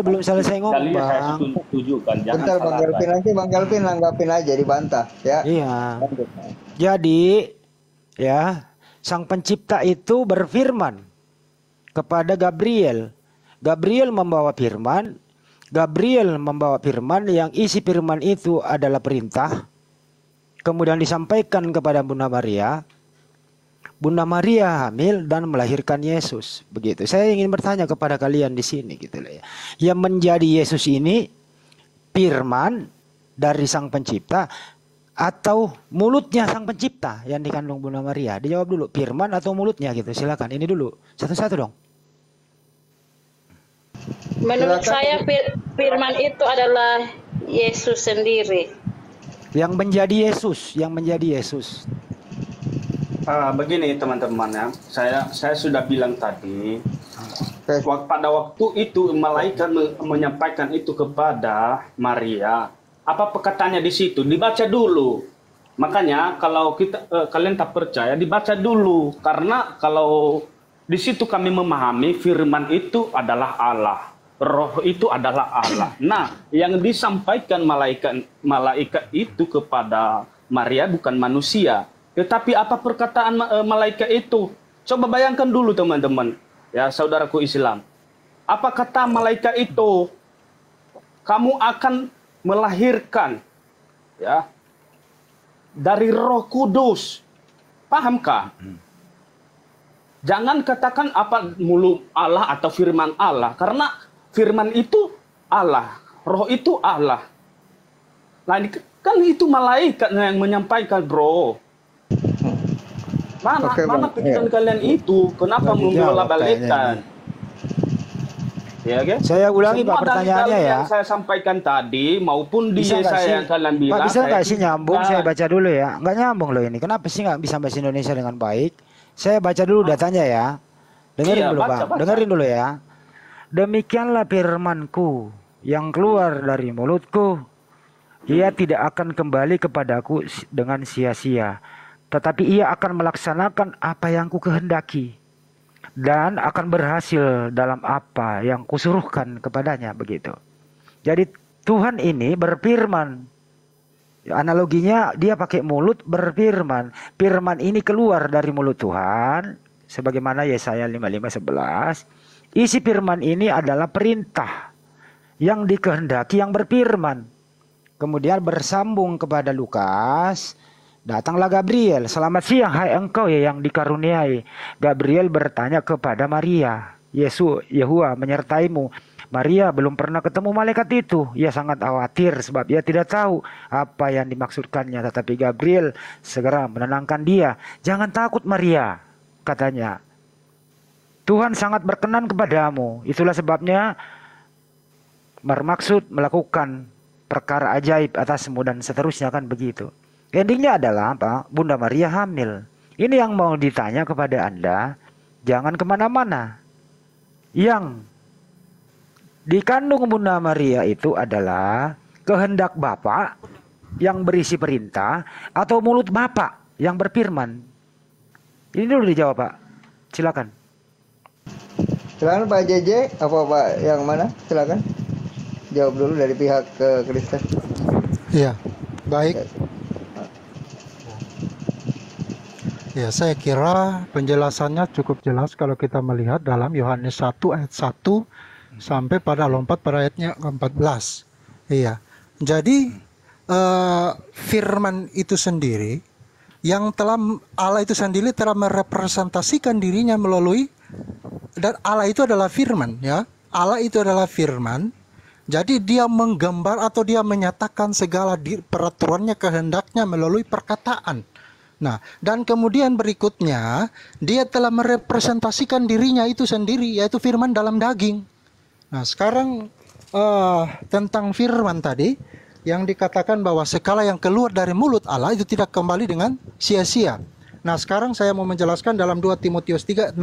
saya belum selesai ngomong, Kali saya Bang. setuju kan. Jangan Bentar Bang Galvin nanti Bang Galvin nanggapin aja dibantah ya. Iya. Lanjut. Jadi ya, Sang Pencipta itu berfirman kepada Gabriel. Gabriel membawa firman, Gabriel membawa firman yang isi firman itu adalah perintah. Kemudian disampaikan kepada Bunda Maria. Bunda Maria hamil dan melahirkan Yesus. Begitu. Saya ingin bertanya kepada kalian di sini gitu loh ya. Yang menjadi Yesus ini firman dari Sang Pencipta atau mulutnya Sang Pencipta yang dikandung Bunda Maria? Dijawab dulu, firman atau mulutnya gitu. Silakan. Ini dulu. Satu-satu dong. Menurut Silakan. saya fir- firman itu adalah Yesus sendiri. Yang menjadi Yesus, yang menjadi Yesus. Ah, begini teman-teman ya, saya saya sudah bilang tadi, Oke. wak- pada waktu itu malaikat me- menyampaikan itu kepada Maria. Apa perkataannya di situ? Dibaca dulu. Makanya kalau kita eh, kalian tak percaya dibaca dulu karena kalau di situ kami memahami firman itu adalah Allah. Roh itu adalah Allah. Nah, yang disampaikan malaikat malaikat itu kepada Maria bukan manusia, tetapi apa perkataan eh, malaikat itu? Coba bayangkan dulu teman-teman, ya saudaraku Islam. Apa kata malaikat itu? Kamu akan melahirkan ya dari Roh Kudus. Pahamkah? Jangan katakan apa mulut Allah atau firman Allah karena firman itu Allah, roh itu Allah. Nah, kan itu malaikat yang menyampaikan, Bro. Mana Oke, mana pikiran kalian itu? Kenapa membolak-balikkan? Ya, kan? Saya ulangi Semua Pak pertanyaannya ya. Yang saya sampaikan tadi maupun di Bisa saya sih? yang kalian bilang. Pak bisa nggak sih nyambung? bukan. Saya baca dulu ya. Nggak nyambung loh ini. Kenapa sih nggak bisa bahasa Indonesia dengan baik? Saya baca dulu datanya ya. Dengerin Iya, dulu baca, bang. baca. Dengerin dulu ya. Demikianlah firmanku yang keluar dari mulutku. Ia tidak akan kembali kepadaku dengan sia-sia. Tetapi ia akan melaksanakan apa yang ku kehendaki. Dan akan berhasil dalam apa yang kusuruhkan kepadanya begitu. Jadi Tuhan ini berfirman Analoginya dia pakai mulut berfirman. Firman ini keluar dari mulut Tuhan. Sebagaimana Yesaya 55:11. Isi firman ini adalah perintah yang dikehendaki yang berfirman. Kemudian bersambung kepada Lukas. Datanglah Gabriel. Selamat siang hai engkau ya yang dikaruniai. Gabriel bertanya kepada Maria. Yesus, Yehua menyertaimu. Maria belum pernah ketemu malaikat itu. Ia sangat khawatir sebab ia tidak tahu apa yang dimaksudkannya. Tetapi Gabriel segera menenangkan dia. Jangan takut Maria, katanya. Tuhan sangat berkenan kepadamu. Itulah sebabnya bermaksud melakukan perkara ajaib atasmu dan seterusnya kan begitu. Endingnya adalah apa? Bunda Maria hamil. Ini yang mau ditanya kepada Anda. Jangan ke mana-mana. Yang dikandung Bunda Maria itu adalah kehendak Bapak yang berisi perintah atau mulut Bapak yang berfirman. Ini dulu dijawab Pak. Silakan. Silakan Pak JJ apa Pak yang mana? Silakan. Jawab dulu dari pihak ke Kristen. Iya, baik. Ya, saya kira penjelasannya cukup jelas kalau kita melihat dalam Yohanes 1 ayat 1 sampai pada lompat pada ayatnya ke-14. Iya. Jadi eh, firman itu sendiri yang telah Allah itu sendiri telah merepresentasikan dirinya melalui dan Allah itu adalah firman ya. Allah itu adalah firman. Jadi dia menggambar atau dia menyatakan segala peraturannya kehendaknya melalui perkataan. Nah, dan kemudian berikutnya dia telah merepresentasikan dirinya itu sendiri yaitu firman dalam daging. Nah, sekarang eh, tentang firman tadi yang dikatakan bahwa segala yang keluar dari mulut Allah itu tidak kembali dengan sia-sia. Nah, sekarang saya mau menjelaskan dalam 2 Timotius 3:16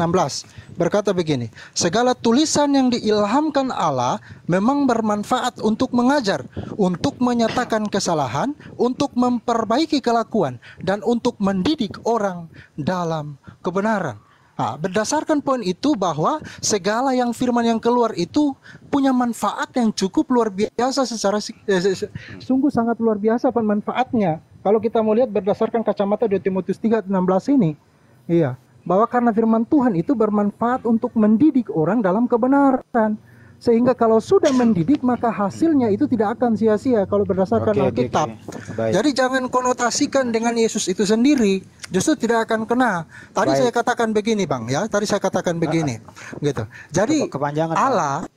berkata begini, segala tulisan yang diilhamkan Allah memang bermanfaat untuk mengajar, untuk menyatakan kesalahan, untuk memperbaiki kelakuan dan untuk mendidik orang dalam kebenaran. Nah, berdasarkan poin itu bahwa segala yang firman yang keluar itu punya manfaat yang cukup luar biasa secara eh, sungguh sangat luar biasa manfaatnya. Kalau kita mau lihat berdasarkan kacamata 2 Timotius 3:16 ini, iya, bahwa karena firman Tuhan itu bermanfaat untuk mendidik orang dalam kebenaran. Sehingga kalau sudah mendidik maka hasilnya itu tidak akan sia-sia kalau berdasarkan oke, Alkitab. oke. Baik. Jadi jangan konotasikan dengan Yesus itu sendiri, justru tidak akan kena. Tadi Baik. saya katakan begini, Bang, ya. Tadi saya katakan begini, gitu. Jadi kepanjangan. Allah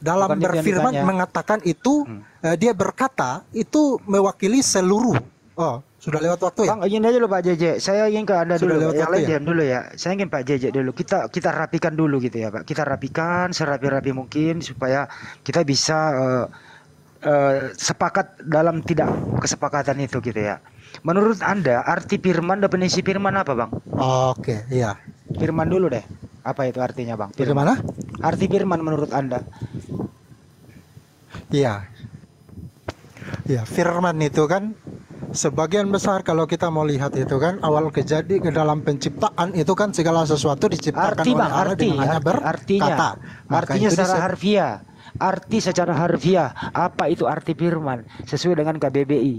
dalam berfirman mengatakan itu eh, dia berkata itu mewakili seluruh. Oh, sudah lewat waktu ya? Bang, izin aja dulu Pak JJ. Saya ingin ke Anda Sudah dulu. lewat Yang lain ya? dulu ya. Saya ingin Pak JJ dulu. Kita kita rapikan dulu gitu ya, Pak. Kita rapikan serapi-rapi mungkin supaya kita bisa eh, eh, sepakat dalam tidak kesepakatan itu gitu ya. Menurut Anda arti firman definisi firman apa, Bang? Oke, iya. Firman dulu deh. Apa itu artinya, Bang? Bagaimana? Arti firman menurut Anda? Iya. Ya, firman itu kan sebagian besar kalau kita mau lihat itu kan awal kejadi ke dalam penciptaan itu kan segala sesuatu diciptakan Arti, oleh Bang, Allah arti. dengan hanya arti- berkata. artinya. Artinya secara harfiah. Arti secara harfiah. Apa itu arti firman sesuai dengan KBBI?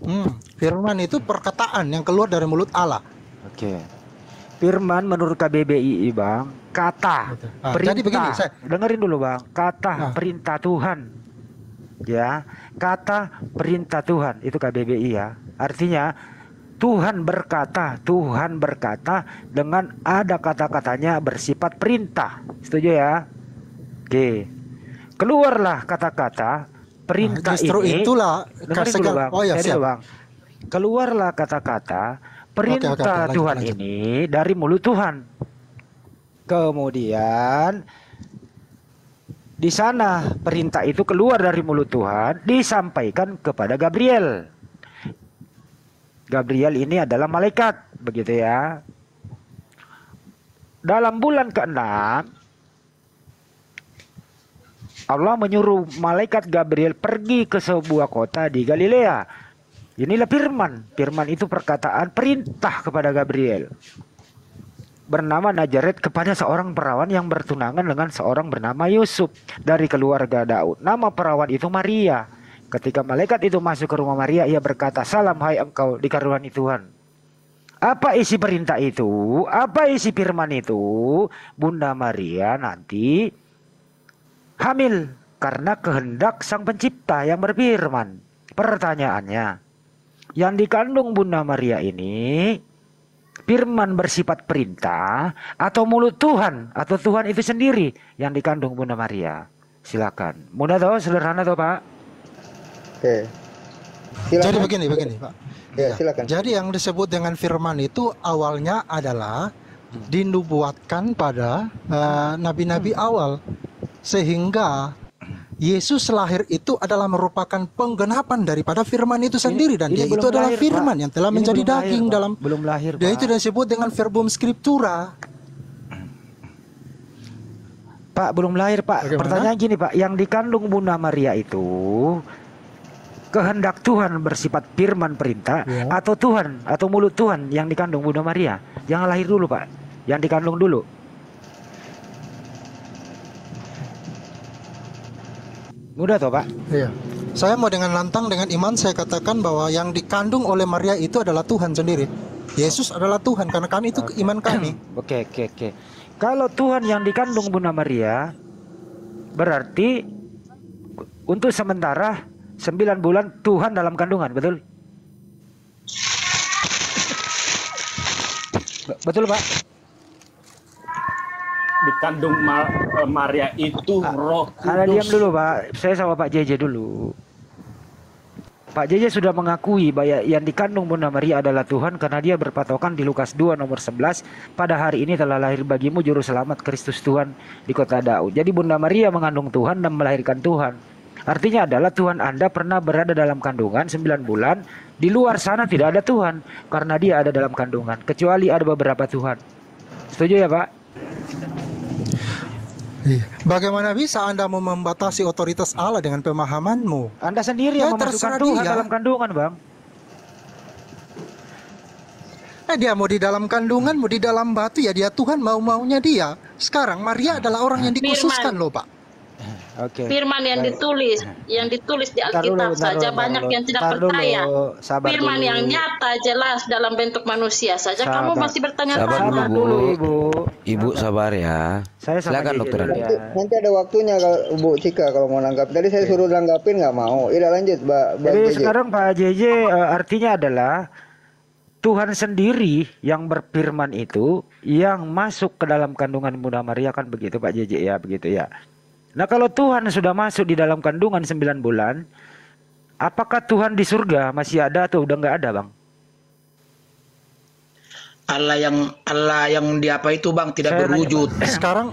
Hmm, firman itu perkataan yang keluar dari mulut Allah. Oke. Firman menurut KBBI, Bang, kata Betul. Ah, perintah. jadi begini, saya- Dengerin dulu, Bang. Kata Ah. perintah Tuhan. Ya, kata perintah Tuhan itu KBBI ya. Artinya Tuhan berkata, Tuhan berkata dengan ada kata-katanya bersifat perintah. Setuju ya? Oke. Keluarlah kata-kata perintah Nah, justru ini. itulah dulu, Bang. Oh ya, siap. dulu, Bang. Keluarlah kata-kata perintah oke, lanjut, Tuhan lanjut. ini dari mulut Tuhan. Kemudian di sana perintah itu keluar dari mulut Tuhan disampaikan kepada Gabriel. Gabriel ini adalah malaikat, begitu ya. Dalam bulan ke-6 Allah menyuruh malaikat Gabriel pergi ke sebuah kota di Galilea. Inilah firman. Firman itu perkataan perintah kepada Gabriel. Bernama Najaret kepada seorang perawan yang bertunangan dengan seorang bernama Yusuf dari keluarga Daud. Nama perawan itu Maria. Ketika malaikat itu masuk ke rumah Maria, ia berkata, "Salam hai engkau dikaruniai Tuhan." Apa isi perintah itu? Apa isi firman itu? Bunda Maria nanti hamil karena kehendak Sang Pencipta yang berfirman. Pertanyaannya, yang dikandung Bunda Maria ini firman bersifat perintah atau mulut Tuhan atau Tuhan itu sendiri yang dikandung Bunda Maria? Silakan. Mudah toh, sederhana toh, Pak? Oke. Jadi Silakan. begini, begini, Pak. Ya, silakan. Jadi yang disebut dengan firman itu awalnya adalah dinubuatkan pada eh, nabi-nabi awal sehingga Yesus lahir itu adalah merupakan penggenapan daripada firman itu sendiri dan ini dia itu adalah lahir, firman Pak. yang telah Ini menjadi belum lahir, daging Pak. dalam belum lahir, dia Pak. itu disebut dengan verbum scriptura. Pak belum lahir Pak. Bagaimana? Pertanyaan gini Pak, yang dikandung Bunda Maria itu kehendak Tuhan bersifat firman perintah Ya. atau Tuhan atau mulut Tuhan yang dikandung Bunda Maria? Jangan lahir dulu Pak, yang dikandung dulu. Mudah toh Pak? Iya. Saya mau dengan lantang dengan iman saya katakan bahwa yang dikandung oleh Maria itu adalah Tuhan sendiri. Yesus adalah Tuhan karena kami itu iman kami. Oke oke oke. Kalau Tuhan yang dikandung Bunda Maria berarti untuk sementara 9 bulan Tuhan dalam kandungan, betul? Be- Betul Pak? Dikandung Ma- eh, Maria itu Roh Ada diam Kudus. dulu Pak. Saya sama Pak JJ dulu. Pak JJ sudah mengakui bahwa yang dikandung Bunda Maria adalah Tuhan karena dia berpatokan di Lukas 2 nomor 11 pada hari ini telah lahir bagimu juru selamat Kristus Tuhan di kota Daud. Jadi Bunda Maria mengandung Tuhan dan melahirkan Tuhan. Artinya adalah Tuhan Anda pernah berada dalam kandungan 9 bulan, di luar sana tidak ada Tuhan karena dia ada dalam kandungan, kecuali ada beberapa Tuhan. Setuju ya Pak? Iya. Bagaimana bisa Anda mau membatasi otoritas Allah dengan pemahamanmu? Anda sendiri Ya, yang memasukkan Tuhan dia. dalam kandungan Bang. Eh dia mau di dalam kandungan, mau di dalam batu ya dia Tuhan mau maunya dia. Sekarang Maria adalah orang yang dikhususkan loh pak. Oke. Firman yang Baik. ditulis, yang ditulis di dulu, Alkitab bentar saja dulu, banyak yang dulu. tidak dulu, percaya. sabar Firman dulu. yang nyata jelas dalam bentuk manusia saja kamu Sabar. masih Sabar bertanya-tanya. dulu, Sabar dulu, Ibu. Ibu sabar ya. Saya Silakan dokter dulu ya. Nanti, nanti ada waktunya kalau Bu Cika kalau mau nanggap. Tadi saya suruh nanggapin nggak mau. Iya lanjut, Mbak. Mbak Jadi JJ. sekarang Pak JJ eh, artinya adalah Tuhan sendiri yang berfirman itu yang masuk ke dalam kandungan Bunda Maria kan begitu Pak JJ ya begitu ya. Nah kalau Tuhan sudah masuk di dalam kandungan 9 bulan, apakah Tuhan di surga masih ada atau udah nggak ada bang? Allah yang Allah yang di apa itu bang tidak Saya nanya, berwujud. Sekarang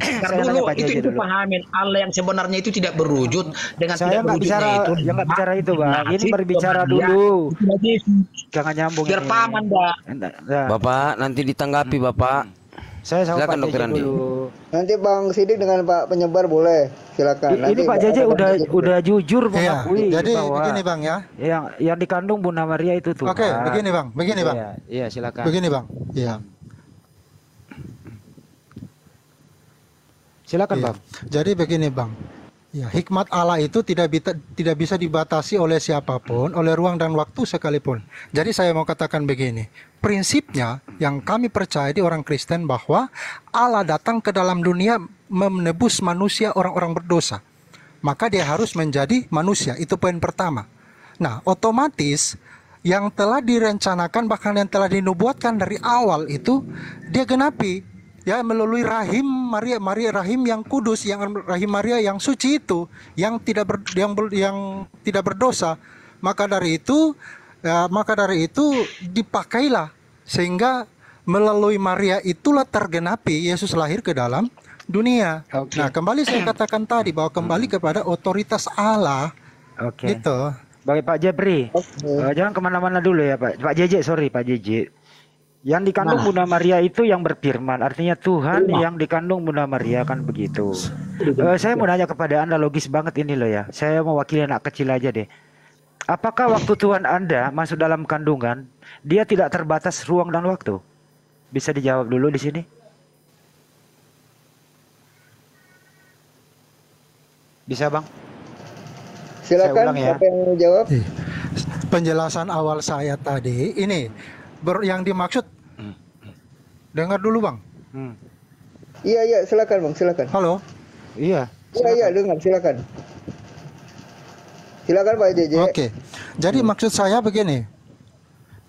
Ntar Saya nanya dulu Pak itu itu dulu. pahamin Allah yang sebenarnya itu tidak berwujud dengan Saya tidak berwujudnya bicara, itu. ya nggak bicara itu bang. Ini Nasib berbicara dulu, lagi jangan nyambung biar ini. paham anda. Nah, nah, Bapak nanti ditanggapi Bapak. Saya sama Silakan, Pak Dokter JJ Andi. dulu. Nanti Bang Sidik dengan Pak penyebar boleh. Silakan. Nanti Ini Pak JJ udah udah jujur Iya, mengakui jadi bahwa begini bang ya. yang yang dikandung Bunda Maria itu Tuhan. Oke, begini bang, begini bang, Iya, iya silakan. begini bang. Iya. Silakan Iya. Bang. Jadi begini bang, ya hikmat Allah itu tidak bisa tidak bisa dibatasi oleh siapa pun, oleh ruang dan waktu sekalipun. Jadi saya mau katakan begini, prinsipnya yang kami percaya di orang Kristen bahwa Allah datang ke dalam dunia menebus manusia orang-orang berdosa. Maka dia harus menjadi manusia. Itu poin pertama. Nah, otomatis yang telah direncanakan bahkan yang telah dinubuatkan dari awal itu dia genapi ya melalui rahim Maria Maria rahim yang kudus yang rahim Maria yang suci itu yang tidak ber, yang yang tidak berdosa maka dari itu ya, maka dari itu dipakailah sehingga melalui Maria itulah tergenapi Yesus lahir ke dalam dunia. Oke. Nah, kembali saya katakan tadi bahwa kembali kepada otoritas Allah Oke. gitu. Bagi Pak Jepri, Oke. eh, jangan ke mana-mana dulu ya Pak. Pak JJ, sorry Pak JJ. Yang dikandung Bunda Maria itu yang berfirman, artinya Tuhan yang dikandung Bunda Maria kan begitu. Eh, saya mau nanya kepada anda logis banget ini loh ya. Saya mewakili anak kecil aja deh. Apakah waktu Tuhan anda masuk dalam kandungan, dia tidak terbatas ruang dan waktu? Bisa dijawab dulu di sini? Bisa bang? Silakan Saya ulang ya. siapa yang mau jawab? Ih, Penjelasan awal saya tadi ini ber- yang dimaksud dengar dulu bang. Hmm. Iya iya silakan Bang, silakan. Halo. Iya. Iya iya dengar silakan. Silakan Pak JJ. Oke. Jadi maksud saya begini.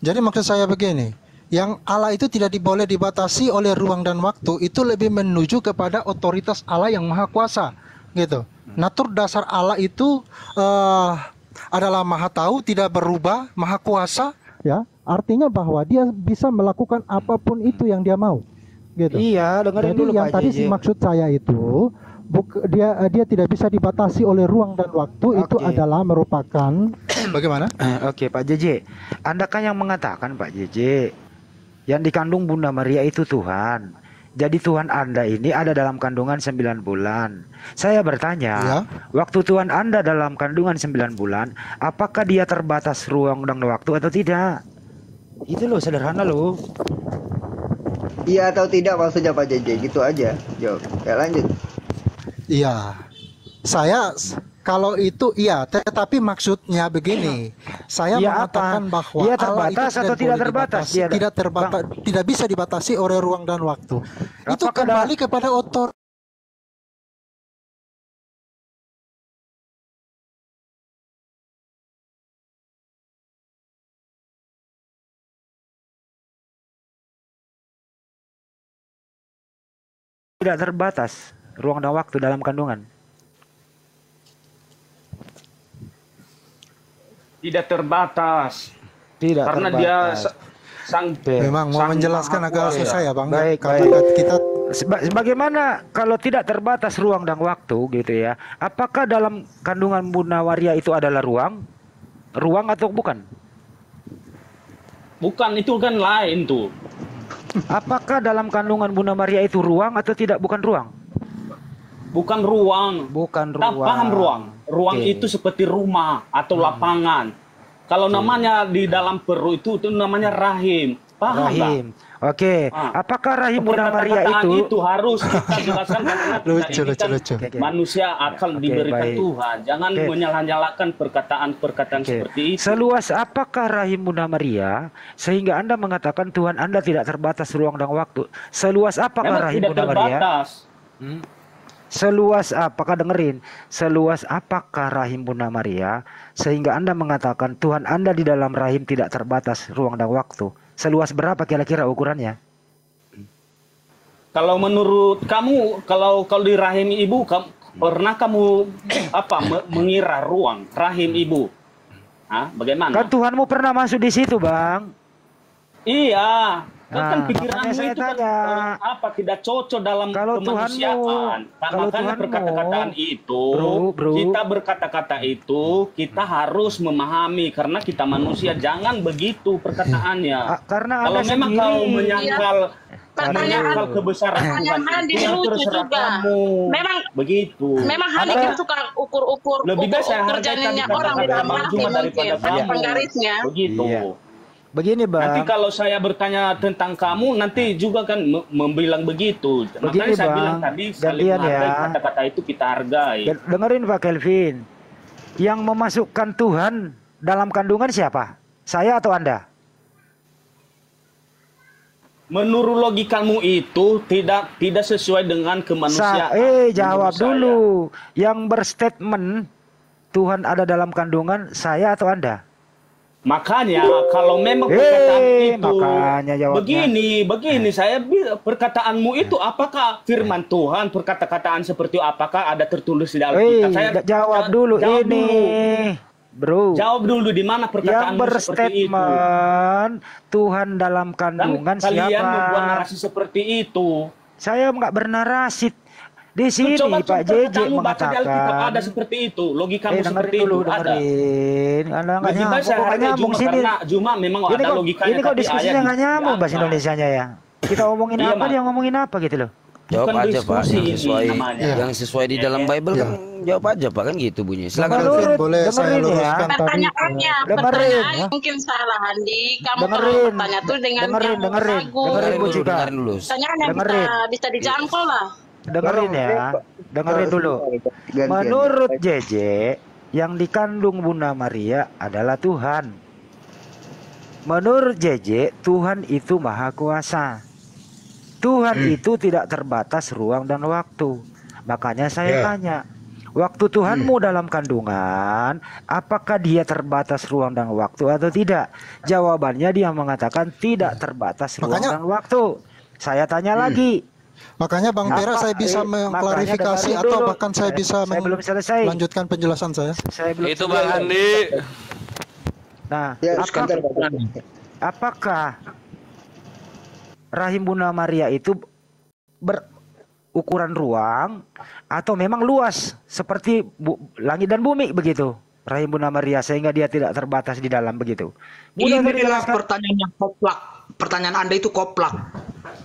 Jadi maksud saya begini. Yang Allah itu tidak boleh dibatasi oleh ruang dan waktu. Itu lebih menuju kepada otoritas Allah yang maha kuasa, gitu. Natur dasar Allah itu eh, adalah maha tahu, tidak berubah, maha kuasa. Ya, artinya bahwa dia bisa melakukan apa pun itu yang dia mau, gitu. Iya, dengerin Jadi dulu yang Pak tadi maksud saya itu buk- dia dia tidak bisa dibatasi oleh ruang dan waktu itu Oke. adalah merupakan bagaimana? Eh, Oke Pak JJ, Anda kan yang mengatakan Pak JJ, yang dikandung Bunda Maria itu Tuhan. Jadi Tuhan Anda ini ada dalam kandungan 9 bulan. Saya bertanya, Ya. waktu Tuhan Anda dalam kandungan 9 bulan, apakah dia terbatas ruang dan waktu atau tidak? Itu loh sederhana loh. Iya atau tidak maksudnya Pak JJ gitu aja. Jawab. Ya lanjut. Iya. Saya kalau itu iya, tetapi maksudnya begini. Saya Iya mengatakan apa? bahwa Allah terbatas itu atau tidak terbatas? dibatasi, Dia ada- tidak terbatas, tidak bisa dibatasi oleh ruang dan waktu. itu Apakah ada- kembali kepada otor Tidak terbatas ruang dan waktu dalam kandungan. Tidak terbatas. Tidak Karena dia terbatas. sa- sang. Memang mau Sang menjelaskan Maha agak susah ya, Bang. Baik, Karena baik. kita Seba- Sebagaimana kalau tidak terbatas ruang dan waktu gitu ya, apakah dalam kandungan Bunda Maria itu adalah ruang, ruang atau bukan? bukan itu kan lain tuh. Apakah dalam kandungan Bunda Maria itu ruang atau tidak bukan ruang? Bukan ruang. Bukan Tak ruang. paham ruang. Ruang Oke. itu seperti rumah atau lapangan. Kalau namanya di dalam perut itu itu namanya rahim. Paham rahim. Oke, Ah. apakah rahim Bunda itu? itu harus kita jelaskan karena Lucu, lucu, kan lucu. Manusia akan Oke, diberikan baik. Tuhan. Jangan menyalah-nyalakan perkataan-perkataan Oke. seperti itu. Seluas apakah rahim Bunda Maria sehingga Anda mengatakan Tuhan Anda tidak terbatas ruang dan waktu? Seluas apakah Memang rahim tidak Bunda Maria? terbatas. Hmm? Seluas apakah dengerin? Seluas apakah rahim Bunda Maria sehingga Anda mengatakan Tuhan Anda di dalam rahim tidak terbatas ruang dan waktu? Seluas berapa kira-kira ukurannya? Kalau menurut kamu, kalau kalau di rahim ibu, kamu, pernah kamu apa me- mengira ruang rahim ibu? Hah? Bagaimana? Kan Tuhanmu pernah masuk di situ, Bang. Iya, kan, kan Nah, pikiranmu itu kan tanya. eh, apa tidak cocok dalam Kalau kemanusiaan. Tuhanmu- Nah, kalau makanya Tuhanmu- perkata-kataan itu, Bro, bro. kita berkata-kata itu, kita harus memahami karena kita manusia. Jangan begitu perkataannya. Ah, karena Kalau memang sendiri- kau menyangkal Pertanyaan- menyangkal kebesaran Tuhan pertanyaan itu terserah juga. kamu. Memang- begitu. Memang Hani Anda- kan suka ukur-ukur janinnya kata-kata orang di dalam Juma mungkin. daripada Ada kamu. penggarisnya. Begitu. Iya. Begini, Bang. Nanti kalau saya bertanya tentang kamu, nanti juga kan me- membilang begitu. Makanya Begini, saya Bang. bilang tadi saling menghargai ya. kata-kata itu kita hargai. Den- Dengerin Pak Kelvin. Yang memasukkan Tuhan dalam kandungan siapa? Saya atau Anda? Menurut logikamu itu tidak tidak sesuai dengan Sa kemanusiaan. eh jawab saya. dulu. Yang berstatement Tuhan ada dalam kandungan saya atau Anda? Makanya kalau memang Eh, perkataan itu makanya jawabnya. begini, begini saya bi- perkataanmu itu apakah firman Tuhan perkata-kataan seperti apakah ada tertulis di dalam Eh, kitab? Saya ja- jawab dulu jawab ini. dulu. Bro. Jawab dulu di mana Yang seperti itu. berstatement Tuhan dalam Kan kandungan kalian siapa? membuat narasi seperti itu. Saya nggak bernarasi. Di sini Coba Pak JJ kamu baca mengatakan. ada seperti itu, logikamu Eh, seperti dengerin dulu, itu ada. dengerin. Anda nggak Lebih baik nyambung, hargai nyambung Juma sini. karena Juma memang Ini ada kok, logikanya ini kok diskusinya ayat nggak nyambung bahasa. Indonesianya ya. Kita ngomongin Iya, apa, dia ngomongin apa gitu loh. Jawab Bukan aja Pak, diskusi yang sesuai namanya. yang sesuai di dalam Bible kan jawab aja Pak kan gitu bunyinya. Bang Silakan. Kelvin, boleh saya dengerin ya. luruskan tadi. Pertanyaannya, Dengerin, pertanyaan ya. mungkin salah Handi. Kamu Dengerin. kalau bertanya tuh dengan Dengerin, yang dengerin, ragu. dengerin. Dengerin Bu dulu, Cika. dengerin dulu. Pertanyaan yang bisa, Dengerin. bisa dijangkau lah. Dengerin ya. Dengerin dulu. Gantian. Menurut JJ, yang dikandung Bunda Maria adalah Tuhan. Menurut JJ, Tuhan itu maha kuasa. Tuhan itu tidak terbatas ruang dan waktu. Makanya saya Ya. tanya, waktu Tuhanmu dalam kandungan, apakah dia terbatas ruang dan waktu atau tidak? Jawabannya dia mengatakan tidak terbatas ruang Makanya- dan waktu. Saya tanya lagi, Makanya Bang Tera Apa? saya bisa Eh, mengklarifikasi makanya atau bahkan saya dulu. bisa Saya- belum selesai. melanjutkan penjelasan saya. saya belum Itu Bang Andi. Nah, Ya, apakah, apakah rahim Bunda Maria itu berukuran ruang atau memang luas seperti bu- langit dan bumi begitu? Rahim Bunda Maria sehingga dia tidak terbatas di dalam begitu. Mudah Inilah pertanyaan yang koplak. Pertanyaan Anda itu koplak.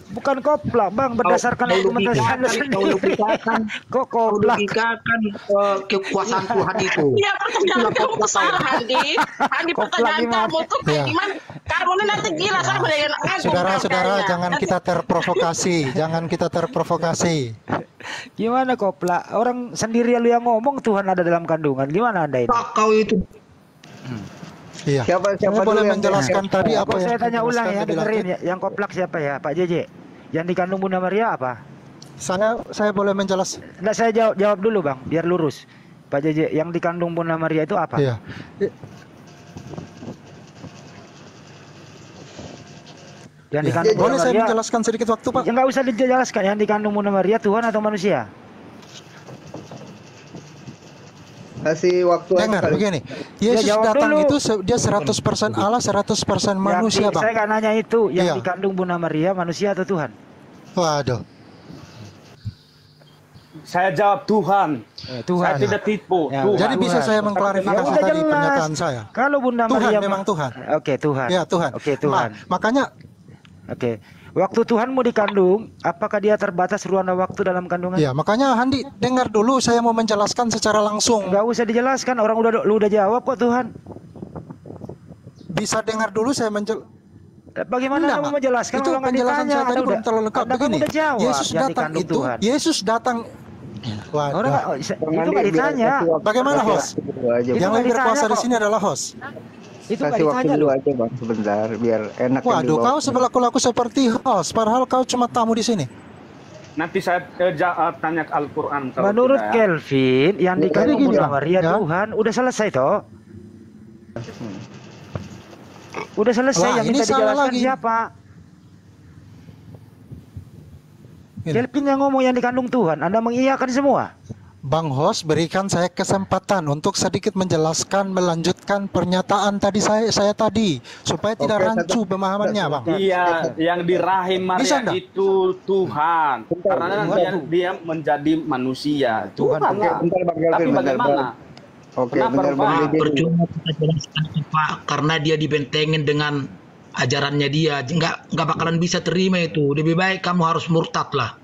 Bukan koplak, Bang, berdasarkan Kau argumentasi logikakan, Anda kau sendiri. logikakan, Kok kau koplak? logikakan eh, kekuasaan Tuhan itu. Iya pertanyaan kamu tuh salah Handi. Handi Koplak pertanyaan gimana? kamu tuh kayak Ya. gimana? Kamu ini nanti gila sama dengan aku. Saudara-saudara jangan Nanti kita terprovokasi, jangan kita terprovokasi. Gimana koplak? Orang sendiri lu yang ngomong Tuhan ada dalam kandungan. Gimana Anda ini? Kau itu Iya. Siapa- siapa Saya boleh dulu yang- menjelaskan tadi apa saya tanya ulang ya, dengerin ya. Yang koplak siapa ya, Pak JJ? Yang dikandung Bunda Maria apa? Saya saya boleh menjelas. Enggak saya jawab jawab dulu, Bang, biar lurus. Pak JJ, yang dikandung Bunda Maria itu apa? Iya. Yang Ya, dikandung Boleh Bunda saya Maria. menjelaskan sedikit waktu, Pak? Ya enggak usah dijelaskan yang dikandung Bunda Maria Tuhan atau manusia. Kasih waktu Dengar kali. begini. Yesus jawab datang dulu. itu dia 100% Allah, 100% manusia, Yang di- Saya Bang. nggak nanya itu, yang Iya. dikandung Bunda Maria manusia atau Tuhan? Waduh. Saya jawab Tuhan. Eh, Saya Tuhan. tidak tipu. Ya, Tuhan. Jadi bisa Tuhan. saya Ya mengklarifikasi udah tadi jelas. pernyataan saya. Kalau Bunda Tuhan, Maria memang Tuhan. Oke, Tuhan. Ya, Tuhan. Oke, Tuhan. Ma- makanya Oke. Waktu Tuhanmu dikandung, apakah dia terbatas ruang dan waktu dalam kandungan? ya, makanya Handi dengar dulu saya mau menjelaskan secara langsung. Enggak usah dijelaskan, orang udah lu udah jawab kok Tuhan. Bisa dengar dulu saya menjel Bagaimana Enggak, kamu menjelaskan itu penjelasan ditanya? saya tadi belum udah- terlalu lengkap begini. jawab Yesus datang itu, Tuhan. Yesus datang. Orang Waduh. oh, itu nggak ditanya. Bagaimana host? Yang lebih berkuasa di sini adalah host. Itu Kasih waktu ditanya dulu aja bang sebentar biar enak Waduh, kau sebelaku-laku seperti host, padahal kau cuma tamu di sini. Nanti saya eh, ja- eh, tanya ke Al-Quran Menurut tidak ya. Kelvin yang Ya, Bang, Maria ya. Tuhan udah selesai toh. Udah selesai Wah, yang ini minta salah dijelaskan lagi. siapa? Kelvin yang ngomong yang dikandung Tuhan, Anda mengiyakan semua. Bang host berikan saya kesempatan untuk sedikit menjelaskan melanjutkan pernyataan tadi saya saya tadi supaya tidak Oke, rancu satu- pemahamannya, Bang. Iya, yang di rahim Bisa Maria nggak? itu Tuhan. Karena Tuhan. dia, dia menjadi manusia. Tuhan. Tuhan, Oke, bentar Bang Kelvin, Tapi bentar, bagaimana? Bang. Oke, Kenapa bentar Bang? Percuma kita jelaskan Pak karena dia dibentengin dengan ajarannya dia nggak nggak bakalan bisa terima itu lebih baik kamu harus murtad lah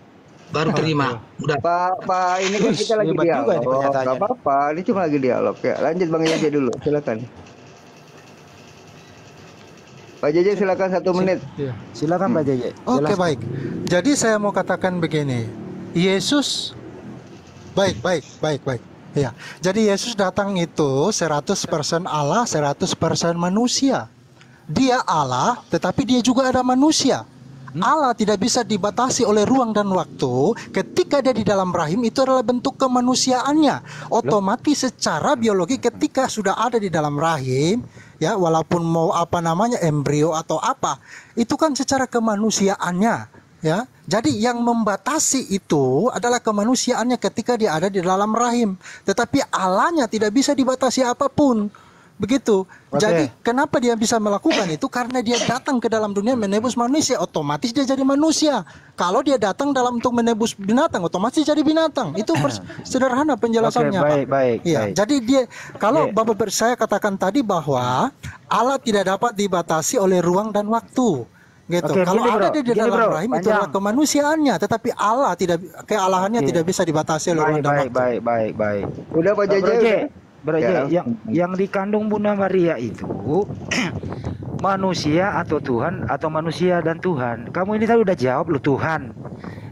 baru terima udah Pak, Pak, ini kan kita lagi hebat dialog. pernyataannya. Gak apa-apa, ini cuma lagi dialog ya. Lanjut Bang JJ dulu, silakan. Pak JJ silakan satu menit. Iya. Silakan Pak JJ. Oke Jelaskan. baik. Jadi saya mau katakan begini. Yesus baik baik baik baik. Ya. Jadi Yesus datang itu 100% Allah, 100% manusia. Dia Allah, tetapi dia juga ada manusia. Allah tidak bisa dibatasi oleh ruang dan waktu. Ketika dia di dalam rahim itu adalah bentuk kemanusiaannya. Otomatis secara biologi ketika sudah ada di dalam rahim, ya walaupun mau apa namanya embrio atau apa, itu kan secara kemanusiaannya, ya. Jadi yang membatasi itu adalah kemanusiaannya ketika dia ada di dalam rahim. Tetapi Allahnya tidak bisa dibatasi apa pun. Begitu. Oke. Jadi kenapa dia bisa melakukan itu? Karena dia datang ke dalam dunia menebus manusia, otomatis dia jadi manusia. Kalau dia datang dalam untuk menebus binatang, otomatis jadi binatang. Itu sederhana penjelasannya, Pak. baik, baik, Iya, baik. jadi dia kalau Oke. Bapak saya katakan tadi bahwa Allah tidak dapat dibatasi oleh ruang dan waktu. Gitu. Oke, kalau gini, ada bro. di dalam bro. rahim itu adalah kemanusiaannya, tetapi Allah tidak kealahannya Oke. tidak bisa dibatasi oleh ruang Baik, dan baik, waktu. baik, baik, baik. Udah Pak JJ. J, Ya. yang yang dikandung Bunda Maria itu manusia atau Tuhan atau manusia dan Tuhan. Kamu ini tadi udah jawab lu Tuhan.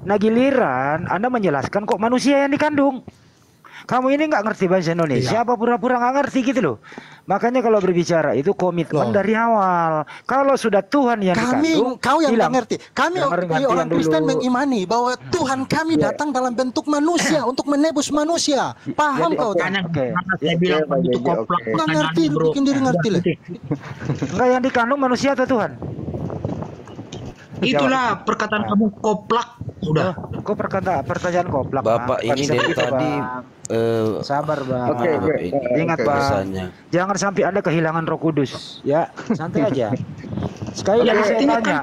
Nah giliran Anda menjelaskan kok manusia yang dikandung. Kamu ini nggak ngerti bahasa Indonesia Iya. apa pura-pura nggak ngerti gitu loh. Makanya kalau berbicara itu komitmen Loh. dari awal. Kalau sudah Tuhan yang Kami, dikandung, kau yang bilang, nggak ngerti. Kami orang Kristen dulu. mengimani bahwa Tuhan kami Iya. datang dalam bentuk manusia untuk menebus manusia. Paham Jadi, kau? oke. tak? Tanya saya bilang itu. Nggak pertanyaannya, ngerti, bro. bikin diri ngerti, Le. Enggak yang dikandung manusia atau Tuhan? Itulah perkataan kamu koplak. Udah. Oh, kok perkata pertanyaan koplak Bapak Bang? ini dari seperti itu, tadi Bang. eh, sabar bang Oke, oke. ini Ingat, Oke. Bang. jangan sampai anda kehilangan roh kudus. Ya santai aja. Sekali lagi saya tanya.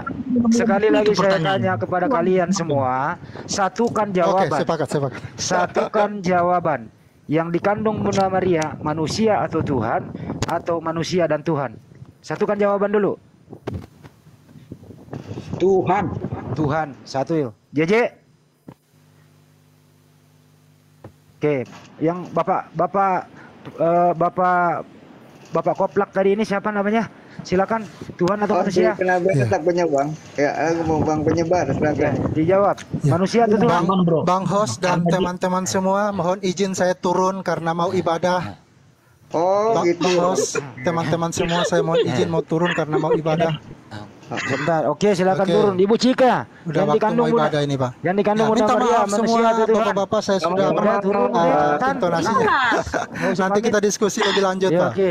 sekali lagi saya tanya kepada kalian semua. Satukan Oke, jawaban. sepakat, sepakat. satukan jawaban yang dikandung Bunda Maria manusia atau Tuhan atau manusia dan Tuhan. Satukan jawaban dulu Tuhan Tuhan satu yuk JJ Oke yang bapak bapak eh, bapak bapak koplak tadi ini siapa namanya silakan Tuhan atau Oh, manusia si penabrak Iya. tak punya bang. Ya, aku mau bang penyebar, Ya, silakan. dijawab Ya. manusia atau Tuhan Bang, bro. Bang host dan teman-teman semua, mohon izin saya turun karena mau ibadah. Oh, Bang, gitu. Bang host, teman-teman semua saya mohon izin mau turun karena mau ibadah. Bentar, oke silakan Oke. turun Ibu Cika Udah yang waktu dikandung mau Bunda ibadah ini, Pak. yang dikandung Ya, Bunda minta Maria maaf manusia semua bapak-bapak saya sudah Udah, berat turun, uh, cepetan. intonasinya. Usah Nanti kita diskusi lebih lanjut, Ya, Pak. oke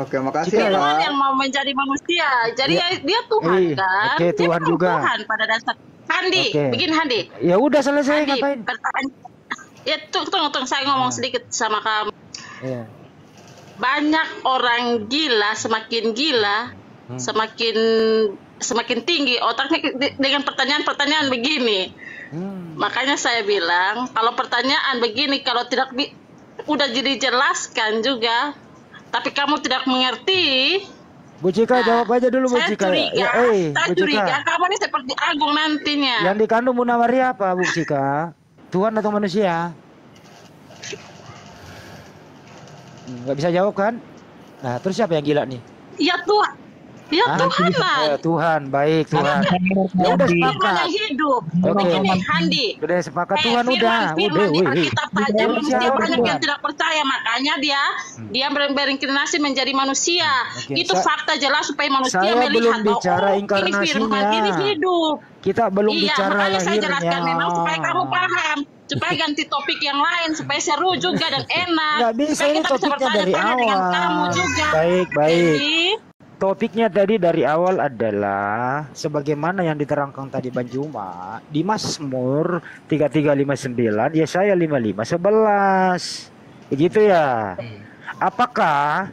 Oke, makasih Cika, ya, Pak. yang mau menjadi manusia. Jadi Iya. dia Tuhan Iya, kan? oke, Dia Tuhan juga. Tuhan pada dasar. Handi, Oke. begini Handi. ya udah selesai Handi, ngapain pertanyaan. Ya tunggu, tunggu, tunggu, saya ngomong sedikit sama kamu. ya. Banyak orang gila, semakin gila, Hmm. semakin semakin tinggi otaknya de- dengan pertanyaan-pertanyaan begini. Hmm. Makanya saya bilang, kalau pertanyaan begini, kalau tidak bi- udah jadi jelaskan juga, tapi kamu tidak mengerti, Bu Cika jawab aja dulu Bu saya Cika. curiga, ya, eh saya Bu curiga. Cika kamu ini seperti Agung nantinya. yang dikandung Bunda Maria apa Bu Cika? Tuhan atau manusia? Nggak bisa jawab kan? Nah terus siapa yang gila nih? Ya Tuhan, Ya Hah? Tuhan lah. Eh, Tuhan, baik Tuhan. Ya udah sepakat. hidup. Oke. Begini Handi. Udah sepakat Eh, Tuhan udah, firman, udah, firman di wih, wih. Alkitab aja Udah, siapa banyak Tuhan? yang tidak percaya makanya dia dia ber- berinkarnasi menjadi manusia. Oke, Itu sa- fakta jelas supaya manusia saya melihat belum bahwa bicara oh, ini inkarnasinya. firman ini hidup. Kita belum iya, bicara makanya saya lahirnya. jelaskan memang supaya kamu paham, supaya ganti topik yang lain, supaya seru juga dan enak. Nggak bisa, supaya ini kita bisa topiknya dari dengan awal. kamu juga. Baik, baik. Jadi, Topiknya tadi dari awal adalah sebagaimana yang diterangkan tadi Bang Juma di Mazmur 3359 ya saya 55 11. Begitu ya. Apakah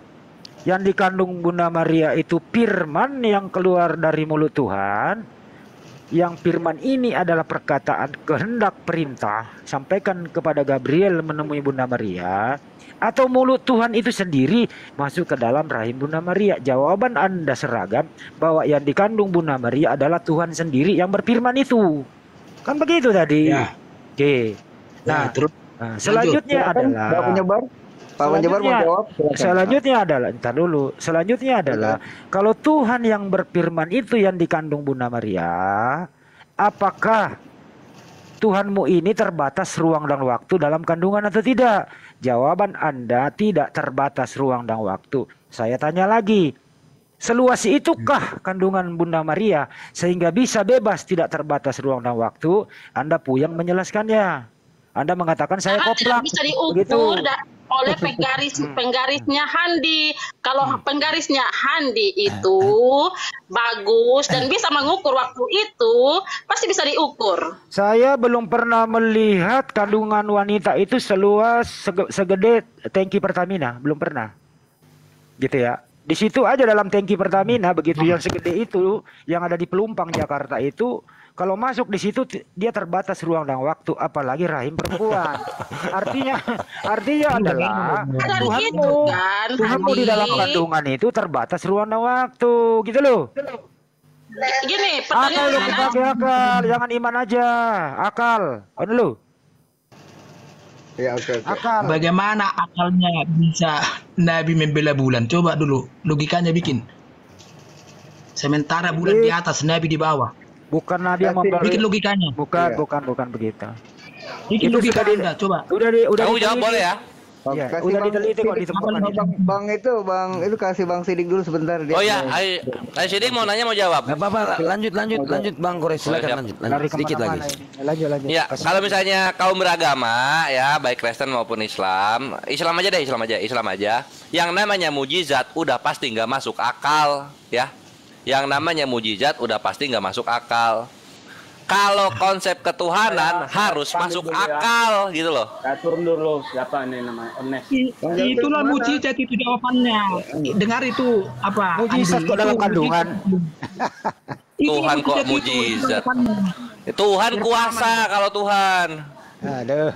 yang dikandung Bunda Maria itu firman yang keluar dari mulut Tuhan? Yang firman ini adalah perkataan kehendak perintah sampaikan kepada Gabriel menemui Bunda Maria atau mulut Tuhan itu sendiri masuk ke dalam rahim Bunda Maria? Jawaban Anda seragam bahwa yang dikandung Bunda Maria adalah Tuhan sendiri yang berfirman itu. Kan begitu tadi. Ya. Oke. Nah, Nah, terus nah, selanjutnya Silakan, adalah Pak penyebar. Pak penyebar mau Selanjutnya- jawab. silakan. Selanjutnya adalah entar dulu. Selanjutnya adalah kalau Tuhan yang berfirman itu yang dikandung Bunda Maria, apakah Tuhanmu ini terbatas ruang dan waktu dalam kandungan atau tidak? Jawaban Anda tidak terbatas ruang dan waktu. Saya tanya lagi. Seluas itukah kandungan Bunda Maria sehingga bisa bebas tidak terbatas ruang dan waktu? Anda puyang menjelaskannya. Anda mengatakan saya tidak koplak. bisa Begitu. diukur da- oleh penggaris penggarisnya Handi. Kalau penggarisnya Handi itu bagus dan bisa mengukur waktu itu, pasti bisa diukur. Saya belum pernah melihat kandungan wanita itu seluas sege- segede tangki Pertamina, belum pernah. Gitu ya. Di situ aja dalam tangki Pertamina begitu yang segede itu yang ada di Pelumpang Jakarta itu kalau masuk di situ dia terbatas ruang dan waktu apalagi rahim perempuan. artinya artinya adalah Dan Tuhanmu gitu kan, Tuhanmu di dalam kandungan itu terbatas ruang dan waktu gitu loh. Gini, Akal lu pakai akal, jangan iman aja. Akal. Anu lu? Ya oke oke. Akal. bagaimana akalnya bisa Nabi membela bulan? Coba dulu logikanya bikin. Sementara bulan di atas, Nabi di bawah. Bukan Nabi yang membela. Bikin logikanya. Bukan, Iya. bukan, bukan begitu. Bikin Itu logika sudah di- Anda, coba. Udah di, udah Kamu jawab boleh ya? Iya, Kasih udah Bang diteliti kok ditemukan ini. Bang, bang itu bang itu kasih bang Sidik dulu sebentar dia. Oh ya, ayo, ayo Sidik mau nanya mau jawab. Iya. iya. iya. Iya. Iya. Apa-apa, lanjut, lanjut, lanjut Bang Kores, silakan lanjut, Lari lanjut sedikit lagi. Lanjut, lanjut. Ya, Kasih. kalau misalnya kaum beragama ya, baik Kristen maupun Islam, Islam aja deh, Islam aja, Islam aja. Yang namanya mujizat udah pasti nggak masuk akal, ya. Yang namanya mujizat udah pasti nggak masuk akal. Kalau konsep ketuhanan Saya- harus saya masuk dulu ya. akal gitu loh. Saya turun dulu siapa ini namanya Ernest. Itulah mujizat itu jawabannya. Dengar itu apa? Mujizat kok dalam kandungan. Tuhan kok mujizat. Tuhan kuasa kalau Tuhan. Aduh.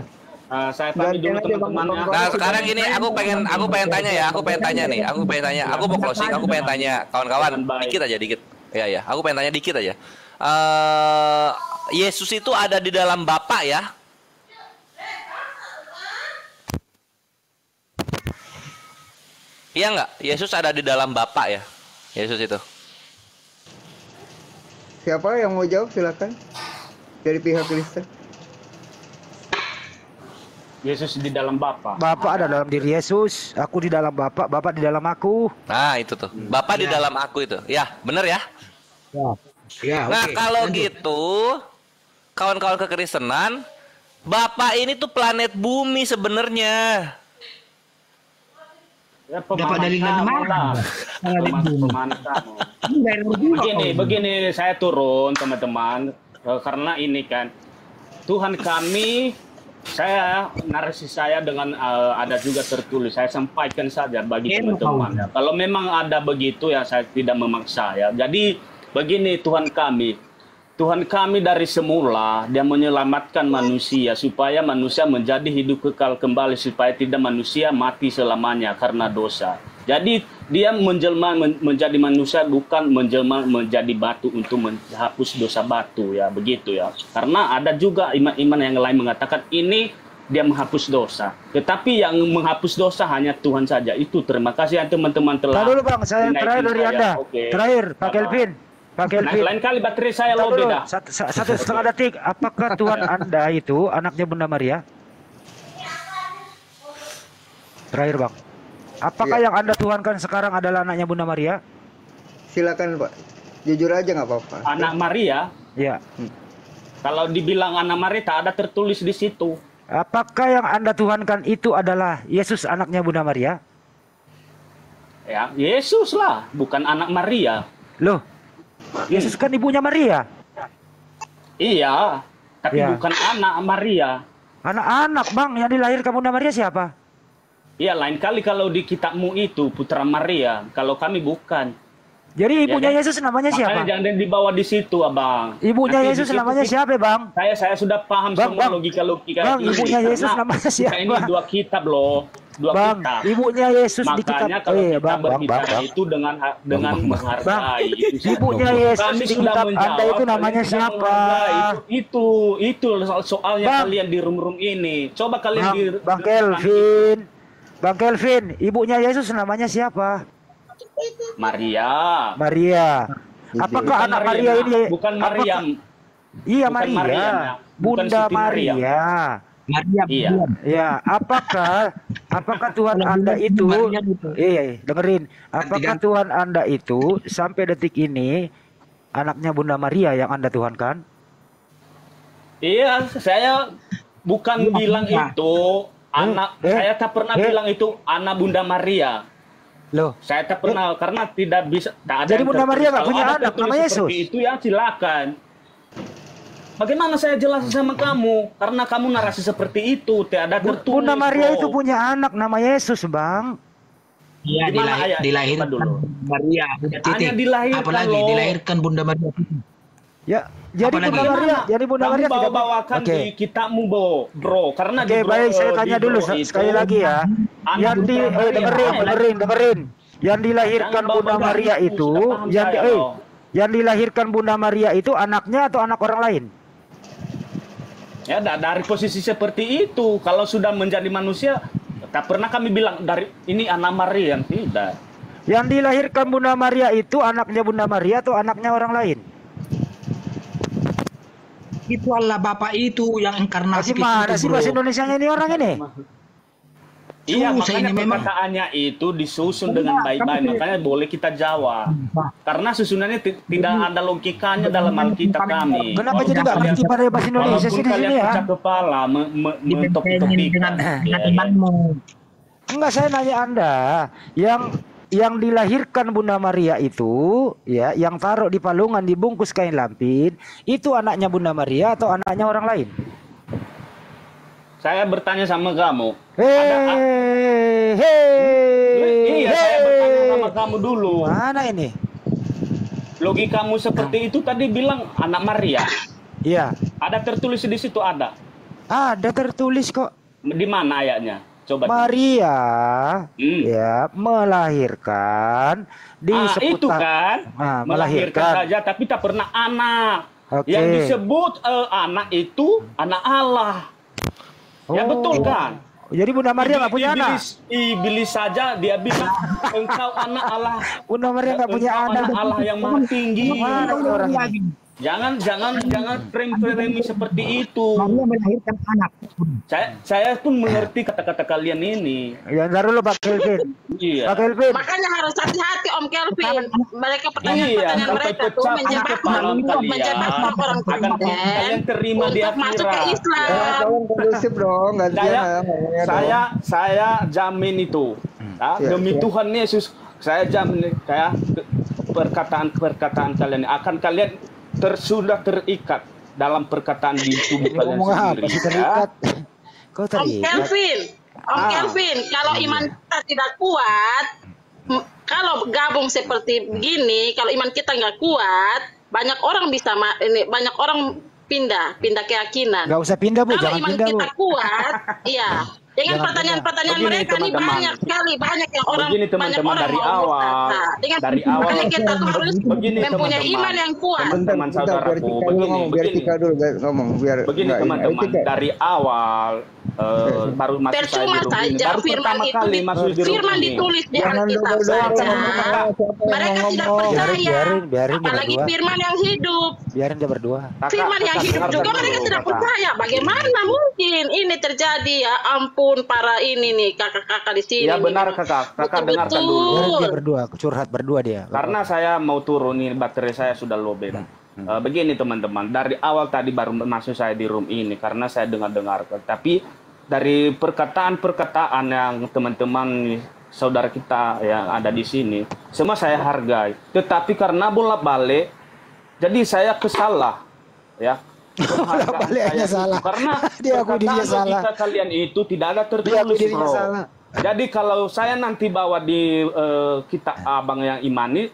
Ah, saya tanya dulu Gantian aja, Bang. teman-teman ya. Nah sekarang gini aku pengen aku pengen tanya ya aku pengen tanya nih aku pengen tanya aku mau closing aku pengen tanya kawan-kawan dikit aja dikit ya ya aku pengen tanya dikit aja eh Yesus itu ada di dalam Bapa ya Iya nggak Yesus ada di dalam Bapa ya Yesus itu Siapa yang mau jawab silakan. Dari pihak Kristen. Yesus di dalam Bapa. Bapak ada dalam diri Yesus, aku di dalam Bapak, Bapak di dalam aku. Nah itu tuh Bapa di dalam aku itu ya bener ya Ya, Nah oke. kalau Lanjut. gitu kawan-kawan kekristenan, Bapak ini tuh planet bumi sebenarnya. Ya, Dapat pemahaman dari mana? Begini, begini saya turun teman-teman Eh, karena ini kan Tuhan kami saya narasi saya dengan eh, ada juga tertulis saya sampaikan saja bagi Iya, teman-teman ya. Kalau memang ada begitu ya saya tidak memaksa ya. Jadi begini Tuhan kami Tuhan kami dari semula dia menyelamatkan manusia supaya manusia menjadi hidup kekal kembali supaya tidak manusia mati selamanya karena dosa. Jadi dia menjelma men- menjadi manusia bukan menjelma menjadi batu untuk menghapus dosa batu ya begitu ya. Karena ada juga iman-iman yang lain mengatakan ini dia menghapus dosa. Tetapi yang menghapus dosa hanya Tuhan saja. Itu terima kasih ya teman-teman telah. Dulu bang, saya terakhir dari saya. anda. Oke. Terakhir, Pak? Kelvin. Pak Nah, lain kali baterai saya dulu, beda. satu, satu setengah detik. Apakah Tuhan anda itu anaknya Bunda Maria? Terakhir bang. Apakah Iya. yang anda tuhankan sekarang adalah anaknya Bunda Maria? Silakan Pak. Jujur aja nggak apa-apa. Anak Maria, Ya. kalau dibilang anak Maria tak ada tertulis di situ. Apakah yang anda tuhankan itu adalah Yesus anaknya Bunda Maria? Ya, Yesus lah, bukan anak Maria. Loh, Yesus kan ibunya Maria. Iya, tapi Ya. bukan anak Maria. Anak-anak bang yang dilahirkan Bunda Maria siapa? Iya, lain kali kalau di kitabmu itu putra Maria, kalau kami bukan. Jadi ibunya kan? Yesus namanya siapa? Makanya jangan dibawa di situ, Abang. Ibunya Nanti Yesus namanya kita- siapa bang? Saya saya sudah paham Bang, semua bang. logika-logika Bang, ini. ibunya Yesus Karena namanya siapa? ini dua kitab loh, dua Bang, kitab. ibunya Yesus di kitab. Makanya kalau Eh, kita bang, bang, berbicara bang, bang. itu dengan dengan menghargai. itu saja. Ibunya Yesus Kami di kitab Anda itu namanya siapa? menghargai. Itu itu soal soalnya Bang. kalian di room-room ini. Coba kalian Bang, di bang Kelvin. Bang Kelvin, ibunya Yesus namanya siapa? Maria. Maria. Apakah Bukan anak Maria, Maria ini? bukan apakah- Mariam. Iya Bukan Maria. Bukan Bunda Siti Mariam. Maria. Maria Iya. Ya, apakah apakah Tuhan Anda itu Maria itu. Iya, iya, dengerin. Apakah. Tuhan Anda itu sampai detik ini anaknya Bunda Maria yang Anda tuhankan? Iya, saya bukan Iya, bilang iya. itu anak. eh, saya tak pernah eh. bilang itu anak Bunda Maria. Loh, Saya tak pernah karena tidak bisa. Tak ada Jadi yang Bunda. Maria nggak punya anak, namanya Yesus. Itu ya silakan. Bagaimana saya jelasin sama kamu? Karena kamu narasi seperti itu, tidak ada Bu- tertulis. Bunda Maria itu punya anak nama Yesus, Bang. Iya dilahir, ayat? dilahirkan dulu. Maria. Titik. Hanya dilahirkan Apalagi loh. dilahirkan Bunda Maria. Ya, jadi Apalagi? Bunda Maria, jadi Bunda Maria bawa tidak bawakan Oke. di kitabmu, bro. bro. Karena di bro, baik, saya tanya dulu itu, sekali lagi ya. anak Yang di eh, dengerin, dengerin, dengerin. Yang dilahirkan Bunda Maria itu, yang eh, yang dilahirkan Bunda Maria itu anaknya atau anak orang lain? Ya, da- dari posisi seperti itu, kalau sudah menjadi manusia, tak pernah kami bilang dari ini anak Maria, tidak. Yang dilahirkan Bunda Maria itu anaknya Bunda Maria atau anaknya orang lain? Itu Allah Bapak itu yang inkarnasi Gimana sih bahasa Indonesia ini orang ini? Iya, Susah makanya ini memang. perkataannya itu disusun dengan baik-baik, makanya boleh kita jawab. Karena susunannya ti- tidak ada logikanya dalam Alkitab kami. Kenapa jadi nggak ngerti pada bahasa Indonesia sih di sini ya? kepala, me, me, Dibentengin mentok-tokikan. dengan, Ya, dengan ya. imanmu. Enggak saya nanya Anda, yang yang dilahirkan Bunda Maria itu, ya, yang taruh di palungan dibungkus kain lampin, itu anaknya Bunda Maria atau anaknya orang lain? Saya bertanya sama kamu. Hei, hei, Iya, saya bertanya sama hei. kamu dulu. Mana ini? Logikamu seperti itu tadi bilang anak Maria. Iya, Ada tertulis di situ ada. ada tertulis kok. Di mana ayatnya? Coba. Maria, Hmm. ya, melahirkan di ah, seputar. itu kan Ah, melahirkan melahirkan. saja tapi tak pernah anak. Oke. Yang disebut eh, anak itu anak Allah. Ya Oh. betul kan? Jadi Bunda Maria nggak punya anak. iblis, Iblis saja dia bilang engkau anak Allah. Bunda Maria nggak punya Engkau anak. Allah yang maha tinggi. Mana orang ini? Jangan jangan jangan frame-frame seperti itu. Melahirkan anak. Saya saya pun mengerti kata-kata kalian ini. Ya, ntar dulu Pak Kelvin. Pak Iya. Kelvin. Makanya harus hati-hati Om Kelvin. Mereka Iya, pertanyaan-pertanyaan sampai mereka tuh menjebak menjebak orang Akan kalian terima di untuk masuk ke akhirat. Islam. Dong, saya ya saya dong. saya jamin itu ya, Siap, demi siap. Tuhan Yesus saya jamin kayak perkataan-perkataan kalian akan kalian tersudah terikat dalam perkataan di tubuh kalian ngomong apa sendiri sih ya. terikat? Kau Om terikat. Kelvin, Om Ah. Kelvin, kalau iman kita tidak kuat, kalau gabung seperti begini, kalau iman kita nggak kuat, banyak orang bisa ma- ini banyak orang pindah, pindah keyakinan. Gak usah pindah bu, Kalau jangan iman pindah bu. kita kuat, iya. Dengan pertanyaan-pertanyaan mereka nih teman-teman. banyak sekali, banyak yang orang Begini, banyak teman-teman, orang dari awal. Dengan Dari awal. kita tuh harus Begini, mempunyai teman-teman. iman yang kuat. Teman-teman saudaraku, Tika dulu begini, ngomong, biar begini. Tika dulu biar ngomong, biar Begini ini. Teman-teman, dari awal eh, baru masuk saya Percuma ini, saja baru firman pertama itu kali di- masuk di firman ini. ditulis di Alkitab saja. Mereka tidak percaya. Biarin, biarin dia Apalagi firman yang hidup. Biarin dia berdua. Kakak, Firman yang hidup juga dulu, mereka tidak kakak. percaya. Bagaimana mungkin ini terjadi ya? Ampun para ini nih kakak-kakak di sini. Ya nih. benar kakak, kakak dengarkan dulu. Biarin dia Betul. berdua, curhat berdua dia. Karena saya mau turun nih baterai saya sudah lobet. Eh, begini teman-teman, dari awal tadi baru masuk saya di room ini karena saya dengar-dengar. Tapi dari perkataan-perkataan yang teman-teman saudara kita yang ada di sini, semua saya hargai. Tetapi karena bolak-balik, jadi saya kesalah, ya. Itu. salah. Karena Dia dirinya perkataan salah. kalian itu tidak ada Dia tertulis, dirinya bro. salah. Jadi kalau saya nanti bawa di eh, kita abang yang imani,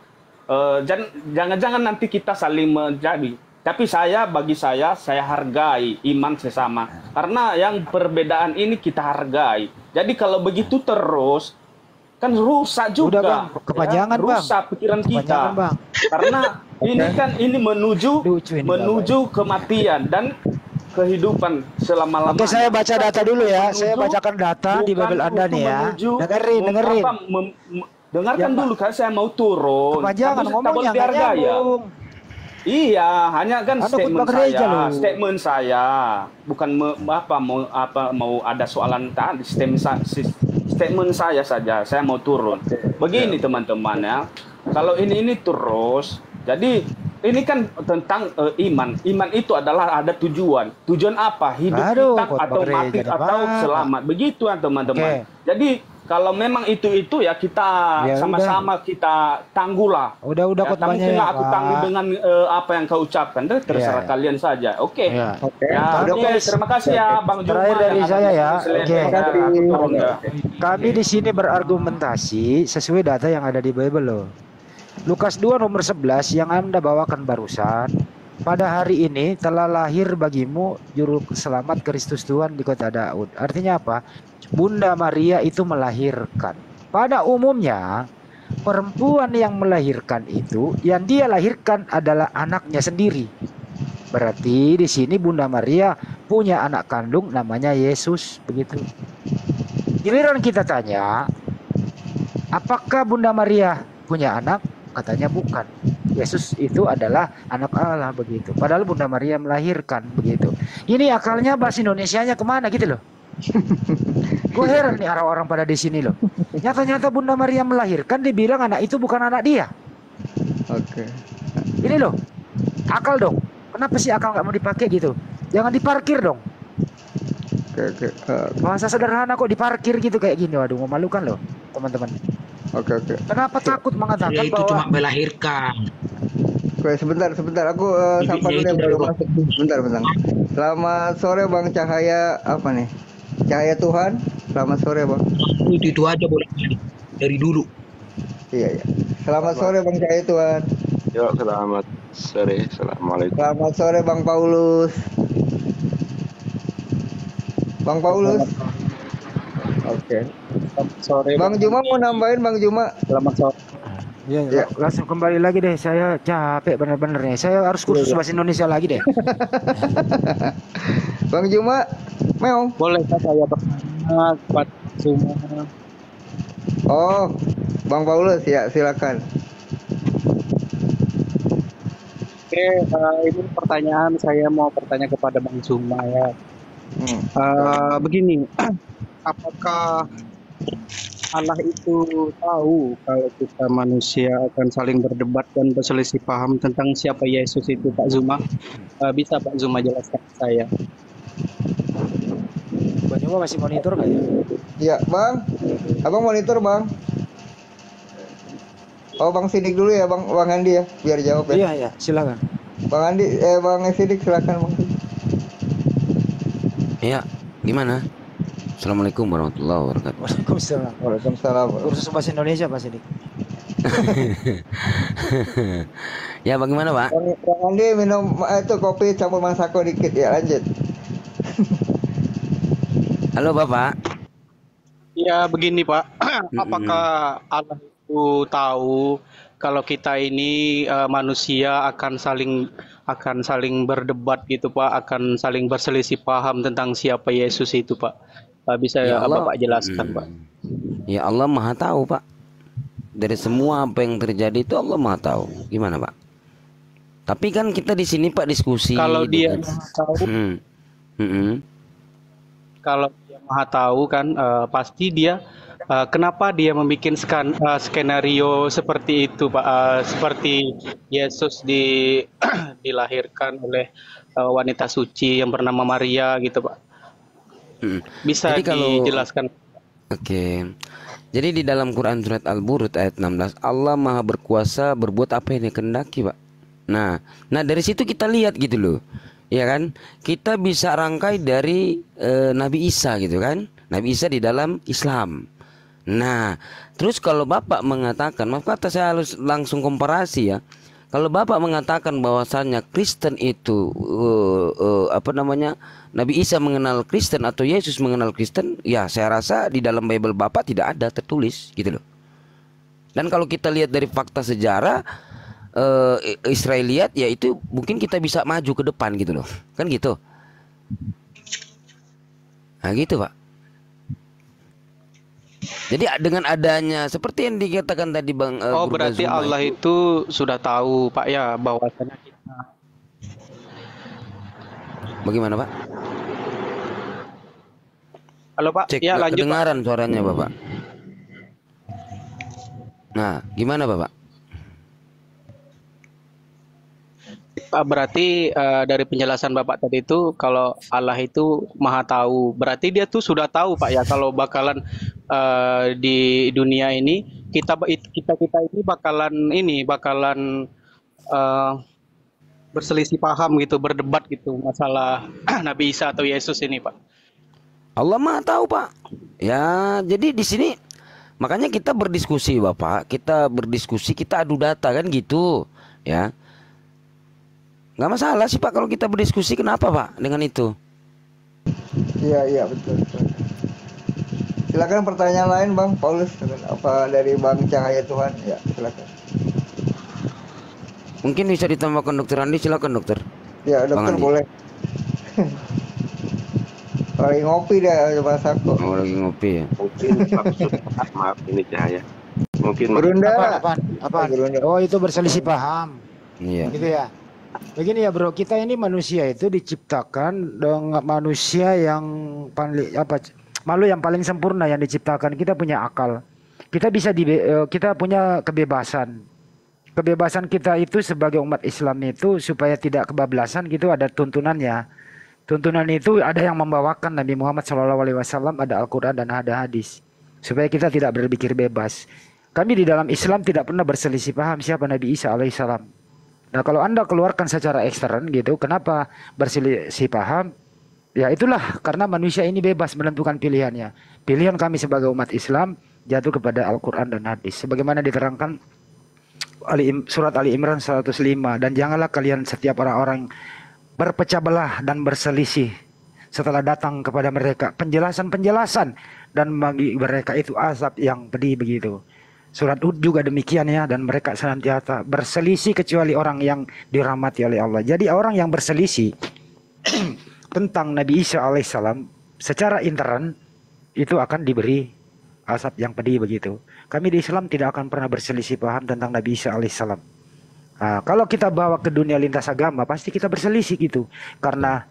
jan- jangan-jangan nanti kita saling menjadi. Tapi saya bagi saya saya hargai iman sesama karena yang perbedaan ini kita hargai. Jadi kalau begitu terus kan rusak juga. Udah, Bang. Kepanjangan, ya, Bang. rusak pikiran kita. Bang. Karena ini kan ini menuju ini, menuju kematian dan kehidupan selama-lamanya. Oke, saya baca data dulu ya. Saya Menuju- bacakan data di Bible Anda nih ya. menuju- Dengerin, dengerin. apa, mem- mem- dengarkan Ya, dulu kan saya mau turun. Kepanjangan ngomongnya dihargai ya. Iya, hanya kan Anda statement saya, loh. statement saya, bukan me- apa mau apa mau ada soalan tadi statement statement saya saja. Saya mau turun. Begini teman-teman ya, kalau ini ini terus, jadi ini kan tentang eh, iman. Iman itu adalah ada tujuan. Tujuan apa? Hidup Aduh, kita atau mati atau selamat. Begitu ya teman-teman. Oke. Jadi kalau memang itu itu ya kita Ya sama-sama kita tanggulah. Udah udah Ya, khotbahnya ya, aku tangguh dengan eh, apa yang kau ucapkan. Terserah Ya, ya. kalian saja. Oke. Ya. Oke. Ya, Tapi- oke. Terima kasih ya Bang Juma. Terakhir dari saya ya. Oke. Ya, turun ya. Kami di sini berargumentasi sesuai data yang ada di Bible loh. Lukas 2 nomor 11 yang Anda bawakan barusan. Pada hari ini telah lahir bagimu juru selamat Kristus Tuhan di kota Daud. Artinya apa? Bunda Maria itu melahirkan. Pada umumnya perempuan yang melahirkan itu yang dia lahirkan adalah anaknya sendiri. Berarti di sini Bunda Maria punya anak kandung namanya Yesus begitu. Giliran kita tanya, apakah Bunda Maria punya anak? Katanya bukan. Yesus itu adalah anak Allah begitu. Padahal Bunda Maria melahirkan begitu. Ini akalnya bahasa Indonesianya ke mana gitu loh? Gue heran nih orang-orang pada di sini loh. Nyata-nyata Bunda Maria melahirkan, dibilang anak itu bukan anak dia. Oke. Ini loh, akal dong. Kenapa sih akal nggak mau dipakai gitu? Jangan diparkir dong. Oke, oke. Eh, Bahasa sederhana kok diparkir gitu kayak gini. Waduh, memalukan loh, teman-teman. Oke, oke. Kenapa takut mengatakan Ya, itu bahwa cuma melahirkan. Oke, sebentar, sebentar. Aku eh, Jadi, sapa ya dulu yang baru masuk. Sebentar, bentar. Selamat sore Bang Cahaya apa nih? Cahaya Tuhan. Selamat sore Bang. Itu itu aja boleh dari dulu. Iya, iya. Selamat sore Bang Cahaya Tuhan. Yuk, selamat sore. Assalamualaikum. Selamat sore Bang Paulus. Bang Paulus. Oke. Sore. Bang Juma mau nambahin Bang Juma. Selamat sore. Ya, Ya. langsung kembali lagi deh. Saya capek bener-bener nih. Saya harus kursus bahasa Indonesia lagi deh. Bang Juma. Meong. Bolehkah saya bertanya kepada semua? Oh, Bang Paulus ya silakan. Oke, eh, ini pertanyaan saya mau bertanya kepada Bang Zuma ya. Hmm. Eh, begini, apakah Allah itu tahu kalau kita manusia akan saling berdebat dan berselisih paham tentang siapa Yesus itu Pak Zuma? Eh, bisa Pak Zuma jelaskan ke saya? Bang Juma masih monitor nggak ya? Ya, Bang. Abang monitor, Bang. Oh, Bang Sidik dulu ya, Bang Bang Andi ya, biar jawab ya. Iya, iya, silakan. Bang Andi, eh Bang Sidik silakan, Bang. Iya, gimana? Assalamualaikum warahmatullahi wabarakatuh. Waalaikumsalam. Waalaikumsalam. Kursus bahasa Indonesia Pak Sidik. ya, bagaimana, Pak? Bang, Bang Andi minum eh, itu kopi campur masako dikit ya, lanjut. Halo, Bapak. Ya begini Pak, apakah Allah itu tahu kalau kita ini eh, manusia akan saling akan saling berdebat gitu Pak, akan saling berselisih paham tentang siapa Yesus itu Pak. Eh, bisa Ya Allah. Bapak jelaskan Pak? Ya Allah Maha tahu, Pak. Dari semua apa yang terjadi itu Allah Maha tahu. Gimana, Pak? Tapi kan kita di sini Pak diskusi. Kalau gitu dia maha tahu, Hmm. Mm-mm. kalau maha tahu kan eh, pasti dia eh, kenapa dia membuat skan, eh, skenario seperti itu Pak Eh, seperti Yesus di dilahirkan oleh eh, wanita suci yang bernama Maria gitu Pak Mm. bisa Jadi kalau- dijelaskan Oke. Jadi di dalam Quran surat Al-Burud ayat 16 Allah Maha berkuasa berbuat apa yang dia kehendaki, Pak. Nah, nah dari situ kita lihat gitu loh. Ya kan? Kita bisa rangkai dari eh, Nabi Isa gitu kan? Nabi Isa di dalam Islam. Nah, terus kalau Bapak mengatakan, maaf kata saya harus langsung komparasi ya. Kalau Bapak mengatakan bahwasannya Kristen itu eh, eh, apa namanya Nabi Isa mengenal Kristen atau Yesus mengenal Kristen, ya saya rasa di dalam Bible Bapak tidak ada tertulis gitu loh. Dan kalau kita lihat dari fakta sejarah eh, Israeliat ya itu mungkin kita bisa maju ke depan gitu loh. Kan gitu. Nah gitu Pak. Jadi dengan adanya seperti yang dikatakan tadi Bang eh, Oh Guru berarti Bazuma Allah itu sudah tahu Pak ya bahwasanya kita Bagaimana Pak? Halo Pak Cek ya lanjut Pak. kedengaran suaranya Bapak. Nah, gimana Bapak? Berarti eh, dari penjelasan Bapak tadi itu kalau Allah itu maha tahu, berarti dia tuh sudah tahu Pak ya kalau bakalan eh, di dunia ini kita kita kita ini bakalan ini bakalan eh, berselisih paham gitu, berdebat gitu masalah Nabi Isa atau Yesus ini Pak. Allah Maha tahu, Pak. Ya, jadi di sini makanya kita berdiskusi, Bapak. Kita berdiskusi, kita adu data kan gitu, ya. Nggak masalah sih Pak kalau kita berdiskusi kenapa Pak dengan itu? Iya iya betul, betul. Silakan pertanyaan lain Bang Paulus apa dari Bang Cahaya Tuhan ya silakan. Mungkin bisa ditambahkan dokter Andi silakan dokter. Ya dokter boleh. Lagi ngopi dia coba sako. Oh, lagi ngopi ya. Mungkin maksud maaf ini cahaya. Mungkin Berunda. Apaan? Apaan? Oh itu berselisih paham. Iya. Gitu ya. Begini ya bro, kita ini manusia itu diciptakan dengan manusia yang paling apa malu yang paling sempurna yang diciptakan. Kita punya akal. Kita bisa di kita punya kebebasan. Kebebasan kita itu sebagai umat Islam itu supaya tidak kebablasan gitu ada tuntunannya. Tuntunan itu ada yang membawakan Nabi Muhammad SAW, ada Al-Quran dan ada hadis. Supaya kita tidak berpikir bebas. Kami di dalam Islam tidak pernah berselisih paham siapa Nabi Isa alaihissalam. Nah kalau anda keluarkan secara ekstern gitu, kenapa berselisih paham? Ya itulah karena manusia ini bebas menentukan pilihannya. Pilihan kami sebagai umat Islam jatuh kepada Al-Quran dan hadis. Sebagaimana diterangkan surat Ali Imran 105 dan janganlah kalian setiap orang-orang berpecah belah dan berselisih setelah datang kepada mereka penjelasan-penjelasan dan bagi mereka itu azab yang pedih begitu. Surat Hud juga demikian ya dan mereka senantiasa berselisih kecuali orang yang dirahmati oleh Allah. Jadi orang yang berselisih tentang Nabi Isa alaihissalam secara intern itu akan diberi azab yang pedih begitu. Kami di Islam tidak akan pernah berselisih paham tentang Nabi Isa alaihissalam. Nah, kalau kita bawa ke dunia lintas agama pasti kita berselisih gitu karena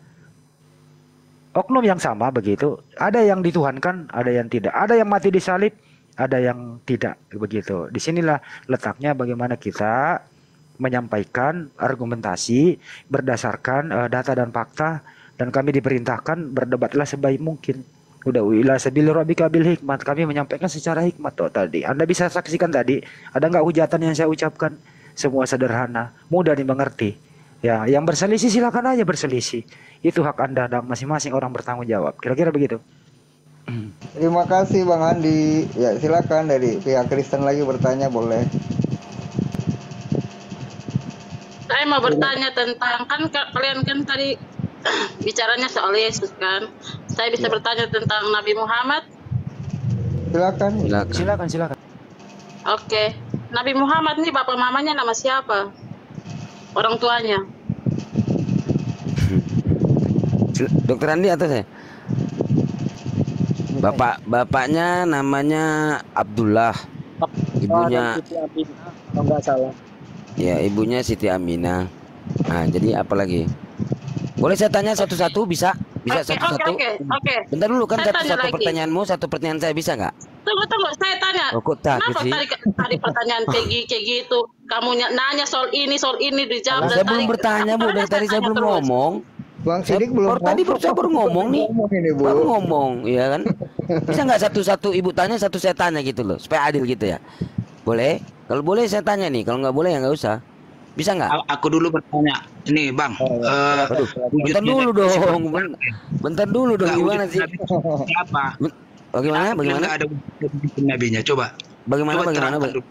oknum yang sama begitu. Ada yang dituhankan, ada yang tidak. Ada yang mati disalib, ada yang tidak begitu. Di sinilah letaknya bagaimana kita menyampaikan argumentasi berdasarkan eh, data dan fakta dan kami diperintahkan berdebatlah sebaik mungkin. Udah ila sabil bil hikmat. Kami menyampaikan secara hikmat tuh tadi. Anda bisa saksikan tadi, ada nggak hujatan yang saya ucapkan? Semua sederhana, mudah dimengerti. Ya, yang berselisih silakan aja berselisih. Itu hak Anda dan masing-masing orang bertanggung jawab. Kira-kira begitu. Terima kasih Bang Andi. Ya silakan dari pihak Kristen lagi bertanya boleh. Saya mau bertanya tentang kan ka- kalian kan tadi bicaranya soal Yesus kan. Saya bisa bertanya tentang Nabi Muhammad. Silakan. Silakan. Silakan, silakan. Oke. Nabi Muhammad nih bapak mamanya nama siapa? Orang tuanya. Dokter Andi atas ya. Bapak bapaknya namanya Abdullah. Ibunya Siti Aminah, kalau nggak salah. ya ibunya Siti Aminah. Nah, jadi apa lagi? Boleh saya tanya satu-satu bisa? Bisa Oke, oke, satu-satu? oke, oke. Bentar dulu kan satu-satu pertanyaanmu, satu pertanyaan saya bisa nggak? Tunggu, tunggu. Saya tanya. Oh, kok takut Kenapa sih? tadi, tadi pertanyaan kayak, gi- kayak gitu? Kamu ny- nanya soal ini, soal ini dijawab. Saya belum bertanya bu, dari tadi saya belum terus. ngomong. Bang Saya Sidik belum baru tadi baru saya baru ngomong nih. Ngomong ini, Bu. Baru ngomong, ya kan? Bisa nggak satu-satu ibu tanya, satu saya tanya gitu loh, supaya adil gitu ya? Boleh? Kalau boleh saya tanya nih, kalau nggak boleh ya nggak usah. Bisa nggak? Aku dulu bertanya, ini bang, eh, Aduh, wujudnya bentar dulu dong, bentar dulu dong, gimana sih? Nabi seperti apa? Bagaimana? Bagaimana? nggak ada nabinya? Coba. Bagaimana? Coba Bagaimana? terangkan Ba- dulu.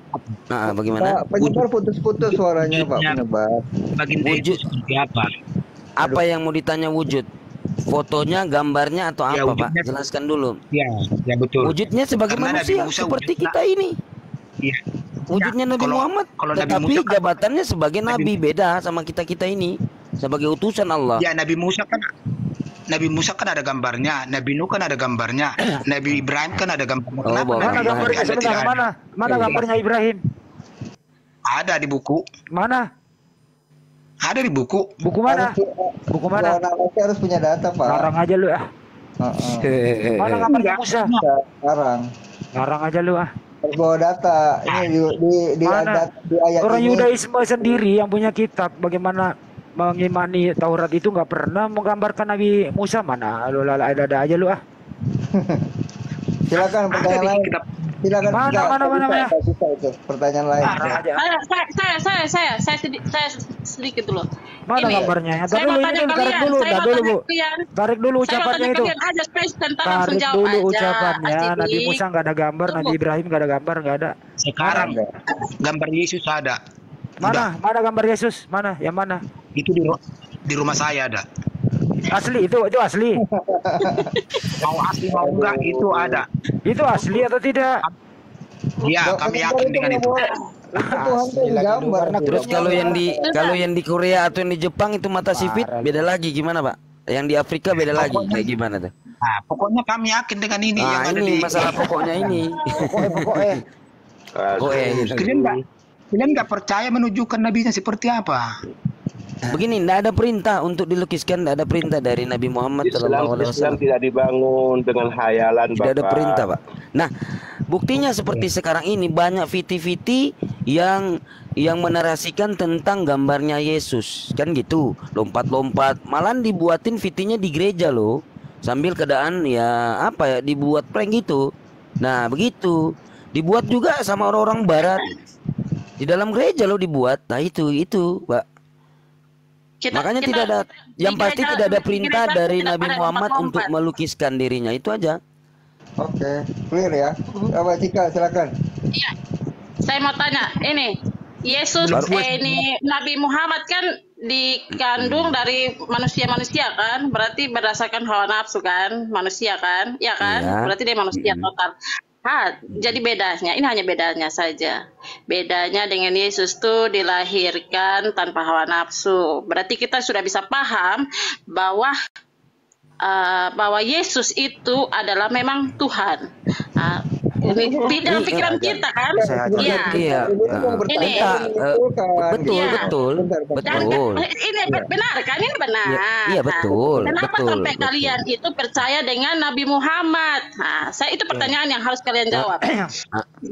Nah, bagaimana? Pak, penyebar putus-putus suaranya, Pak, Wujudnya. penyebar. Baginda itu Wujud. seperti apa? Apa yang mau ditanya wujud? Fotonya, gambarnya atau Ya, apa, Pak? wujudnya- Jelaskan dulu. Ya, ya betul. Wujudnya sebagai Karena Nabi manusia Musa seperti wujudnya- kita ini. Iya. Wujudnya Nabi kalau- Muhammad, kalau Nabi tetapi Musa kan- jabatannya sebagai Nabi- nabi beda sama kita-kita ini, sebagai utusan Allah. Ya Nabi Musa kan Nabi Musa kan ada gambarnya, Nabi Nuh kan ada gambarnya, Nabi Ibrahim kan ada gambarnya. Oh, Kenapa Nabi Mana gambar. gambarnya? Sebentar, mana? Mana Iya. gambarnya Ibrahim? Ada di buku, Mana? Ada di buku. Buku mana? Harus, Buku mana? Analis harus punya data, Pak. Ngarang aja lu ah. Heeh. Mana gambarnya Musa? Sekarang Ngarang aja lu ah. harus bawa data. Ini di di di, Mana? adat, di ayat Orang ini. Yudaisme sendiri yang punya kitab bagaimana mengimani Taurat itu nggak pernah menggambarkan Nabi Musa mana lu lala ada ada aja lu ah Silakan Ada pertanyaan di lain. kitab Silakan. Mana, mana, mana, mana? nggak bisa itu. Pertanyaan lain. Aja Saya, saya, saya, saya, saya, saya, sedi- saya sedikit dulu. mana Ini, gambarnya ya Saya mau dulu tanya ini tarik kalian, dulu saya tarik dulu bu tarik dulu Saya mau ucapannya itu aja tarik dulu ucapannya. Nabi Musa nggak ada gambar Nabi. Ibrahim nggak ada gambar nggak ada sekarang gambar Yesus ada. mana mana gambar Yesus mana yang mana Itu di di rumah saya ada. Asli itu itu asli Mau asli mau enggak itu ada. itu asli atau tidak Ya, Nggak, kami yakin dengan nggak itu. Asli gambar. Bu. Terus kalau yang di kalau yang di Korea atau yang di Jepang itu mata sipit beda lagi gimana, Pak? Yang di Afrika beda lagi Pokoknya- kayak gimana tuh? Nah, pokoknya kami yakin dengan ini yang Nah, ada ini di masalah pokoknya ini. pokoknya pokoknya Oh, eh, Kalian enggak kalian enggak percaya menunjukkan nabinya seperti apa? Begini, tidak ada perintah untuk dilukiskan, tidak ada perintah dari Nabi Muhammad Islam, Islam tidak dibangun dengan hayalan, Tidak ada perintah, Pak. Nah, buktinya seperti sekarang ini banyak viti-viti yang yang menarasikan tentang gambarnya Yesus, kan gitu, lompat-lompat, malah dibuatin vitinya di gereja loh, sambil keadaan ya apa ya dibuat prank gitu. Nah, begitu, dibuat juga sama orang-orang Barat di dalam gereja loh dibuat. Nah itu itu, Pak. Kita- Makanya kita- tidak ada yang pasti tidak ada perintah gereja dari tidak Nabi Muhammad untuk melukiskan dirinya itu aja. Oke, clear ya. Coba Cika, silakan. Iya. Saya mau tanya, ini Yesus Baru- eh, ini Nabi Muhammad kan dikandung dari manusia-manusia kan? Berarti berdasarkan hawa nafsu kan? Manusia kan? Ya kan? Iya. Berarti dia manusia total. Ah, jadi bedanya, ini hanya bedanya saja. Bedanya dengan Yesus tuh dilahirkan tanpa hawa nafsu. Berarti kita sudah bisa paham bahwa uh, bahwa Yesus itu adalah memang Tuhan. Ini di dalam Ini, pikiran kita kan? saya aja. Iya. Iya. Ini betul, Iya. betul, betul. ini benar kan? Ini benar. Iya, iya, betul, Kenapa betul, sampai betul. kalian itu percaya dengan Nabi Muhammad? Nah, saya itu pertanyaan yang harus kalian jawab. Ah,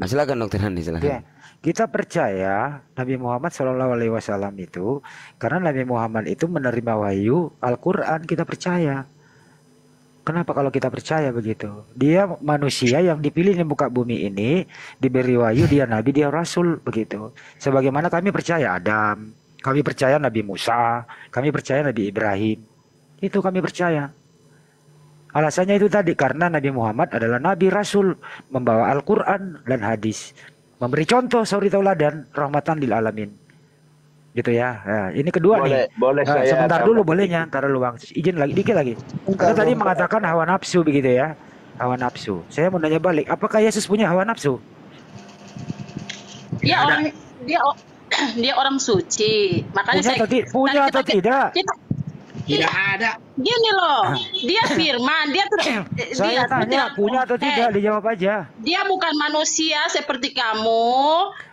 silakan Dokter Handi, silakan. Kita percaya Nabi Muhammad Shallallahu Alaihi Wasallam itu karena Nabi Muhammad itu menerima wahyu Al-Quran kita percaya. Kenapa kalau kita percaya begitu? Dia manusia yang dipilih di muka bumi ini, diberi wahyu, dia nabi, dia rasul begitu. Sebagaimana kami percaya Adam, kami percaya Nabi Musa, kami percaya Nabi Ibrahim. Itu kami percaya. Alasannya itu tadi karena Nabi Muhammad adalah nabi rasul, membawa Al-Qur'an dan hadis, memberi contoh suri tauladan rahmatan lil alamin. Gitu ya. Nah, ini kedua Boleh- nih. boleh Nah, saya sebentar dulu bolehnya, ntar dulu Bang. Izin lagi dikit lagi. Anda tadi mengatakan hawa nafsu begitu ya. hawa nafsu. Saya mau nanya balik, apakah Yesus punya hawa nafsu? Dia orang dia dia orang suci. Makanya Punya saya atau, punya kita- atau kita- tidak? Kita, Tidak ada. gini loh, dia firman, dia tuh Ah. Saya dia tanya, tidak- punya atau eh, tidak? Dijawab aja. Dia bukan manusia seperti kamu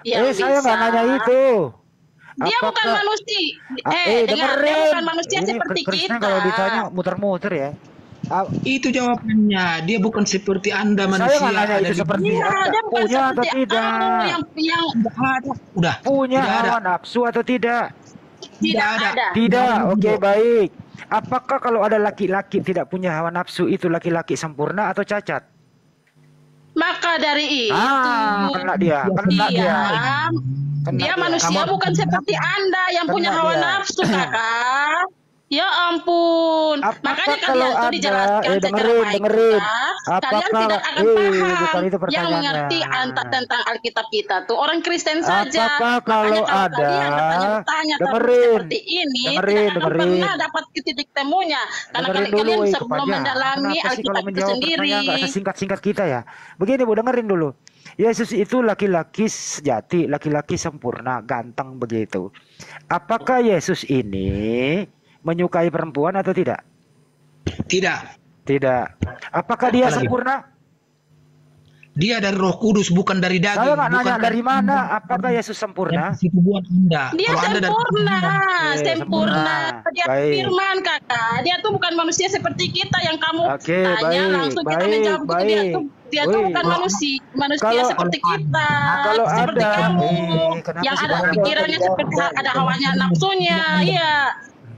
yang eh, saya nggak nanya itu. Dia bukan Apakah- manusia. Ah, Eh, eh, dengar, dia bukan manusia Ini seperti Kristen kita. kalau ditanya muter-muter ya. Ah, Itu jawabannya. Dia bukan seperti Anda manusia. Saya nggak nanya ada itu di seperti. Iya, Anda. dia bukan Punya atau tidak? yang yang Tidak ada. Udah. Punya Tidak ada. hawa nafsu atau tidak? tidak ada. ada. Tidak. Oke, baik. Apakah kalau ada laki-laki tidak punya hawa nafsu itu laki-laki sempurna atau cacat? Maka dari itu Ah, kena dia, kena dia. dia, Kena dia manusia Kamu- bukan seperti Anda yang Kena punya hawa dia. nafsu, kakak. Ya ampun. Apakah Makanya kalau kalian ada, dijelaskan eh, secara dengerin, baik dengerin. kita, kalian Apakah- tidak akan eh, paham bukan itu yang mengerti anta tentang Alkitab kita tuh orang Kristen saja. Apakah kalau Makanya kalau ada, kalian bertanya-tanya terus dengerin, seperti ini, dengerin, tidak akan dengerin. pernah dapat titik temunya. Karena dengerin kalian, dulu kalian sebelum mendalami Alkitab itu sendiri. sesingkat-singkat kita ya? Begini Bu, dengerin dulu. Yesus itu laki-laki sejati, laki-laki sempurna, ganteng begitu. Apakah Yesus ini menyukai perempuan atau tidak? Tidak. Tidak. Apakah dia Apalagi? sempurna? Dia dari Roh Kudus bukan dari daging. Saya nggak bukan nanya dari mana. Apakah Yesus sempurna? Itu buat Anda. Dia Kalau Anda dari sempurna, Eh, sempurna. sempurna. Dia Baik. firman kakak. Dia tuh bukan manusia seperti kita yang kamu Oke, tanya baik, langsung kita baik, menjawab gitu. Dia baik. tuh dia tuh bukan manusia, manusia Kalau- seperti kita, kalau seperti ada- kamu eh, yang ada pikirannya seperti ada hawanya nafsunya. Iya,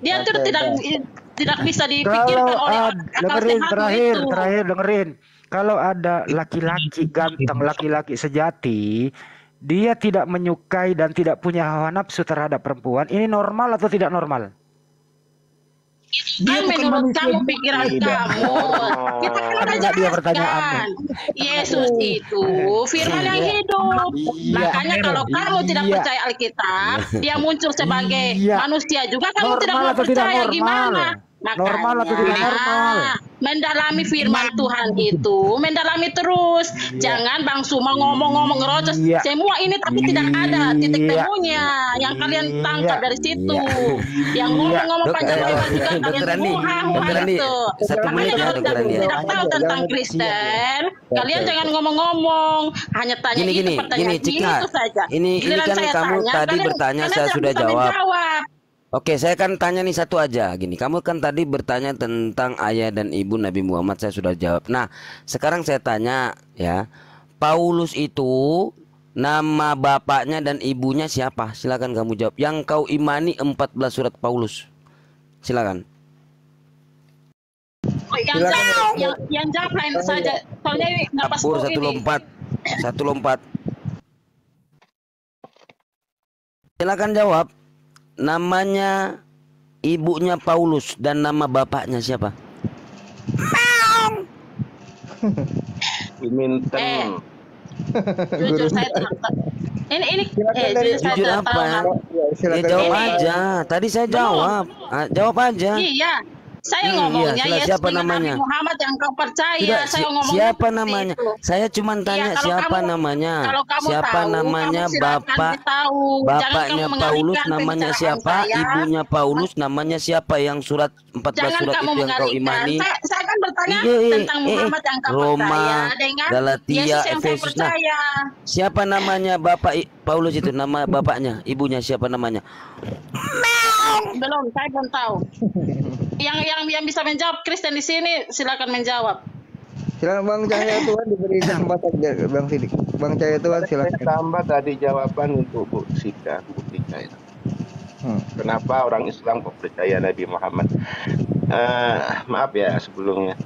dia tuh tidak tidak bisa Kalau dipikirkan oleh ada, akal sehat terakhir, itu. terakhir dengerin. Kalau ada laki-laki ganteng, laki-laki sejati, dia tidak menyukai dan tidak punya hawa nafsu terhadap perempuan, ini normal atau tidak normal? Dia kan menurut kamu pikiran kamu kita kan udah jelaskan Yesus itu firman yang hidup Iya. makanya kalau kamu tidak Iya. percaya Alkitab dia muncul sebagai Iya. manusia juga kamu tidak Normal mau tidak percaya normal? gimana Normal atau tidak normal? mendalami firman Tuhan itu mendalami terus jangan Bang Suma ngomong-ngomong ngerocos Iya. semua ini tapi tidak ada titik Iya. temunya yang kalian tangkap Iya. dari situ Iya. yang ngomong-ngomong panjang lebar juga kalian Andi, itu. satu Makanya menit ya, kalau Dokter Andi. tidak tahu tentang Kristen, kalian jangan ngomong-ngomong, hanya tanya Gini, itu gini, pertanyaan gini, itu saja. Ini- ini kan kamu tanya, tadi kalian- bertanya, kalian saya sudah jawab. Oke, saya akan tanya nih satu aja gini. Kamu kan tadi bertanya tentang ayah dan ibu Nabi Muhammad, saya sudah jawab. Nah, sekarang saya tanya ya. Paulus itu nama bapaknya dan ibunya siapa? Silakan kamu jawab. Yang kau imani 14 surat Paulus. Silakan. Oh, yang jawab, yang, yang jawab lain saja. Soalnya nggak pas satu lompat. Satu lompat. Silakan jawab. Namanya ibunya Paulus dan nama bapaknya siapa? Diminta Eh. Jujur saya. Ini ini Silakan eh, dari- jujur apa? ya? Ya, jawab Ini- aja. Tadi saya jawab. Ah, jawab aja. Iya. Saya Iya, ngomongnya jelas. Yesus Siapa namanya? Nabi Muhammad yang kau percaya. Tidak, saya si- ngomong siapa namanya? itu. Saya cuma tanya Iya, siapa kamu- namanya. Kalau kamu siapa tahu, namanya kamu bapak. Jangan bapaknya kamu Paulus namanya siapa? saya. Ibunya Paulus namanya siapa? Yang surat 14 Jangan surat itu yang kau imani. Saya, saya kan bertanya Iya, iya, tentang eh. Muhammad yang kau Roma, percaya dengan Galatia, Efesus. Nah. Siapa namanya bapak Paulus itu? Nama bapaknya, ibunya siapa namanya? Belum, saya belum tahu. yang yang yang bisa menjawab Kristen di sini silakan menjawab. Silakan Bang Cahaya Tuhan diberi kesempatan biar Bang Sidik. Bang Cahaya Tuhan Saya silakan. tambah tadi jawaban untuk Bu Sika, Bu Sika itu. Hmm. Kenapa orang Islam kok percaya Nabi Muhammad? Eh, maaf ya sebelumnya.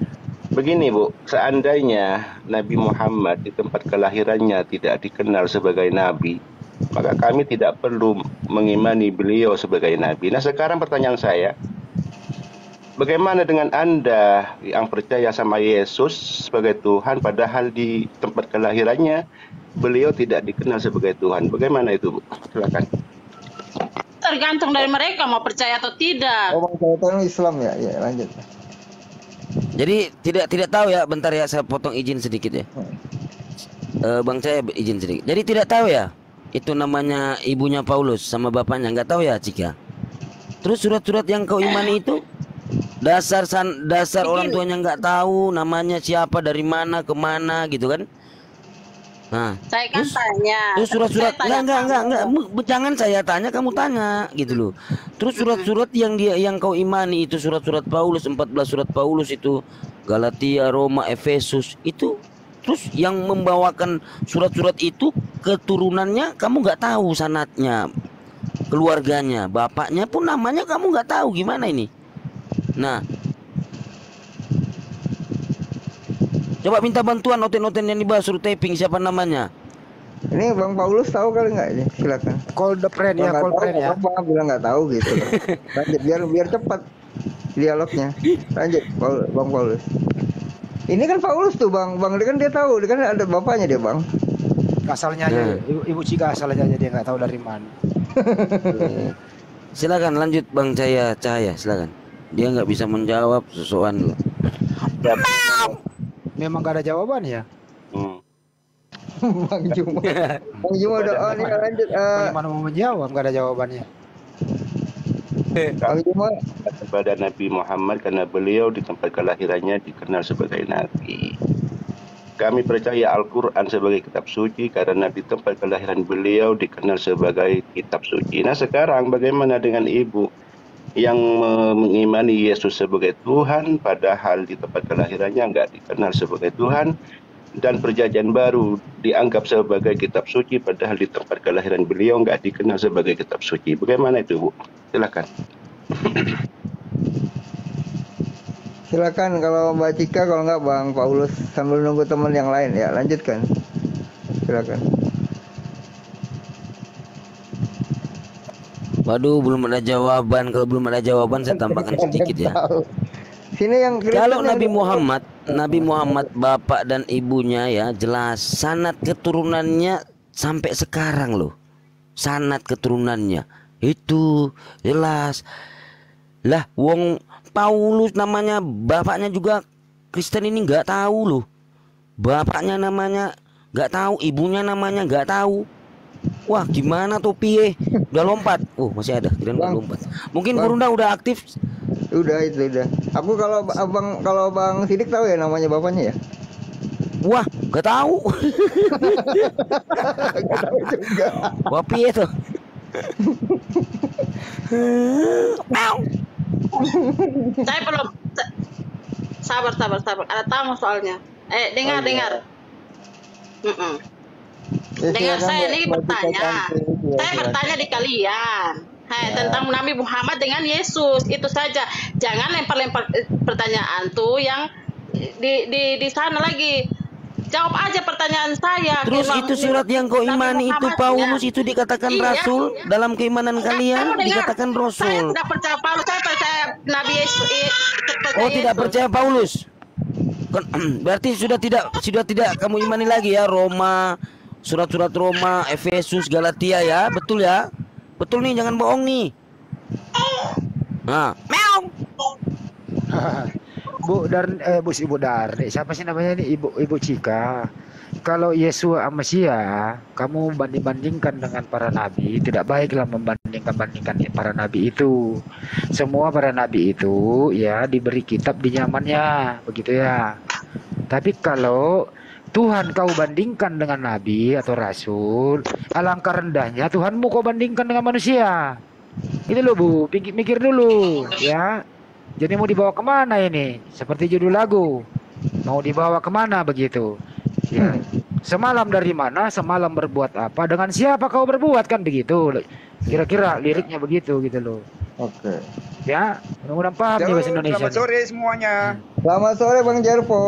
Begini Bu, seandainya Nabi Muhammad di tempat kelahirannya tidak dikenal sebagai Nabi, maka kami tidak perlu mengimani beliau sebagai Nabi. Nah sekarang pertanyaan saya, bagaimana dengan Anda yang percaya sama Yesus sebagai Tuhan padahal di tempat kelahirannya beliau tidak dikenal sebagai Tuhan? Bagaimana itu Bu? Silakan. Tergantung dari mereka mau percaya atau tidak. Oh Tuhan Islam ya? Ya lanjut. Jadi tidak tidak tahu ya, bentar ya saya potong izin sedikit ya. Eh, Bang saya izin sedikit. Jadi tidak tahu ya, itu namanya ibunya Paulus sama bapaknya nggak tahu ya Cika. Terus surat-surat yang kau imani itu dasar san, dasar orang tuanya nggak tahu namanya siapa dari mana ke mana gitu kan? Nah, Saya kan tanya. Terus surat-surat tanya enggak enggak enggak kamu. enggak Bu- jangan saya tanya kamu tanya gitu loh. Terus surat-surat yang dia yang kau imani itu surat-surat Paulus 14 surat Paulus itu Galatia, Roma, Efesus itu terus yang membawakan surat-surat itu keturunannya kamu nggak tahu sanatnya keluarganya bapaknya pun namanya kamu nggak tahu gimana ini nah coba minta bantuan noten-noten yang dibahas suruh taping siapa namanya Ini Bang Paulus tahu kali nggak ini? Silakan. Call the friend ya, call tahu, friend ya. Apa bilang nggak tahu gitu. Lanjut biar biar cepat dialognya. Lanjut Paul- Bang Paulus. Ini kan Paulus tuh Bang, Bang dia kan dia tahu, dia kan ada bapaknya dia Bang. Asalnya aja, Nah. ibu, ibu Cika asalnya aja dia nggak tahu dari mana. Silakan lanjut Bang Cahaya Cahaya silakan. Dia nggak bisa menjawab sesuatu loh. Memang gak ada jawaban ya. Hmm. Bang Juma. Bang Juma udah oh lanjut eh, Bagaimana mau menjawab gak ada jawabannya. Kepada Nabi Muhammad karena beliau di tempat kelahirannya dikenal sebagai Nabi. Kami percaya Al-Quran sebagai kitab suci karena di tempat kelahiran beliau dikenal sebagai kitab suci. Nah sekarang bagaimana dengan ibu yang me- mengimani Yesus sebagai Tuhan padahal di tempat kelahirannya nggak dikenal sebagai Tuhan dan perjanjian baru dianggap sebagai kitab suci padahal di tempat kelahiran beliau nggak dikenal sebagai kitab suci. Bagaimana itu Bu? Silakan. silakan kalau Mbak Cika kalau nggak Bang Paulus sambil nunggu teman yang lain ya lanjutkan. Silakan. Waduh belum ada jawaban. Kalau belum ada jawaban saya tambahkan sedikit ya. Sini yang Kalau Nabi Muhammad, Nabi Muhammad bapak dan ibunya ya jelas sanat keturunannya sampai sekarang loh. Sanat keturunannya itu jelas. Lah wong Paulus namanya bapaknya juga Kristen ini nggak tahu loh. Bapaknya namanya nggak tahu, ibunya namanya nggak tahu. Wah gimana tuh piye? Udah lompat. Oh masih ada, kirain udah lompat. Mungkin Bang. Gurunda udah aktif. Udah itu udah. Aku kalau abang kalau Bang Sidik tahu ya namanya bapaknya ya. Wah, gak tahu. Gak tahu juga. Tuh? Meow. Saya belum. sa- Sabar, sabar, sabar. Ada tamu soalnya. Eh, dengar, Oh, iya. dengar. Ya, Dengar saya ini bertanya. Ya, Saya bertanya di kalian. Hai, Ya. tentang Nabi Muhammad dengan Yesus itu saja. Jangan lempar-lempar eh, pertanyaan tuh yang di di di sana lagi. Jawab aja pertanyaan saya. Terus itu surat yang kau imani itu Paulus ya. itu dikatakan Iya. rasul dalam keimanan Enggak, kalian dikatakan Saya rasul. tidak percaya Paulus, saya percaya Nabi Yesus. eh, percaya Oh, tidak Yesus. percaya Paulus. Berarti sudah tidak sudah tidak kamu imani lagi ya Roma, surat-surat Roma, Efesus, Galatia ya, betul ya? Betul nih, jangan bohong nih. Nah, meow. Bu Dar eh Bu Ibu Darni, siapa sih namanya nih Ibu Ibu Cika? Kalau Yesus Mesia, kamu banding-bandingkan dengan para nabi, tidak baiklah membandingkan-bandingkan para nabi itu. Semua para nabi itu ya diberi kitab di zamannya, begitu ya. Tapi kalau Tuhan kau bandingkan dengan nabi atau rasul, alangkah rendahnya Tuhanmu kau bandingkan dengan manusia. Itu loh Bu, pikir, mikir dulu ya. Jadi mau dibawa ke mana ini? Seperti judul lagu. Mau dibawa ke mana begitu? Ya. Semalam dari mana? Semalam berbuat apa? Dengan siapa kau berbuat kan begitu? Kira-kira liriknya begitu gitu loh. Oke. Ya, mudah-mudahan paham nih bahasa Indonesia. Selamat sore semuanya. Selamat sore Bang Jerpo.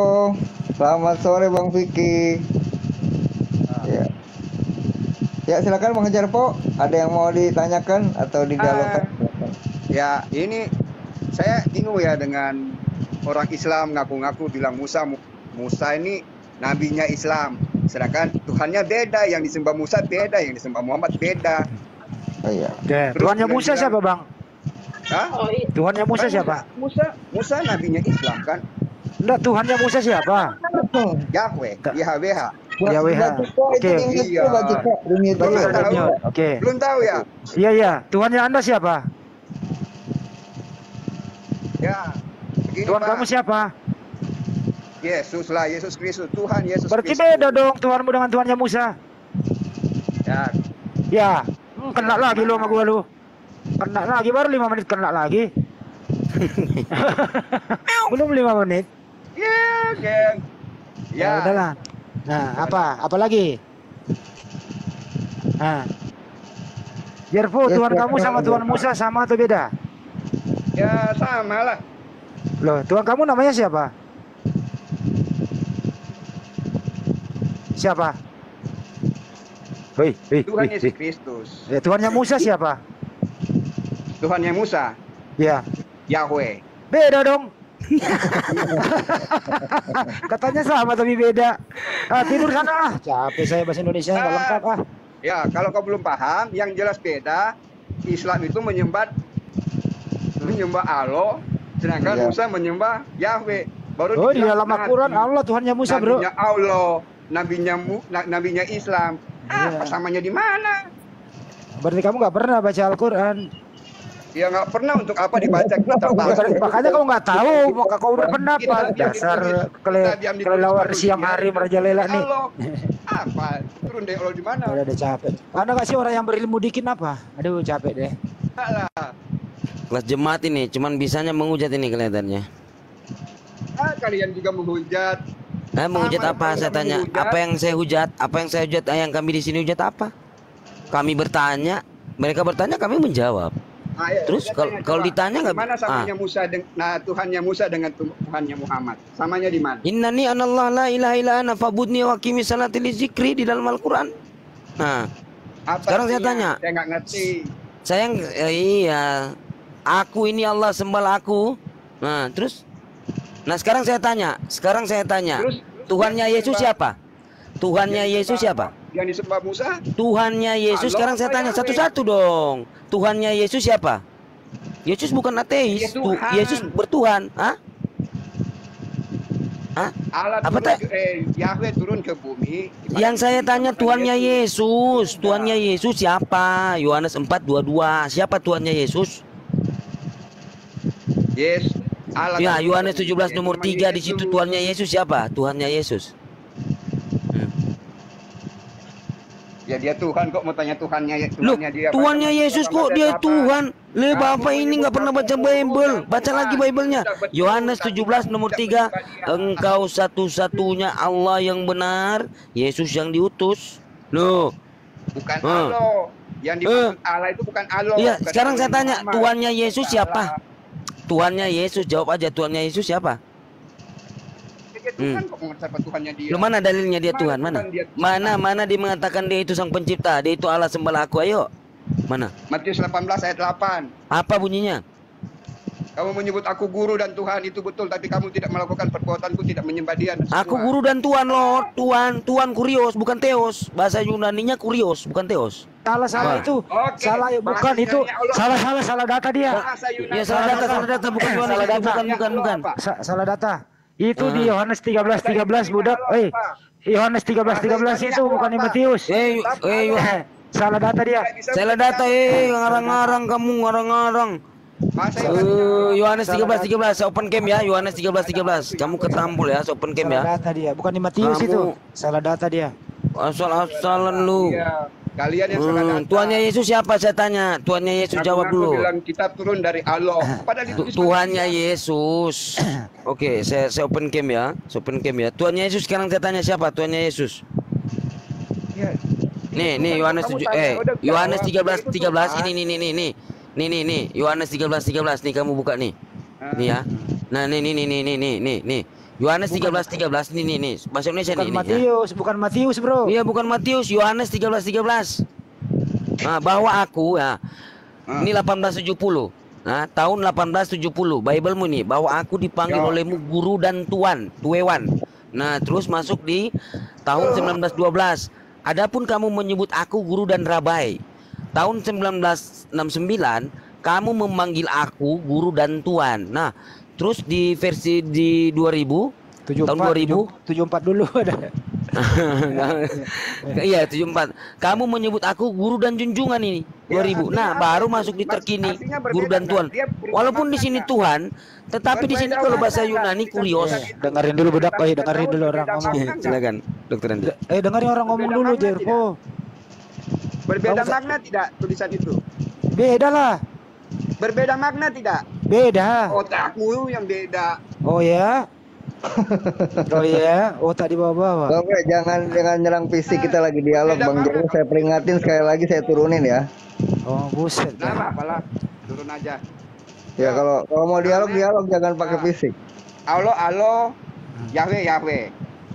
Selamat sore Bang Vicky. Ya. Ya silakan Bang Jerpo. Ada yang mau ditanyakan atau didialogkan? Ya, ini saya bingung ya dengan orang Islam ngaku-ngaku bilang Musa Musa ini nabinya Islam. Sedangkan Tuhannya beda, yang disembah Musa beda, yang disembah Muhammad beda. Oh iya. Oke, Terus Tuhannya Musa bilang- siapa, Bang? Hah? Oh, iya. Tuhannya Musa siapa? Musa, Musa nabinya Islam kan? Enggak, Tuhannya Musa siapa? Yahweh, YHWH. YHWH. Oke. Oke. Belum tahu ya? Iya, iya. Tuhannya Anda siapa? Ya. Begini, Tuhan Pak. kamu siapa? Yesus lah, Yesus Kristus, Tuhan Yesus Berarti Kristus. beda dong Tuhanmu dengan Tuhannya Musa. Ya, Ya, hmm, kena lagi lu sama gua lu. Kena lagi baru lima menit kena lagi. Belum lima menit. Ya, geng. Ya, Ya, udahlah. Nah, apa? Apa lagi? Nah. Jervo, Ya, Tuhan ya, kamu ya, sama ya. Tuhan Musa sama atau beda? ya sama lah. Loh, Tuhan kamu namanya siapa? Siapa? Hei, hei, Tuhan Yesus. Kristus. Ya, Tuhannya Musa siapa? Tuhannya Musa, Ya, Yahweh. beda dong. Katanya sama tapi beda. Ah, tidur sana ah. Capek saya bahasa Indonesia nggak lengkap ah. Ya, kalau kau belum paham, yang jelas beda. Islam itu menyembah menyembah Allah, sedangkan Iya. Musa menyembah Yahweh. Baru Oh, di dalam Al-Quran. Allah Tuhannya Musa, Bro. Nabinya Allah, nabinya Mu- na- nabinya Islam. Iya. Apa samanya di mana? Berarti kamu nggak pernah baca Al-Quran. Ya nggak pernah untuk apa dibaca kitab. Makanya kamu nggak tahu, maka kau berpendapat. Dasar kelelawar siang hari merajalela nih. Apa? Turun dari Allah di mana? Udah ada capek. Anda kasih orang yang berilmu dikit apa? Aduh capek deh. Enggak lah. Kelas jemaat ini cuman bisanya menghujat ini kelihatannya. Ah, kalian juga menghujat. Nah, menghujat Sama apa saya tanya? menghujat. Apa yang saya hujat? Apa yang saya hujat? Ah, Yang kami di sini hujat apa? Kami bertanya, mereka bertanya, kami menjawab. Ah, ya, Terus kalau- kalau ditanya nggak- Mana samanya ah. Musa dengan nah Tuhannya Musa dengan Tu- Tuhannya Muhammad? Samanya di mana? Innani anallah la ilaha illa ana fabudni wa qimi salati li zikri di dalam Al-Qur'an. Nah, Apa Sekarang saya tanya. Saya nggak ngerti. saya eh, iya, aku ini Allah sembah aku. Nah, terus Nah, sekarang saya tanya, sekarang saya tanya, Terus Tuhannya Yesus siapa? Tuhannya Yesus siapa? Yang disembah Musa? Tuhannya Yesus Allah sekarang saya tanya satu-satu dong. Tuhannya Yesus siapa? Yesus bukan ateis. Ya, Tu- Tuhan. Yesus bertuhan. Hah? Hah? Allah Apa turun ke, eh, Yahweh turun ke bumi. Yang saya tanya Tuhannya Yesus. Yesus. Tuhannya Yesus siapa? Yohanes 4:22. Siapa Tuhannya Yesus? Yes. Allah Ya, Yohanes ke bumi. 17 nomor Namanya 3 di situ. Tuhannya Yesus siapa? Tuhannya Yesus. Ya dia Tuhan kok mau tanya Tuhannya Loh, Tuhannya dia. Tuhannya Yesus kok dia apa? Tuhan? Le Bapak ini nggak pernah baca Bible. Baca lagi. Biblenya. Yohanes tapi 17 kamu nomor tidak 3. menyembah dia. Engkau satu-satunya Allah yang benar, Yesus yang diutus. Loh, Bukan. Allah. Yang dimaksud Allah itu bukan Allah. Iya, sekarang saya tanya. Tuhannya Yesus siapa? Tuhannya Yesus jawab aja Tuhannya Yesus siapa? Dia Tuhan kok mau siapa Tuhannya dia? Lu mana dalilnya dia Mana Tuhan? Mana? Tuhan dia? Mana mana dia mengatakan dia itu sang pencipta, dia itu Allah sembah aku. Ayo. Mana? Matius 18 ayat 8. Apa bunyinya? Kamu menyebut aku guru dan Tuhan itu betul, tapi kamu tidak melakukan perbuatanku, tidak menyembah dia. Aku semua. guru dan Tuhan Lord, Tuhan, Tuhan kurios bukan teos. Bahasa Yunaninya kurios bukan teos. Salah salah itu. Oke, Salah bukan bahasa itu. Allah. Salah salah salah data dia. Bahasa Yunani. Ya salah data, salah data bukan Salah data. bukan bukan bukan. Sa- salah data. Itu di Ah. Yohanes 13 13 budak. Eh, Yohanes 13 13 itu bukan di Matius. Eh, eh, Yo- Salah data dia. salah data eh ngarang-ngarang kamu ngarang-ngarang. Eh, Yohanes 13 13 saya open cam ya, Yohanes 13 13. Kamu ketampul ya, open Salah ya. data dia, bukan di Matius itu. Salah data dia. Asal-asalan lu. Kalian yang hmm, sudah datang. Tuhannya Yesus siapa saya tanya? Tuhannya Yesus Aku jawab dulu. bilang kita turun dari Allah. Eh, Padahal itu Tuhannya Yesus. Oke, okay, saya, saya open game ya. Saya open game ya. Tuhannya Yesus sekarang saya tanya siapa? Tuhannya Yesus. Ya. Nih, nih Yohanes eh Yohanes 13 13 ini nih nih nih nih. Nih nih nih Yohanes 13 13 nih kamu buka nih. Ah. Nih ya. Nah, nih nih nih nih nih nih nih. Yohanes 13 13 nih nih nih. Bahasa Indonesia Bukan nih nih. ya. Matius, bukan Matius, Bro. Iya bukan Matius, Yohanes 13 13. Nah, bahwa aku ya. Ah. Ini 1870. Nah, tahun 1870 Biblemu nih bahwa aku dipanggil Ya. olehmu guru dan tuan, tuewan. Nah, terus masuk di tahun 1912. Adapun kamu menyebut aku guru dan rabai. Tahun 1969 kamu memanggil aku guru dan tuan. Nah, Terus di versi di 2000 tahun 2000 74 dulu ada. iya 74 kamu menyebut aku guru dan junjungan ini 2000 nah baru masuk di terkini guru dan tuan. Walaupun di sini Tuhan tetapi di sini kalau bahasa Yunani kurios. dengerin dulu bedak, eh dengerin dulu orang ngomong. silakan dokter Andi Eh dengerin orang ngomong dulu, Jerko. Berbeda makna tidak tulisan itu? Beda lah. Berbeda makna tidak? Beda. Otakmu yang beda. Oh ya. oh ya, otak di bawah-bawah. Bang Bre, jangan jangan nyerang fisik kita lagi dialog Bang Jarwo saya peringatin sekali lagi saya turunin ya. Oh, buset. Nah, apalah, turun aja. Ya kalau kalau mau dialog dialog jangan pakai fisik. Allah Allah, Yahweh Yahweh.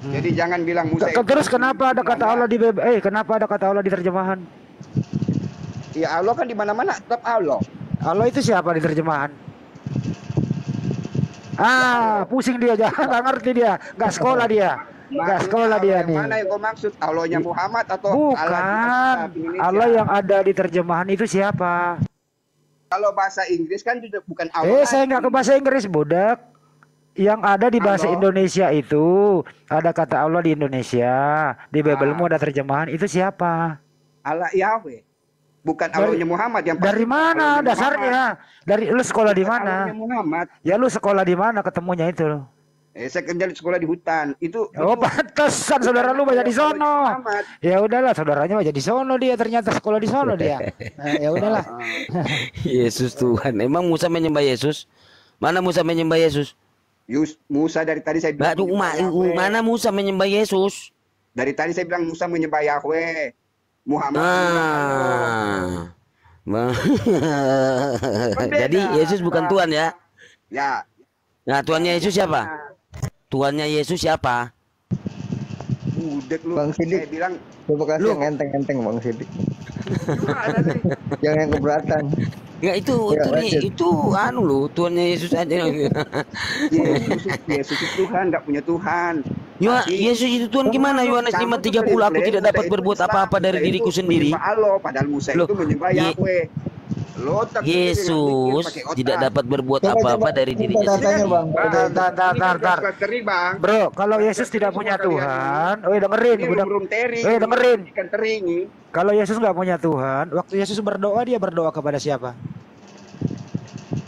Jadi jangan bilang Musa. Ke- Terus kenapa ada kata Allah di eh kenapa ada kata Allah di terjemahan? Ya Allah kan di mana-mana tetap Allah. Allah itu siapa di terjemahan? Ah, pusing dia jangan nggak ngerti dia, nggak sekolah dia, nggak sekolah dia nih. Mana yang kau maksud? Allahnya Muhammad atau Allah Bukan, Indonesia? Allah yang ada di terjemahan itu siapa? Kalau bahasa Inggris kan juga bukan Allah. Eh, saya nggak ke bahasa Inggris, bodak. Yang ada di bahasa Allah. Indonesia itu ada kata Allah di Indonesia, di Biblemu ada terjemahan itu siapa? Allah Yahweh. Bukan Dari- Allahnya Muhammad yang Dari mana dasarnya? Dari lu sekolah di mana? Muhammad. Ya lu sekolah di mana ketemunya itu? Eh, saya kerja di sekolah di hutan. Itu Oh, pantesan saudara lu banyak di sono. Muhammad. Ya udahlah, saudaranya banyak di sono dia ternyata sekolah di sono dia. Nah, ya udahlah. Yesus Tuhan emang Musa menyembah Yesus mana Musa menyembah Yesus Yus, Musa dari tadi saya bilang Aduh, ma- mana Musa menyembah Yesus Dari tadi saya bilang Musa menyembah Yahweh. Muhammad. Nah. Ma- Jadi Yesus bukan Tuhan ya. Ya, Nah, Tuannya Yesus siapa? Tuannya Yesus siapa? budek lu. Bang Sidik. Saya bilang Coba kasih yang enteng-enteng Bang Sidik. Jangan yang keberatan. Enggak itu Ya, itu nih, itu anu loh, Tuannya Yesus aja. Yesus, Yesus itu Tuhan, nggak punya Tuhan. Ya, Yesus itu Tuhan gimana? Yohanes Kamu tuh 5:30 aku tidak dapat berbuat apa-apa dari diriku sendiri. Allah, padahal Musa Loh, itu menyembah Ye- Yahweh. Yesus tidak dapat berbuat apa-apa dari dirinya Datanya sendiri. Tar. Teri bang. Bro, kalau Yesus tidak punya Tuhan, oh dengerin, udah. Eh dengerin, kalau Yesus nggak punya Tuhan, waktu Yesus berdoa dia berdoa kepada siapa?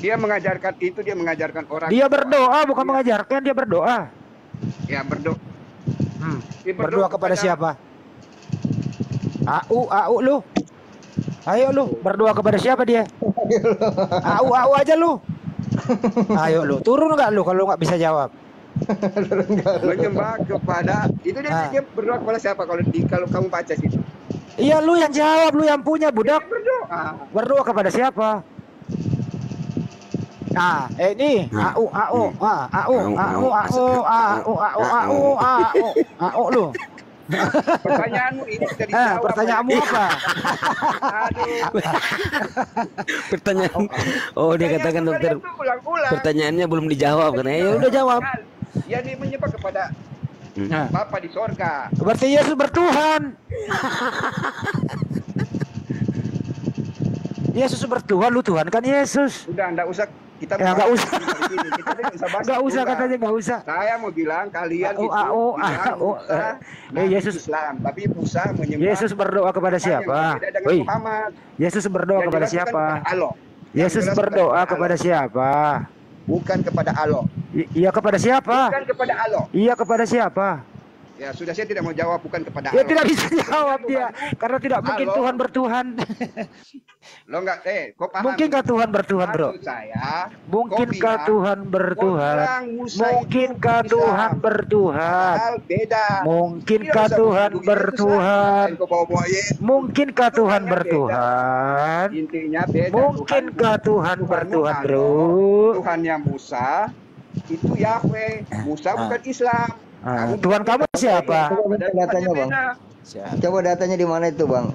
Dia mengajarkan itu, dia mengajarkan orang. Dia berdoa bukan mengajarkan, dia berdoa. Ya berdoa. Hmm. Dia Berdoa kepada siapa? Au, au lu. Ayo lu, berdoa kepada siapa dia? Au, au aja lu. Ayo lu, turun nggak lu kalau nggak bisa jawab? Menyembah kepada itu dia, Ah. dia berdoa kepada siapa kalau di kalau kamu baca situ. Iya lu yang jawab, lu yang punya budak. Berdoa. Berdoa kepada siapa? Nah, eh ini, Nah. au, au, ah, au, au, au, au, au, au, au, au, au, lu. Pertanyaanmu ini sudah Ah, dijawab. pertanyaanmu apa? Aduh. Pertanyaan. Oh, dia katakan dokter. Pertanyaannya belum dijawab kan? Ya udah jawab. Ya dia menyembah kepada Nah, Bapa di sorga. berarti Yesus bertuhan. Yesus bertuhan, lu Tuhan kan Yesus. Udah enggak usah kita Ya, nggak usah. di sini. Kita tidak usah bahas Nggak usah katanya nggak usah. Saya mau bilang kalian Au, itu bilang au, Musa eh, Nabi Yesus- Islam, tapi Musa menyembah Yesus berdoa kepada siapa? Woi, Muhammad. Yesus berdoa Yang kepada siapa? Allah. Yesus berdoa kepada siapa? bukan kepada Allah. Iya kepada siapa? Bukan kepada Allah. Iya kepada siapa? Ya sudah saya tidak mau jawab bukan kepada Ya Allah. tidak bisa jawab dia karena tidak mungkin Halo. Tuhan bertuhan. Lo enggak eh kau paham? Mungkinkah Tuhan bertuhan, Bro? Saya, Mungkinkah Tuhan bertuhan? Musa Mungkinkah Tuhan bertuhan? Beda. Mungkinkah Tuhan bertuhan? Yesus. Mungkinkah Tuhan bertuhan? Intinya beda. Mungkinkah Tuhan bertuhan, Bro? Tuhannya Musa itu Yahweh. Musa Ah. bukan Islam. Ah, Tuhan kamu siapa? Coba datanya Bang. Coba datanya di mana itu Bang?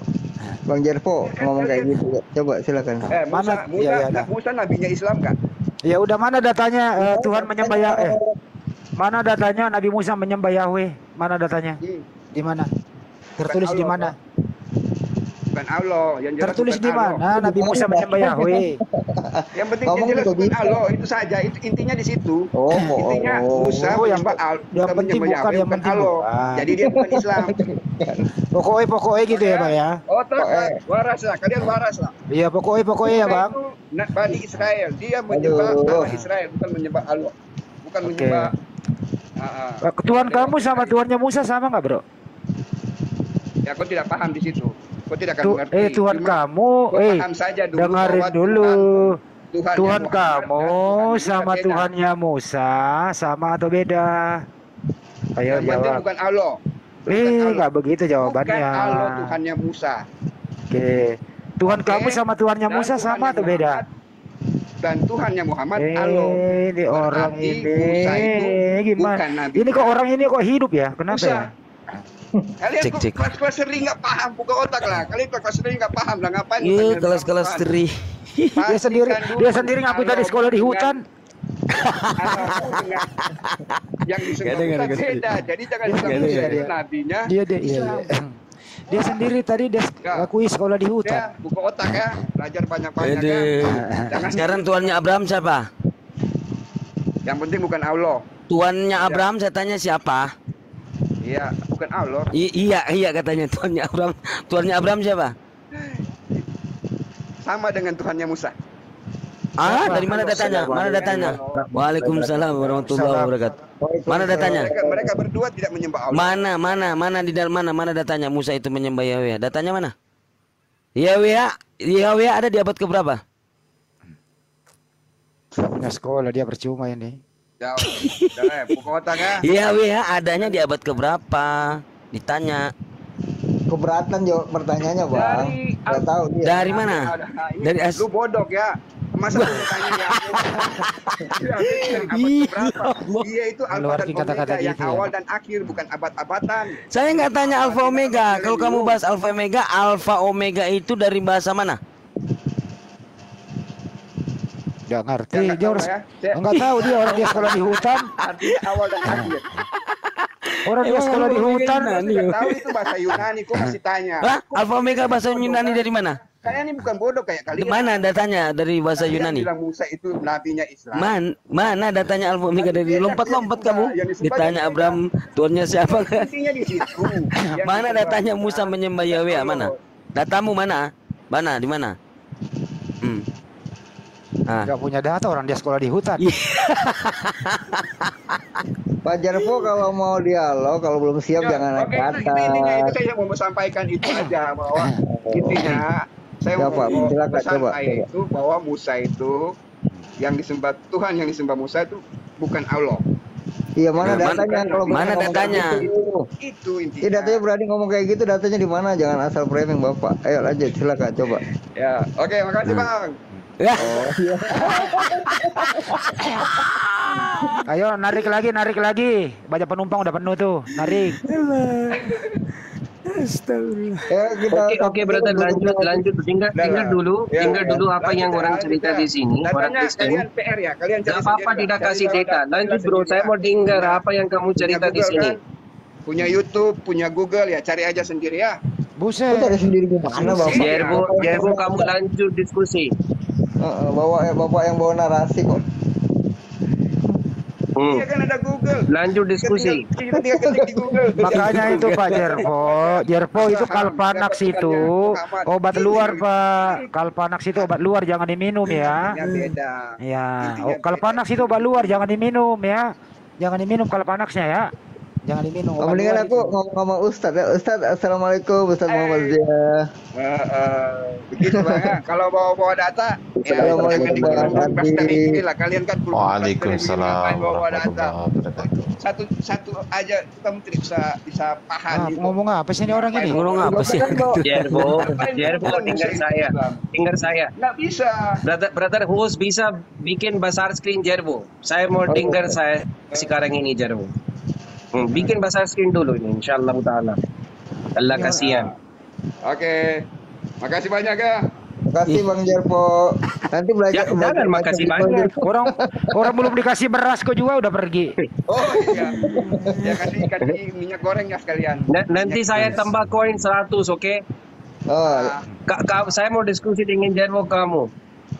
Bang Jerpo ngomong kayak gitu. Coba silakan. Eh, Musa, Mana? Musa, Iya, iya, dah. Musa nabinya Islam kan? Ya udah mana datanya eh, Tuhan menyembah Ya- eh mana datanya Nabi Musa menyembah Yahweh? Mana datanya? Di mana? Tertulis di mana? Bukan Allah. Yang jelas Tertulis di Allah. mana Nabi Musa menyembah Yahweh? Yang penting Ngomong yang jelas bukan bisa. Allah itu saja. Itu intinya di situ. Oh, Intinya oh, Musa oh, yang- menyembah Allah, yang bukan penting menyembah bukan, Yahweh, yang bukan penting Allah. bukan. Jadi dia bukan Islam. Pokoknya pokoknya gitu ya Bang ya. Oh, tak, waras lah. Kalian waras lah. Iya pokoknya pokoknya ya Bang. Bani Israel. Dia menyembah. Allah Israel, bukan menyembah Allah. Bukan menyembah Ah, ah. Tuhan kamu sama Tuhannya Musa sama nggak bro? Ya, kau tidak paham di situ. Kau tidak akan Tu, mengerti. eh Tuhan Cuma kamu, eh paham saja dulu dengerin bahwa dulu. Tuhan, Tuhan, Tuhan kamu Tuhan sama beda. Tuhannya Musa sama atau beda? Ayo Yang penting jawab. bukan Allah. Bukan Eh Allah. nggak begitu Bukan jawabannya. Allah Tuhannya Musa. Oke. Tuhan Oke. kamu sama Tuhannya Dan Musa sama atau beda? Dan Tuhannya Muhammad Allah. Eh, ini orang ini Musa itu gimana? bukan Nabi Ini kok orang ini kok hidup ya? Kenapa Musa. ya? Kalian Cek, cek. kelas-kelas sering nggak paham, buka otak lah. Kalian kelas sering nggak paham lah ngapain? Iya, kelas-kelas. Tuhan? Dia sendiri dia sendiri ngaku tadi sekolah di hutan. Yang dengar. beda. Jadi jangan Dia dengar, itu dia. nabinya. Dia dia iya, iya. Dia sendiri tadi dia Ya. akui sekolah di Ya, hutan. buka otak ya, belajar banyak-banyak Ede. ya. Jangan Sekarang tuannya Abraham siapa? yang penting bukan Allah. Tuannya Abraham saya tanya siapa? Iya, bukan Allah. I- iya, iya katanya tuannya Abraham. Tuannya Abraham siapa? Sama dengan Tuhannya Musa. Ah, dari mana datanya? Mana datanya? Waalaikumsalam warahmatullahi wabarakatuh. Mana datanya? Mereka, mereka berdua tidak menyembah Allah. Mana, mana, mana di dalam mana? Mana datanya Musa itu menyembah Yahweh? Datanya mana? Yahweh, Yahweh ada di abad keberapa? Punya sekolah dia percuma ini. Jauh. Udah, buka otak ya. Yahweh adanya di abad keberapa? Ditanya. Keberatan jawab pertanyaannya bang. Dari- Gak tahu dia. Dari mana? Dari as Lu bodok ya. Masa lu tanya ya? Iya, abad Iya. Iya itu alfa arti dan kata-kata omega yang gitu ya? awal dan akhir bukan abad-abadan. Saya nggak tanya alfa omega. Kalau kamu bahas alfa omega, alfa omega itu dari bahasa mana? Dia ngerti, nggak dia tahu harus ya. Enggak tahu dia orang dia sekolah di hutan. Artinya awal dan akhir. Orang dia sekolah di hutan. Tidak tahu itu bahasa Yunani, kok masih tanya. Hah? Alfa omega bahasa Yunani dari mana? Kalian ini bukan bodoh kayak kalian. mana datanya dari bahasa Kalian Yunani? bilang Musa itu nabinya Islam. Man, mana datanya alfa omega dari lompat-lompat kamu? Ditanya Abraham, tuannya siapa? Intinya di situ. Yang Mana datanya. Musa menyembah Yahweh? Mana? Datamu mana? Mana? Di mana? Hmm. Ah. Enggak punya data orang dia sekolah di hutan. Iya. Pak Jarpo kalau mau dialog kalau belum siap Ya, jangan naik oke, ke nah, itu intinya itu saya mau sampaikan itu aja bahwa intinya saya Ya, mau Pak, mau silakan, pesan coba, itu bahwa Musa itu yang disembah Tuhan yang disembah Musa itu bukan Allah. Iya mana Nah, mana- datanya kalau mana ngomong kayak datanya? gitu. Itu intinya. Iya datanya berani ngomong kayak gitu datanya di mana jangan asal framing bapak. Ayo lanjut silakan coba. Ya, oke, makasih Bang. Ya. Ayo narik lagi, narik lagi. Banyak penumpang udah penuh tuh. Narik. Ya, kita Oke oke brother lanjut lanjut dengar lah. dulu Ya, dengar ya. dulu apa yang ya, orang cerita ya. di sini orang Kristen. kalian PR ya, kalian cari Gak apa-apa tidak kasih data. Lanjut bro, saya mau dengar apa yang kamu cerita di sini. kan? Punya YouTube, punya Google ya, cari aja sendiri ya. Buset. sendiri gimana bapak? Jerbo, Jerbo kamu lanjut diskusi. Bawa eh, bapak yang bawa narasi kok. Hmm. Iya kan ada Google. Lanjut diskusi. Kita tinggal ketik di Google. Makanya itu Pak Jerpo, Jerpo itu Kalpanax itu obat luar Pak. Kalpanax itu obat luar jangan diminum ya. Ya, Intinya oh, Kalpanax itu obat luar jangan diminum ya. Jangan diminum Kalpanaxnya ya. Jangan diminum. Oh, obat mendingan aku itu. ngomong sama Ustadz ya. Ustadz assalamualaikum Ustadz Muhammad Zia. Eh, eh, begitu bang ya. Kalau bawa-bawa data, ya Assalamualaikum Andi. ini lah. Kalian kan belum Waalaikumsalam bawa data. warahmatullahi. Satu satu aja kamu tidak bisa bisa paham Ah, gitu. ngomong apa sih ini orang ini? Ngomong apa sih? Jerbo, Jerbo dengar saya. Dengar saya. Nggak bisa. Brother, brother host bisa bikin besar screen Jerbo. Saya mau dengar saya sekarang ini Jerbo. Hmm, bikin besar screen dulu ini insyaallah taala. Allah kasihan. Oke. Makasih banyak ya. Makasih Bang Jarpo. Nanti belajar. Ya, jangan makasih banyak. Orang orang belum dikasih beras kok juga udah pergi. Oh iya. Ya kasih kasih minyak goreng ya sekalian. Na- nanti saya tambah koin 100, oke? Oh, Ka- ka- saya mau diskusi dengan Jervo kamu.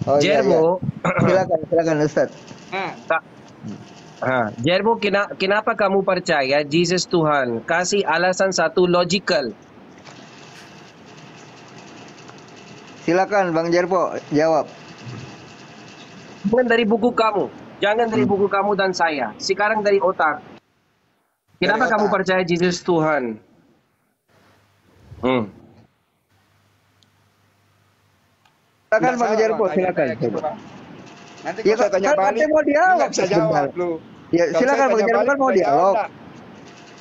oh iya iya. Jervo, Silakan, silakan Ustaz. Ka- ha, Jervo, kena, kenapa kamu percaya Jesus Tuhan? Kasih alasan satu logical. Silakan Bang Jerpo jawab. Jangan dari buku kamu. Jangan dari buku kamu dan saya. Sekarang dari otak. Kenapa Dari kamu otak. percaya Jesus Tuhan? Hmm. Silakan Bang Jerpo, silakan. Gitu. Nanti Ya, saya tanya kan balik, katanya mau dialog, nggak bisa jawab lu. Ya, Kalau silakan Bang kan balik, mau dialog. nggak?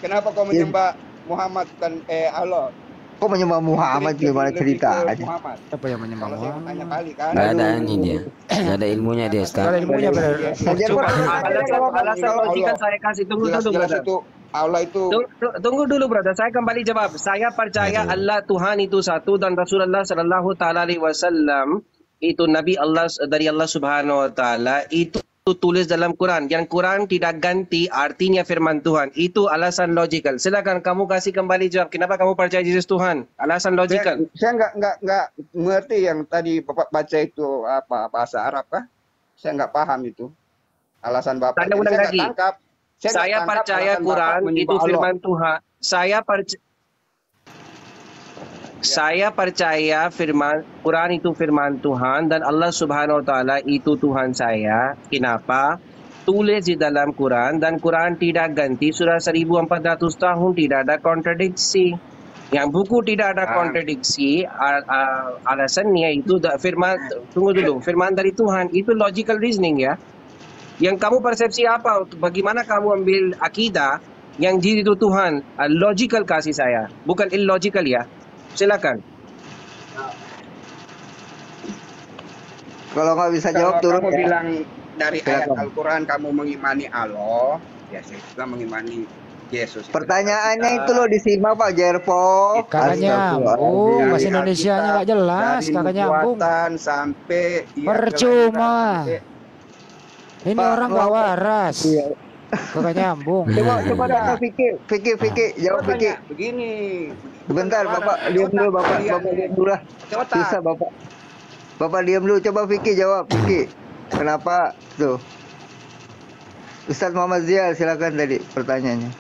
Kenapa kau Ya. menyembah Muhammad dan eh Allah? Kok menyembah Muhammad Lebih- gimana ceritanya? Muhammad. Siapa yang menyembah Kalau mau tanya balik kan. Gak ada ini dia. Gak ada ilmunya dia Gak ada Ustaz. ilmunya benar. Coba alasan, alasan Allah- saya kasih. Tunggu dulu, brother. itu Allah itu Tunggu, tunggu dulu brother, saya kembali jawab. Saya percaya Aduh. Allah Tuhan itu satu dan Rasulullah Sallallahu Taala Alaihi Wasallam itu Nabi Allah dari Allah Subhanahu Wa Taala itu tulis dalam Quran. Yang Quran tidak ganti artinya firman Tuhan. Itu alasan logical. Silakan kamu kasih kembali jawab. Kenapa kamu percaya Yesus Tuhan? Alasan saya, logical. saya nggak nggak nggak mengerti yang tadi bapak baca itu apa bahasa Arab kah? Saya nggak paham itu alasan bapak. Ulang saya lagi. tangkap. Saya, Saya tangkap percaya Quran itu Allah. firman Tuhan. Saya percaya Saya percaya firman Quran itu firman Tuhan dan Allah Subhanahu wa taala itu Tuhan saya. Kenapa? Tulis di dalam Quran dan Quran tidak ganti sudah 1400 tahun tidak ada kontradiksi. Yang buku tidak ada Ah. kontradiksi, al- al- alasannya itu firman tunggu dulu, firman dari Tuhan itu logical reasoning ya. Yang kamu persepsi apa? Bagaimana kamu ambil akidah yang diri itu Tuhan? Ah, logical kasih saya, bukan illogical ya. Silakan. Kalau nggak bisa jawab Kalau turun kamu ya. bilang dari ayat Silakan. Al-Quran kamu mengimani Allah, ya saya juga mengimani Yesus. Pertanyaannya kita. itu loh disimak Pak Jerpo. Kakak nyambung, Dari bahasa Indonesia nya nggak jelas, kakak nyambung. sampai Percuma. Ini Pak, orang nggak ngomong- waras. Iya. Kakak nyambung. Coba coba tanya Fikir, Fikir, Fikir, jawab tanya, begini. Sebentar, Bukan Bapak diam dulu, Bapak, kalian Bapak diam dulu lah. Susah, Bapak. Bapak diam dulu, coba Fikir jawab, Fikir. Kenapa tuh? Ustadz Muhammad Zia, silakan tadi pertanyaannya.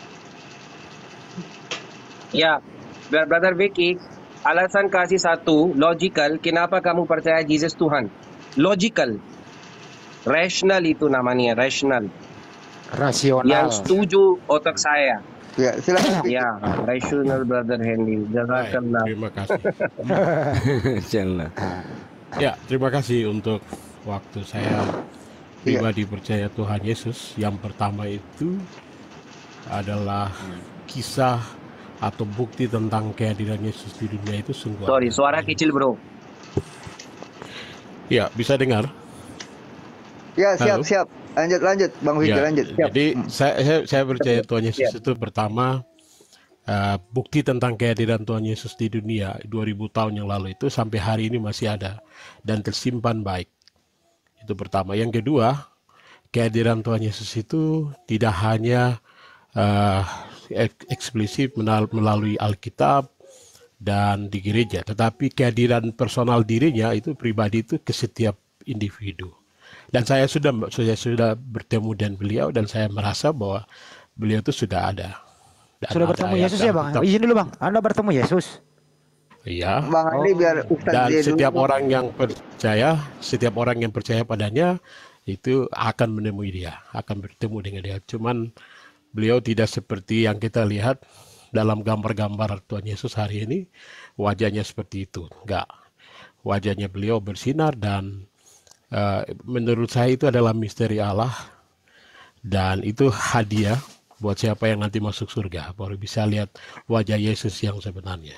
Ya, Br- Brother Vicky, alasan kasih satu, logical, kenapa kamu percaya Jesus Tuhan? Logical. Rational itu namanya, rational. Rasional. Yang setuju otak saya. Ya, silakan. Ya, rational Brother Henry. Jazakallah. terima kasih. Ya, terima kasih untuk waktu saya Iya. pribadi percaya Tuhan Yesus. Yang pertama itu adalah kisah atau bukti tentang kehadiran Yesus di dunia itu sungguh. Sorry, ada. suara kecil bro. Ya, bisa dengar. Ya, siap, Halo? siap. Lanjut, lanjut, Bang Fikir, Ya, lanjut. Siap. jadi saya, saya saya percaya Tuhan Yesus Ya. itu pertama eh, bukti tentang kehadiran Tuhan Yesus di dunia 2000 tahun yang lalu itu sampai hari ini masih ada dan tersimpan baik. Itu pertama. Yang kedua, kehadiran Tuhan Yesus itu tidak hanya eh, ek- eksplisit melalui Alkitab dan di gereja, tetapi kehadiran personal dirinya itu pribadi itu ke setiap individu. Dan saya sudah saya sudah bertemu dengan beliau dan saya merasa bahwa beliau itu sudah ada. Dan Sudah ada bertemu ayat Yesus ya bang? Alkitab. Izin dulu bang, Anda bertemu Yesus. Iya. Bang Andi biar Ustadz Dan Zia dulu. setiap orang yang percaya, setiap orang yang percaya padanya itu akan menemui dia, akan bertemu dengan dia. Cuman beliau tidak seperti yang kita lihat dalam gambar-gambar Tuhan Yesus hari ini, wajahnya seperti itu. Enggak. Wajahnya beliau bersinar dan eh, menurut saya itu adalah misteri Allah dan itu hadiah buat siapa yang nanti masuk surga baru bisa lihat wajah Yesus yang sebenarnya.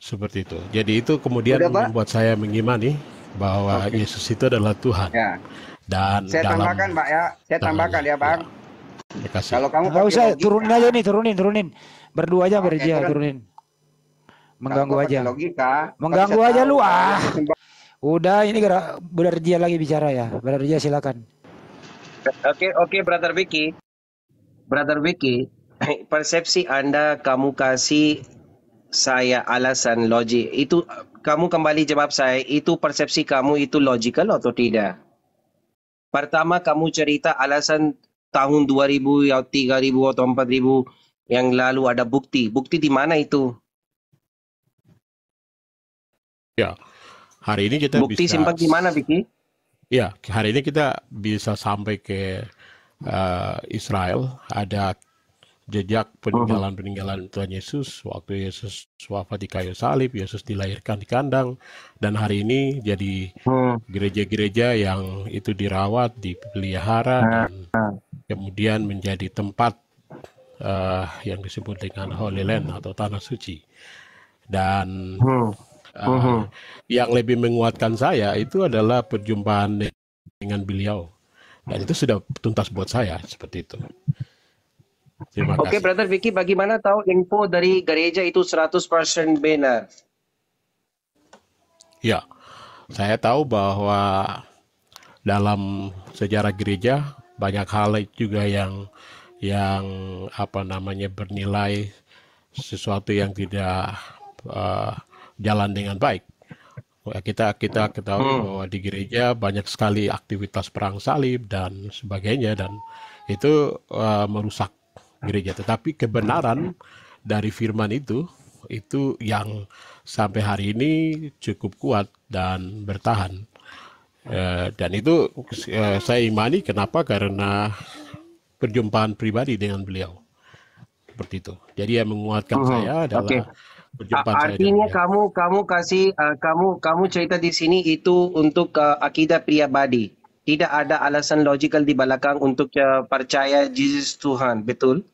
Seperti itu. Jadi itu kemudian Udah, Pak? membuat saya mengimani bahwa Oke. Yesus itu adalah Tuhan. Ya. Dan Saya dalam tambahkan, Pak ya. Saya dalam- tambahkan ya, Bang. Kasih. Kalau kamu Nggak usah, logika- turunin aja nih, turunin, turunin. Berdua aja Oke, berdia, turun. turunin. Mengganggu aja. Logika. Mengganggu aja lu ah. Dia Udah, ini gara Berdia lagi bicara ya. Berdia silakan. Oke, oke, Brother Vicky. Brother Vicky, persepsi Anda kamu kasih saya alasan logik itu kamu kembali jawab saya itu persepsi kamu itu logical atau tidak? Pertama kamu cerita alasan tahun 2000 atau 3000 atau 4000 yang lalu ada bukti. Bukti di mana itu? Ya, hari ini kita Bukti bisa simpan di mana, Vicky? Ya, hari ini kita bisa sampai ke eh, Israel. Ada jejak peninggalan-peninggalan Tuhan Yesus waktu Yesus wafat di kayu salib, Yesus dilahirkan di kandang, dan hari ini jadi gereja-gereja yang itu dirawat, dipelihara, dan kemudian menjadi tempat eh, yang disebut dengan Holy Land atau tanah suci. Dan eh, yang lebih menguatkan saya itu adalah perjumpaan dengan beliau. Dan itu sudah tuntas buat saya seperti itu. Terima Oke, kasih. Brother Vicky, bagaimana tahu info dari gereja itu 100% benar? Ya, saya tahu bahwa dalam sejarah gereja banyak hal juga yang yang apa namanya bernilai sesuatu yang tidak eh, jalan dengan baik. Kita kita ketahui Hmm. bahwa di gereja banyak sekali aktivitas perang salib dan sebagainya dan itu eh, merusak gereja. Tetapi kebenaran dari firman itu itu yang sampai hari ini cukup kuat dan bertahan. Eh, dan itu eh, saya imani kenapa? Karena perjumpaan pribadi dengan beliau. Seperti itu. Jadi yang menguatkan Mhm. saya adalah Oke. Saya Artinya beliau. kamu kamu kasih uh, kamu kamu cerita di sini itu untuk uh, akidah pribadi. Tidak ada alasan logikal di belakang untuk uh, percaya Yesus Tuhan, betul?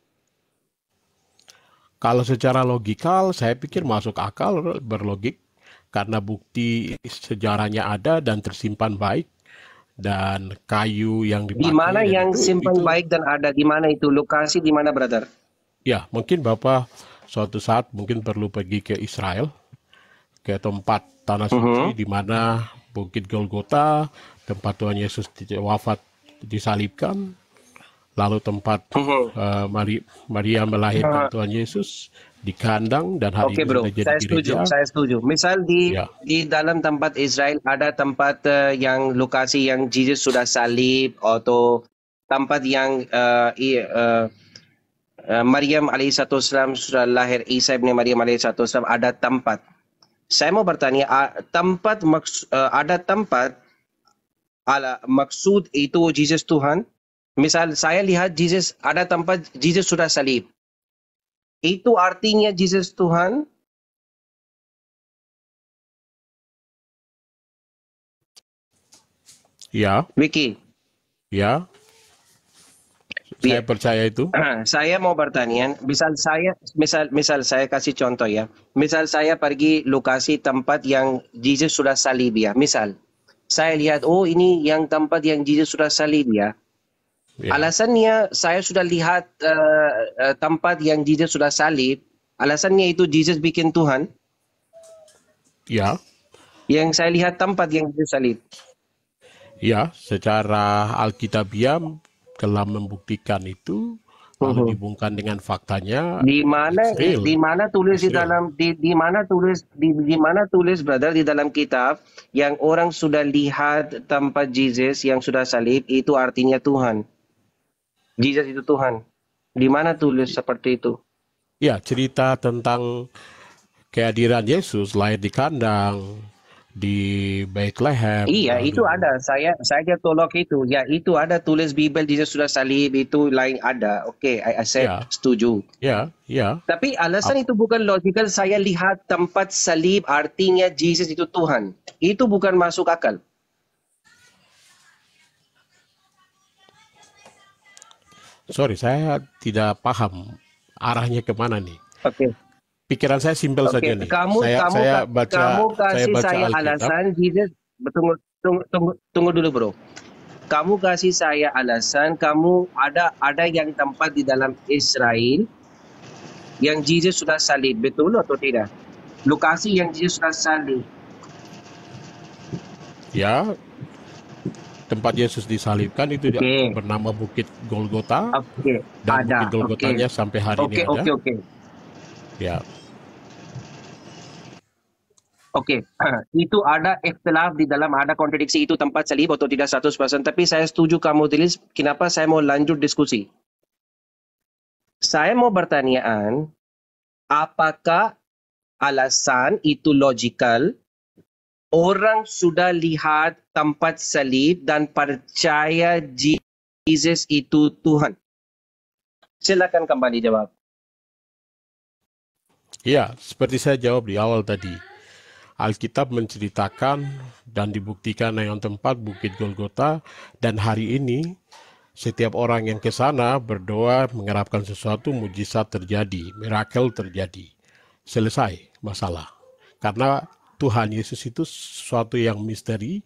Kalau secara logikal, saya pikir masuk akal berlogik karena bukti sejarahnya ada dan tersimpan baik dan kayu yang Di dipakai mana dan yang itu simpan itu baik dan ada di mana itu lokasi di mana, brother? ya mungkin Bapak suatu saat mungkin perlu pergi ke Israel ke tempat tanah suci Mhm. di mana Bukit Golgota tempat Tuhan Yesus wafat disalibkan lalu tempat eh, Mari- Maria melahirkan Ah. Tuhan Yesus di kandang dan hari ini bro, jadi saya setuju, gereja saya setuju. Misal di Ya. di dalam tempat Israel ada tempat eh, yang lokasi yang Jesus sudah salib atau tempat yang eh, i- eh, Maryam alaihissalam sudah lahir Isa ibn Maryam alaihissalam ada tempat. Saya mau bertanya, ah, tempat maks- eh, ada tempat ala maksud itu Jesus Tuhan? Misal saya lihat Jesus ada tempat Jesus sudah salib. Itu artinya Jesus Tuhan? ya Vicky, ya saya percaya itu saya mau bertanya, misal saya, misal, misal saya kasih contoh ya, misal saya pergi lokasi tempat yang Jesus sudah salib ya, misal saya lihat, oh ini yang tempat yang Jesus sudah salib ya. Ya. Alasannya saya sudah lihat eh, eh, tempat yang Jesus sudah salib, alasannya itu Jesus bikin Tuhan. ya Yang saya lihat tempat yang Jesus salib. Ya, secara Alkitabiah telah membuktikan itu, lalu Mhm. dihubungkan dengan faktanya. Di mana di mana tulis di dalam di di mana tulis di di mana tulis brother di dalam kitab yang orang sudah lihat tempat Jesus yang sudah salib itu artinya Tuhan. Jesus itu Tuhan. Di mana tulis seperti itu? Ya, cerita tentang kehadiran Yesus lahir di kandang di Bethlehem. Iya, lalu- itu ada. Saya saya tolak itu. Ya, itu ada tulis Bible Jesus sudah salib itu lain ada. Oke, I, I said Ya. setuju. Ya, ya. Tapi alasan itu bukan logical. Saya lihat tempat salib artinya Jesus itu Tuhan. Itu bukan masuk akal. Sorry, saya tidak paham arahnya ke mana nih. Oke. Pikiran saya simpel Oke, saja nih. kamu saya kamu saya baca kamu saya kasih baca saya alasan Jesus tunggu tunggu tunggu tunggu dulu bro. Kamu kasih saya alasan kamu ada ada yang tempat di dalam Israel yang Jesus sudah salib betul atau tidak? Lokasi yang Jesus sudah salib. Ya, tempat Yesus disalibkan itu Oke. bernama Bukit Golgota Oke, dan ada. Bukit Oke. Golgotanya sampai hari Oke ini ada. oke oke. Ya, Okey, itu ada ikhtilaf di dalam ada kontradiksi itu tempat salib atau tidak 100% tapi saya setuju kamu tulis kenapa saya mau lanjut diskusi. Saya mau bertanyaan apakah alasan itu logikal orang sudah lihat tempat salib dan percaya Jesus itu Tuhan. Silakan kembali jawab. Ya, seperti saya jawab di awal tadi. Alkitab menceritakan dan dibuktikan yang tempat Bukit Golgota dan hari ini setiap orang yang ke sana berdoa mengharapkan sesuatu mujizat terjadi, miracle terjadi. Selesai masalah. Karena Tuhan Yesus itu sesuatu yang misteri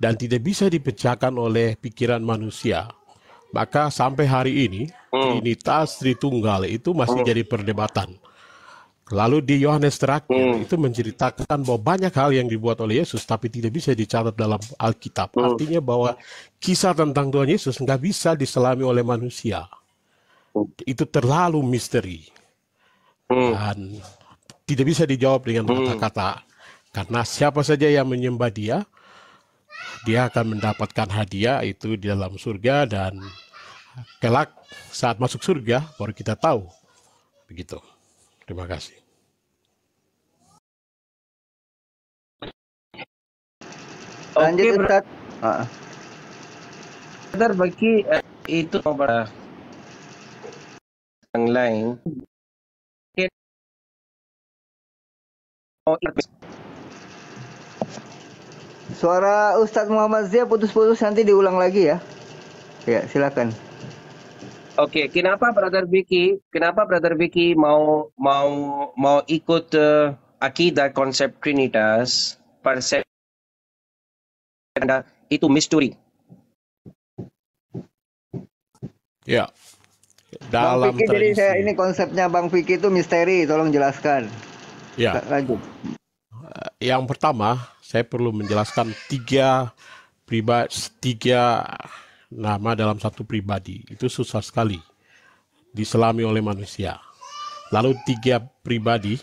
dan tidak bisa dipecahkan oleh pikiran manusia. Maka sampai hari ini Trinitas Tritunggal itu masih jadi perdebatan. Lalu di Yohanes terakhir itu menceritakan bahwa banyak hal yang dibuat oleh Yesus tapi tidak bisa dicatat dalam Alkitab. Artinya bahwa kisah tentang Tuhan Yesus nggak bisa diselami oleh manusia. Itu terlalu misteri dan tidak bisa dijawab dengan kata-kata. Karena siapa saja yang menyembah Dia, dia akan mendapatkan hadiah itu di dalam surga dan kelak saat masuk surga baru kita tahu. Begitu. Terima kasih. Lanjut Okey, Ustaz. Ah. Brother bagi eh, itu uh, yang lain. Okay. Oh, Suara Ustaz Muhammad Zia putus-putus nanti diulang lagi ya. Ya, silakan. Okey, kenapa Brother Vicky? Kenapa Brother Vicky mau mau mau ikut uh, akidah konsep Trinitas? Persep anda itu misteri. Ya. Bang Dalam Vicky jadi tradisi. saya ini konsepnya Bang Vicky itu misteri, tolong jelaskan. Ya. Lanjut. Yang pertama, saya perlu menjelaskan tiga pribadi, tiga nama dalam satu pribadi. Itu susah sekali diselami oleh manusia. Lalu tiga pribadi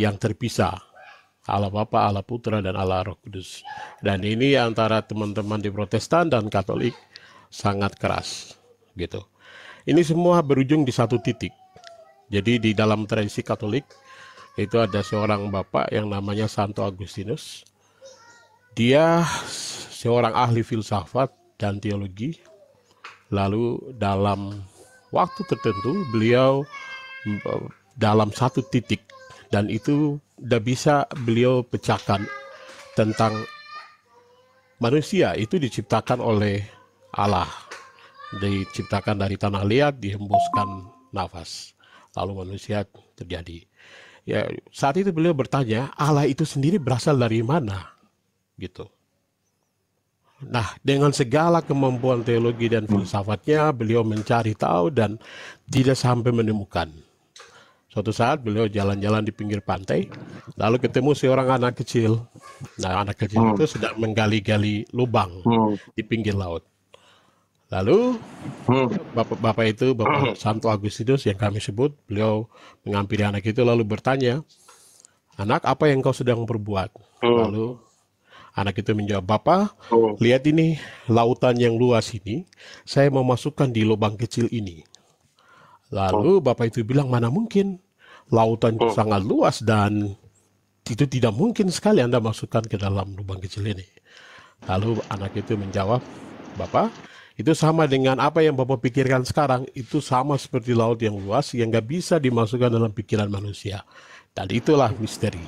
yang terpisah. Allah Bapa, Allah Putra, dan Allah Roh Kudus. Dan ini antara teman-teman di Protestan dan Katolik sangat keras, gitu. Ini semua berujung di satu titik. Jadi di dalam tradisi Katolik itu ada seorang bapak yang namanya Santo Agustinus. Dia seorang ahli filsafat dan teologi. Lalu dalam waktu tertentu beliau mm, dalam satu titik dan itu tidak bisa beliau pecahkan tentang manusia itu diciptakan oleh Allah. Diciptakan dari tanah liat dihembuskan nafas. Lalu manusia terjadi. Ya saat itu beliau bertanya Allah itu sendiri berasal dari mana? Gitu. Nah, dengan segala kemampuan teologi dan filsafatnya, beliau mencari tahu dan tidak sampai menemukan. Suatu saat beliau jalan-jalan di pinggir pantai, lalu ketemu seorang anak kecil. Nah, anak kecil itu sedang menggali-gali lubang di pinggir laut. Lalu bapak-bapak itu, bapak Santo Agustinus yang kami sebut, beliau menghampiri anak itu lalu bertanya, anak apa yang kau sedang perbuat? Lalu anak itu menjawab, bapak, lihat ini lautan yang luas ini, saya mau masukkan di lubang kecil ini. Lalu bapak itu bilang mana mungkin lautan itu sangat luas dan itu tidak mungkin sekali anda masukkan ke dalam lubang kecil ini. Lalu anak itu menjawab, bapak itu sama dengan apa yang bapak pikirkan sekarang itu sama seperti laut yang luas yang nggak bisa dimasukkan dalam pikiran manusia. Dan itulah misteri.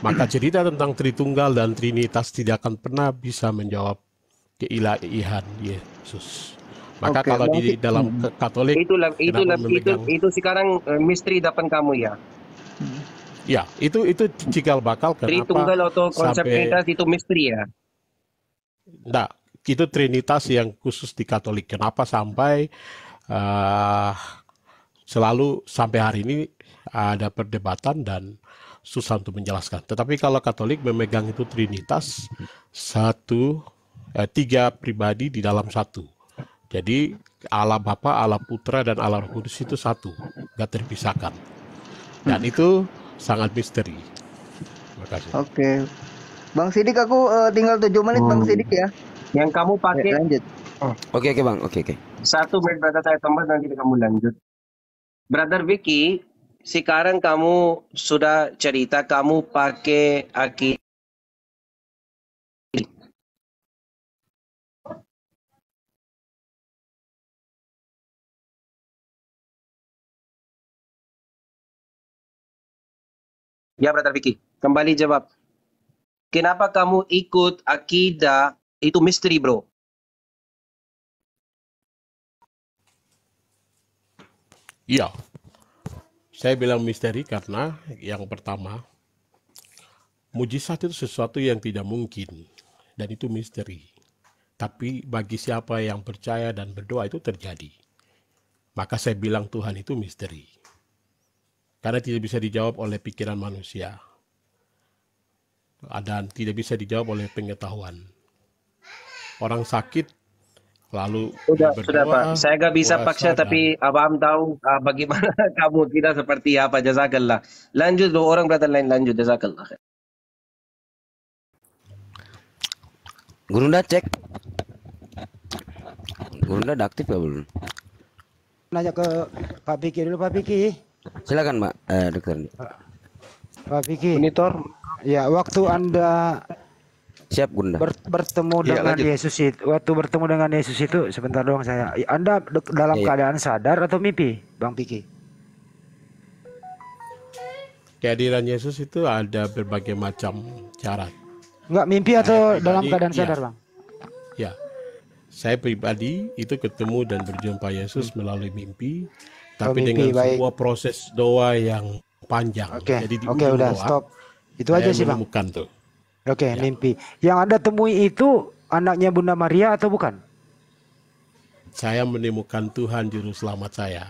Maka cerita tentang Tritunggal dan Trinitas tidak akan pernah bisa menjawab keilahian Yesus. Maka Oke, kalau di dalam ke- Katolik itu itu memegang- itu sekarang eh, misteri depan kamu ya. Ya, itu itu cikal bakal kenapa Tritunggal atau konsep sampai Trinitas itu misteri ya. Enggak, itu Trinitas yang khusus di Katolik. Kenapa sampai eh, selalu sampai hari ini ada perdebatan dan susah untuk menjelaskan. Tetapi kalau Katolik memegang itu Trinitas satu eh, tiga pribadi di dalam satu. Jadi Allah Bapa, Allah Putra dan Allah Roh Kudus itu satu, nggak terpisahkan. Dan itu sangat misteri. Terima Terima kasih. Oke. Bang Sidik aku eh, tinggal 7 menit Bang Hmm. Sidik ya. Yang kamu Ya, pakai lanjut. Oke oke bang, oke oke. satu menit brother saya tambah nanti kamu lanjut. Brother Vicky, sekarang kamu sudah cerita kamu pakai aki Ya, Brother Vicky. Kembali jawab. Kenapa kamu ikut akidah itu misteri, bro? Iya. Saya bilang misteri karena yang pertama, mujizat itu sesuatu yang tidak mungkin dan itu misteri. Tapi bagi siapa yang percaya dan berdoa itu terjadi. Maka saya bilang Tuhan itu misteri. Karena tidak bisa dijawab oleh pikiran manusia. Dan tidak bisa dijawab oleh pengetahuan. Orang sakit lalu Sudah, dia sudah Pak. berdoa, Saya nggak bisa puasa, paksa, dan tapi Abang tahu uh, bagaimana kamu kita seperti apa. Jazakallah. Lanjut, dua orang brother lain lanjut. Jazakallah. Gurunda cek. Gurunda udah aktif ya belum? Nanya ke Pak Piki dulu Pak Piki. Silakan Mbak eh, dokter. Pak Piki. Monitor. Ya, waktu Anda Siap Gurunda. ber- bertemu Iya, dengan lanjut. Yesus itu, waktu bertemu dengan Yesus itu sebentar doang saya. Anda dalam iya. keadaan sadar atau mimpi, Bang Piki? Kehadiran Yesus itu ada berbagai macam cara. Enggak mimpi atau Saya dalam pribadi, keadaan iya. sadar, Bang? Ya, saya pribadi itu ketemu dan berjumpa Yesus melalui mimpi, tapi mimpi, dengan baik. sebuah proses doa yang panjang. Oke, Jadi di oke ujung udah doa, stop. Itu aja sih, Bang. menemukan tuh. Oke, Ya. mimpi. Yang Anda temui itu anaknya Bunda Maria atau bukan? Saya menemukan Tuhan juru selamat saya.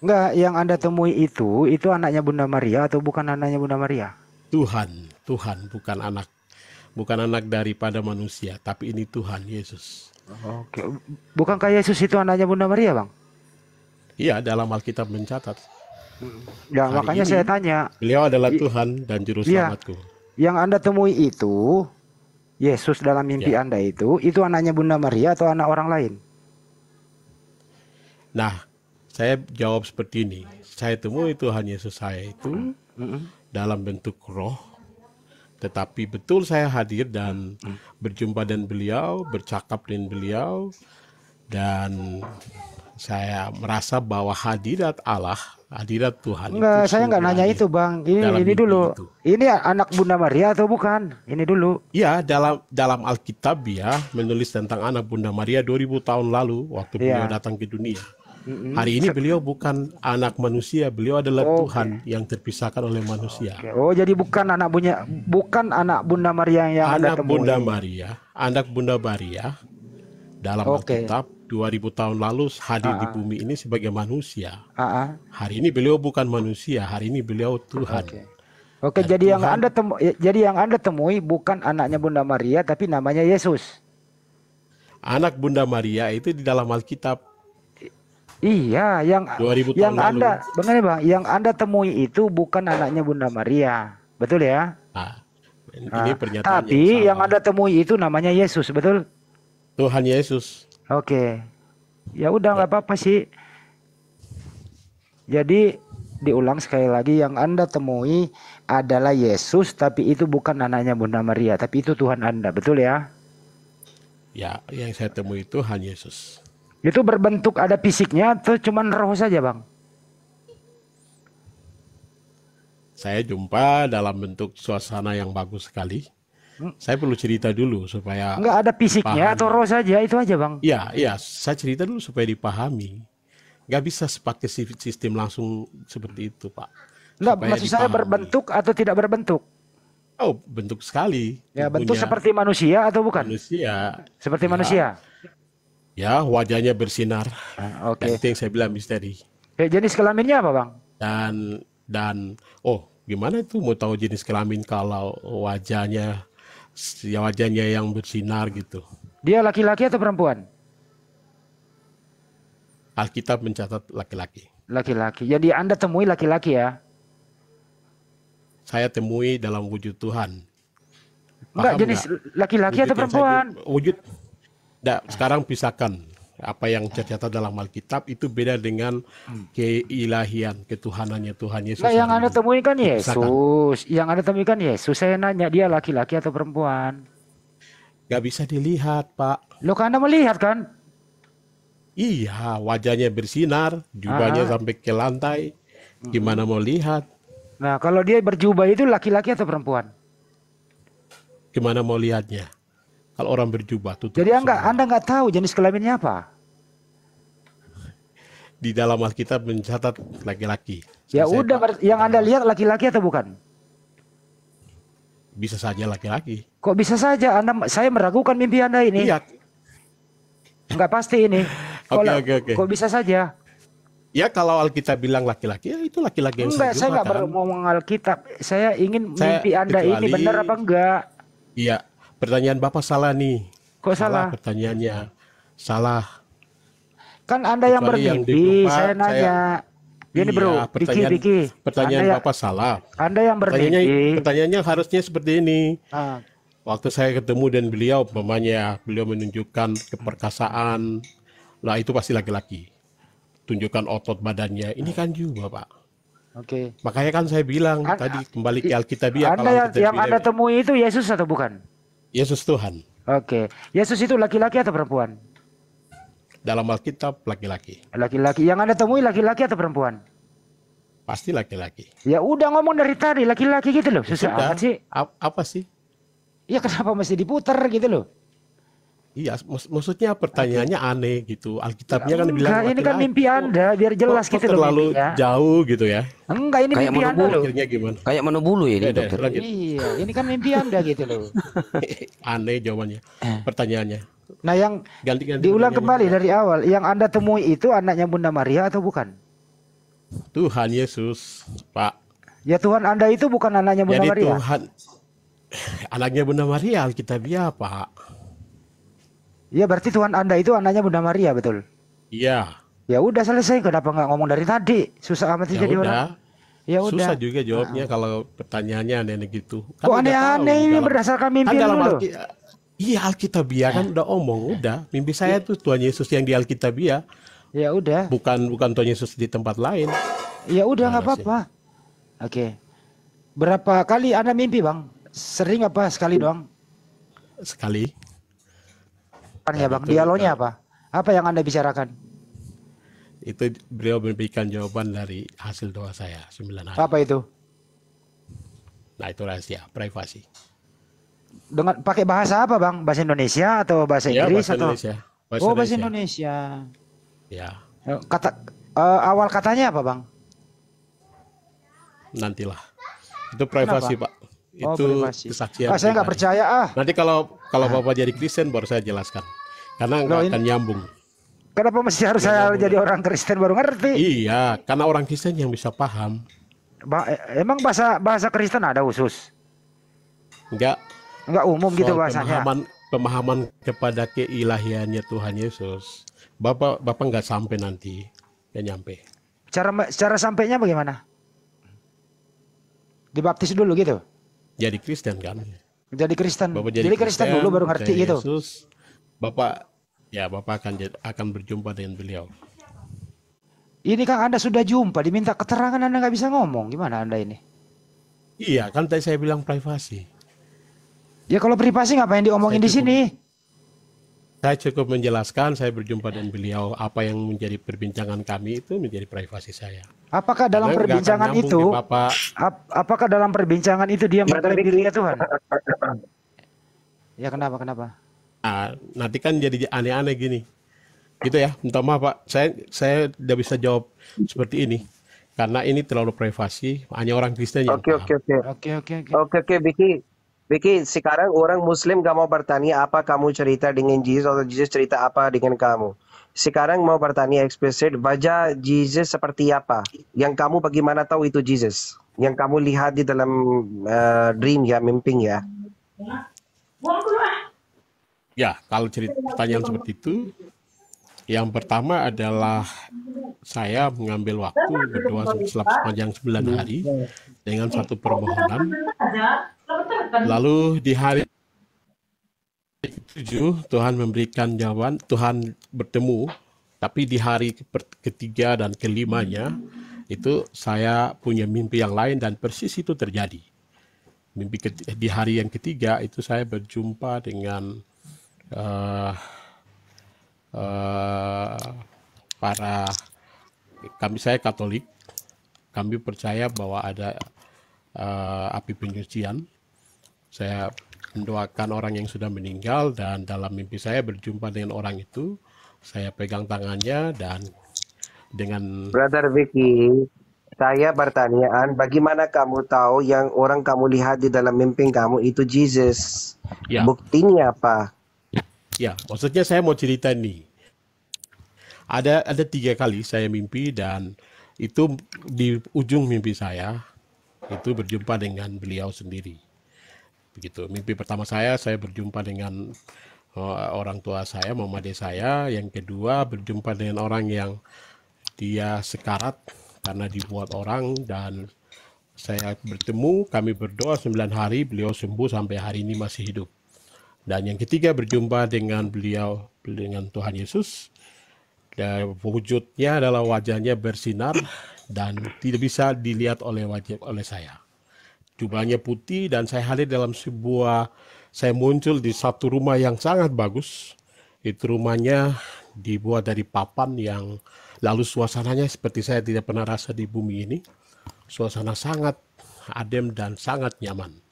Enggak, yang Anda temui itu itu anaknya Bunda Maria atau bukan anaknya Bunda Maria? Tuhan, Tuhan bukan anak, bukan anak daripada manusia, tapi ini Tuhan Yesus. Oke. Bukankah Yesus itu anaknya Bunda Maria, Bang? Iya, dalam Alkitab mencatat. Ya, Hari makanya ini, saya tanya. Beliau adalah Tuhan dan juru Iya. selamatku. Yang Anda temui itu Yesus dalam mimpi Ya. Anda itu itu anaknya Bunda Maria atau anak orang lain? Nah, saya jawab seperti ini. Saya temui Tuhan Yesus saya itu dalam bentuk roh. Tetapi betul saya hadir dan berjumpa dengan beliau, bercakap dengan beliau. Dan saya merasa bahwa hadirat Allah, hadirat Tuhan Enggak, itu saya nggak nanya itu, Bang. Ini ini dulu. itu. Ini anak Bunda Maria atau bukan? Ini dulu. Ya, dalam dalam Alkitab ya menulis tentang anak Bunda Maria 2000 tahun lalu waktu beliau Iya. datang ke dunia. Hari ini beliau bukan anak manusia, beliau adalah Oke. Tuhan yang terpisahkan oleh manusia. Oh, jadi bukan anak Bunda bukan anak Bunda Maria yang Anda Anak temui. Bunda Maria, anak Bunda Maria dalam Oke. Alkitab 2000 tahun lalu hadir di Ah, ah. bumi ini sebagai manusia. Ah. Hari ini beliau bukan manusia, hari ini beliau Tuhan. Oke, Dan jadi yang Tuhan- Anda temu, ya, jadi yang Anda temui bukan anaknya Bunda Maria tapi namanya Yesus. Anak Bunda Maria itu di dalam Alkitab Iya, yang 2000 yang tahun lalu. Anda benar ya, Bang, yang Anda temui itu bukan anaknya Bunda Maria. Betul ya? Nah, ini Ah, pernyataan tapi yang yang Anda temui itu namanya Yesus, betul? Tuhan Yesus. Oke. Ya udah nggak apa-apa sih. Jadi diulang sekali lagi yang Anda temui adalah Yesus tapi itu bukan anaknya Bunda Maria, tapi itu Tuhan Anda, betul ya? Ya, yang saya temui itu hanya Yesus. Itu berbentuk ada fisiknya atau cuman roh saja, Bang? Saya jumpa dalam bentuk suasana yang bagus sekali. Saya perlu cerita dulu supaya Enggak ada fisiknya atau roh saja, itu aja, Bang. Iya, iya, saya cerita dulu supaya dipahami. Nggak bisa pakai si- sistem langsung seperti itu, Pak. Enggak, Supaya maksud saya dipahami. berbentuk atau tidak berbentuk? Oh, bentuk sekali. Ya, bentuk seperti manusia atau bukan? manusia. Seperti Ya. manusia. Ya, wajahnya bersinar. Oke. Dan itu yang saya bilang misteri. Oke, jenis kelaminnya apa, Bang? Dan dan oh, gimana itu mau tahu jenis kelamin kalau wajahnya ya wajahnya yang bersinar gitu. Dia laki-laki atau perempuan? Alkitab mencatat laki-laki. Laki-laki. Jadi Anda temui laki-laki ya? saya temui dalam wujud Tuhan. Enggak Paham jenis nggak? laki-laki atau saya perempuan? ju- wujud. Nggak, sekarang pisahkan apa yang tercatat dalam Alkitab itu beda dengan keilahian, ketuhanannya Tuhan Yesus. Enggak yang. Anda temui kan Pisahkan. Yesus. Yang Anda temui kan Yesus. Saya nanya dia laki-laki atau perempuan. Nggak bisa dilihat, Pak. Lo kan Anda melihat kan? Iya, wajahnya bersinar, jubahnya Ah. sampai ke lantai. Gimana mau lihat? Nah, kalau dia berjubah itu laki-laki atau perempuan? Gimana mau lihatnya? Kalau orang berjubah tutup Jadi enggak. Anda nggak tahu jenis kelaminnya apa? Di dalam Alkitab mencatat laki-laki. Ya Selesai, udah, Pak. yang Anda lihat laki-laki atau bukan? Bisa saja laki-laki. Kok bisa saja Anda saya meragukan mimpi Anda ini? Iya. Enggak pasti ini. Kok, Oke, oke, oke. kok bisa saja? Ya kalau Alkitab bilang laki-laki, ya itu laki-laki yang Enggak, saya enggak kan? berngomong Alkitab. Saya ingin Saya mimpi Anda ini kecuali- benar apa enggak? Iya, pertanyaan Bapak salah nih. Kok salah? pertanyaannya. Salah. Kan Anda yang Kecuali yang bermimpi, Bapak, saya nanya. Gini Iya, bro, pertanyaan, Piki. Pertanyaan Anda, ya- Bapak salah. Anda yang Pertanyaannya, bermimpi. pertanyaannya harusnya seperti ini. Ah, Waktu saya ketemu dan beliau, umpamanya beliau menunjukkan keperkasaan, lah itu pasti laki-laki. Tunjukkan otot badannya, ini kan juga Pak. Oke. Makanya kan saya bilang An- tadi kembali ke Alkitabiah. Anda yang, yang Anda temui itu Yesus atau bukan? Yesus Tuhan. Oke. Yesus itu laki-laki atau perempuan? Dalam Alkitab laki-laki. Laki-laki. Yang Anda temui laki-laki atau perempuan? Pasti laki-laki. Ya udah ngomong dari tadi laki-laki gitu loh. Ya Susah amat sih. Ap- apa sih? Ya kenapa mesti diputar gitu loh? Iya, mak- maksudnya pertanyaannya aneh gitu. Alkitabnya kan bilang Enggak, ini kan mimpi Anda biar jelas Kok- kok gitu loh terlalu mimpinya. jauh gitu ya. Enggak, ini Kayak mimpi Anda loh. Akhirnya gimana? Kayak menubulu ya ini Ya, dokter. lanjut. Iya, ini kan mimpi Anda gitu loh. Aneh jawabannya. Pertanyaannya. Nah, yang Ganti-ganti diulang pertanyaannya. kembali dari awal, yang Anda temui itu anaknya Bunda Maria atau bukan? Tuhan Yesus, Pak. Ya Tuhan Anda itu bukan anaknya Bunda Jadi Maria. Tuhan anaknya Bunda Maria Alkitabiah, Pak. Ya berarti Tuhan Anda itu anaknya Bunda Maria, betul? Iya. Ya udah selesai, kenapa nggak ngomong dari tadi? Susah amat sih Ya jadi udah. orang. Ya Susah udah. juga jawabnya kalau pertanyaannya aneh-aneh gitu. Kok udah aneh-aneh ini dalam- berdasarkan mimpi kan dalam lu loh. Alki- Iya Alkitabiah kan udah omong, udah. Mimpi saya tuh Tuhan Yesus yang di Alkitabiah, Ya udah. bukan bukan Tuhan Yesus di tempat lain. Ya udah nggak sih? apa-apa. Oke. Berapa kali Anda mimpi, Bang? Sering apa sekali doang? Sekali. Kan ya, Bang. Dialognya apa? Apa yang Anda bicarakan? Itu beliau memberikan jawaban dari hasil doa saya 9 hari. Apa itu? Nah, itu rahasia, privasi. Dengan pakai bahasa apa, Bang? Bahasa Indonesia atau bahasa Ya, Inggris bahasa atau? Indonesia. Bahasa oh, bahasa Indonesia. Indonesia. Ya, Eh, Kata eh, awal katanya apa, Bang? nantilah. Itu privasi, Kenapa? Pak. Oh, Itu privasi. kesaksian. Ah, saya nggak percaya ah. Nanti kalau kalau Bapak jadi Kristen baru saya jelaskan. Karena nggak akan nyambung. Kenapa mesti harus saya jadi orang Kristen baru ngerti? Iya, karena orang Kristen yang bisa paham. Ba- eh, emang bahasa bahasa Kristen ada khusus? Enggak Enggak umum gitu soal bahasanya. pemahaman pemahaman kepada keilahiannya Tuhan Yesus. Bapak Bapak nggak sampai nanti, nggak nyampe. Cara cara sampainya bagaimana? Dibaptis dulu gitu. Jadi Kristen kan. Jadi Kristen. Bapak Jadi, Kristen dulu baru ngerti gitu. Yesus, Bapak ya Bapak akan akan berjumpa dengan beliau. Ini kan Anda sudah jumpa, diminta keterangan Anda nggak bisa ngomong. Gimana Anda ini? Iya, kan tadi saya bilang privasi. Ya kalau privasi ngapain diomongin Saya di sini? Saya cukup menjelaskan, saya berjumpa dengan beliau, apa yang menjadi perbincangan kami itu menjadi privasi saya. Apakah dalam Karena perbincangan itu, Bapak. ap- apakah dalam perbincangan itu dia mengklaim dirinya Tuhan? Ya kenapa kenapa? Nah, nanti kan jadi aneh-aneh gini. Gitu ya, minta maaf Pak, saya saya tidak bisa jawab seperti ini. Karena ini terlalu privasi, hanya orang Kristen yang Oke oke oke. Oke oke oke. Oke oke Vicky. Sekarang orang Muslim gak mau bertanya apa kamu cerita dengan Jesus atau Jesus cerita apa dengan kamu. Sekarang mau bertanya eksplisit, wajah Jesus seperti apa? Yang kamu bagaimana tahu itu Jesus? Yang kamu lihat di dalam eh, dream ya, mimpi ya? Ya, kalau cerita pertanyaan seperti itu, yang pertama adalah saya mengambil waktu berdoa sepanjang 9 hari dengan satu permohonan. Lalu di hari ketujuh Tuhan memberikan jawaban, Tuhan bertemu, tapi di hari ke- ketiga dan kelimanya itu saya punya mimpi yang lain dan persis itu terjadi. Mimpi di hari yang ketiga itu saya berjumpa dengan eh, eh, para kami saya Katolik, kami percaya bahwa ada eh, api penyucian. Saya mendoakan orang yang sudah meninggal dan dalam mimpi saya berjumpa dengan orang itu. Saya pegang tangannya dan dengan Brother Vicky, saya pertanyaan, bagaimana kamu tahu yang orang kamu lihat di dalam mimpi kamu itu Jesus? Ya. Buktinya apa? Ya, maksudnya saya mau cerita nih. Ada ada tiga kali saya mimpi dan itu di ujung mimpi saya itu berjumpa dengan beliau sendiri. Begitu. Mimpi pertama saya saya berjumpa dengan uh, orang tua saya, mama de saya. Yang kedua berjumpa dengan orang yang dia sekarat karena dibuat orang dan saya bertemu, kami berdoa 9 hari, beliau sembuh sampai hari ini masih hidup. Dan yang ketiga berjumpa dengan beliau dengan Tuhan Yesus. Dan wujudnya adalah wajahnya bersinar dan tidak bisa dilihat oleh wajah oleh saya. Jubahnya putih dan saya hadir dalam sebuah saya muncul di satu rumah yang sangat bagus. Itu rumahnya dibuat dari papan yang lalu suasananya seperti saya tidak pernah rasa di bumi ini. Suasana sangat adem dan sangat nyaman.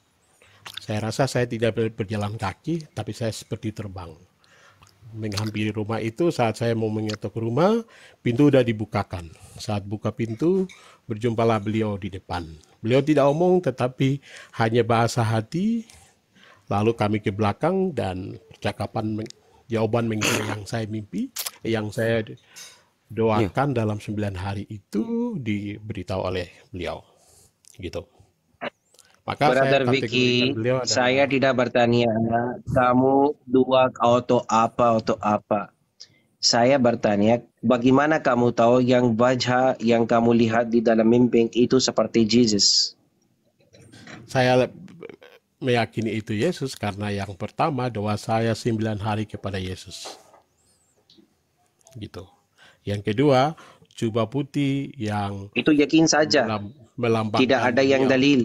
Saya rasa saya tidak ber- berjalan kaki, tapi saya seperti terbang. Menghampiri rumah itu saat saya mau mengetuk rumah, pintu sudah dibukakan. Saat buka pintu, berjumpalah beliau di depan. Beliau tidak omong, tetapi hanya bahasa hati. Lalu kami ke belakang dan percakapan jawaban mengenai yang saya mimpi, yang saya doakan dalam sembilan hari itu diberitahu oleh beliau. Gitu. Maka Brother saya Vicky, beliau adalah saya tidak bertanya kamu dua auto apa auto apa. Saya bertanya, bagaimana kamu tahu yang wajah yang kamu lihat di dalam mimpi itu seperti Jesus? saya meyakini itu Yesus karena yang pertama doa saya sembilan hari kepada Yesus. Gitu. Yang kedua, jubah putih yang Itu yakin saja. melam- melambangkan Tidak ada yang beliau- dalil.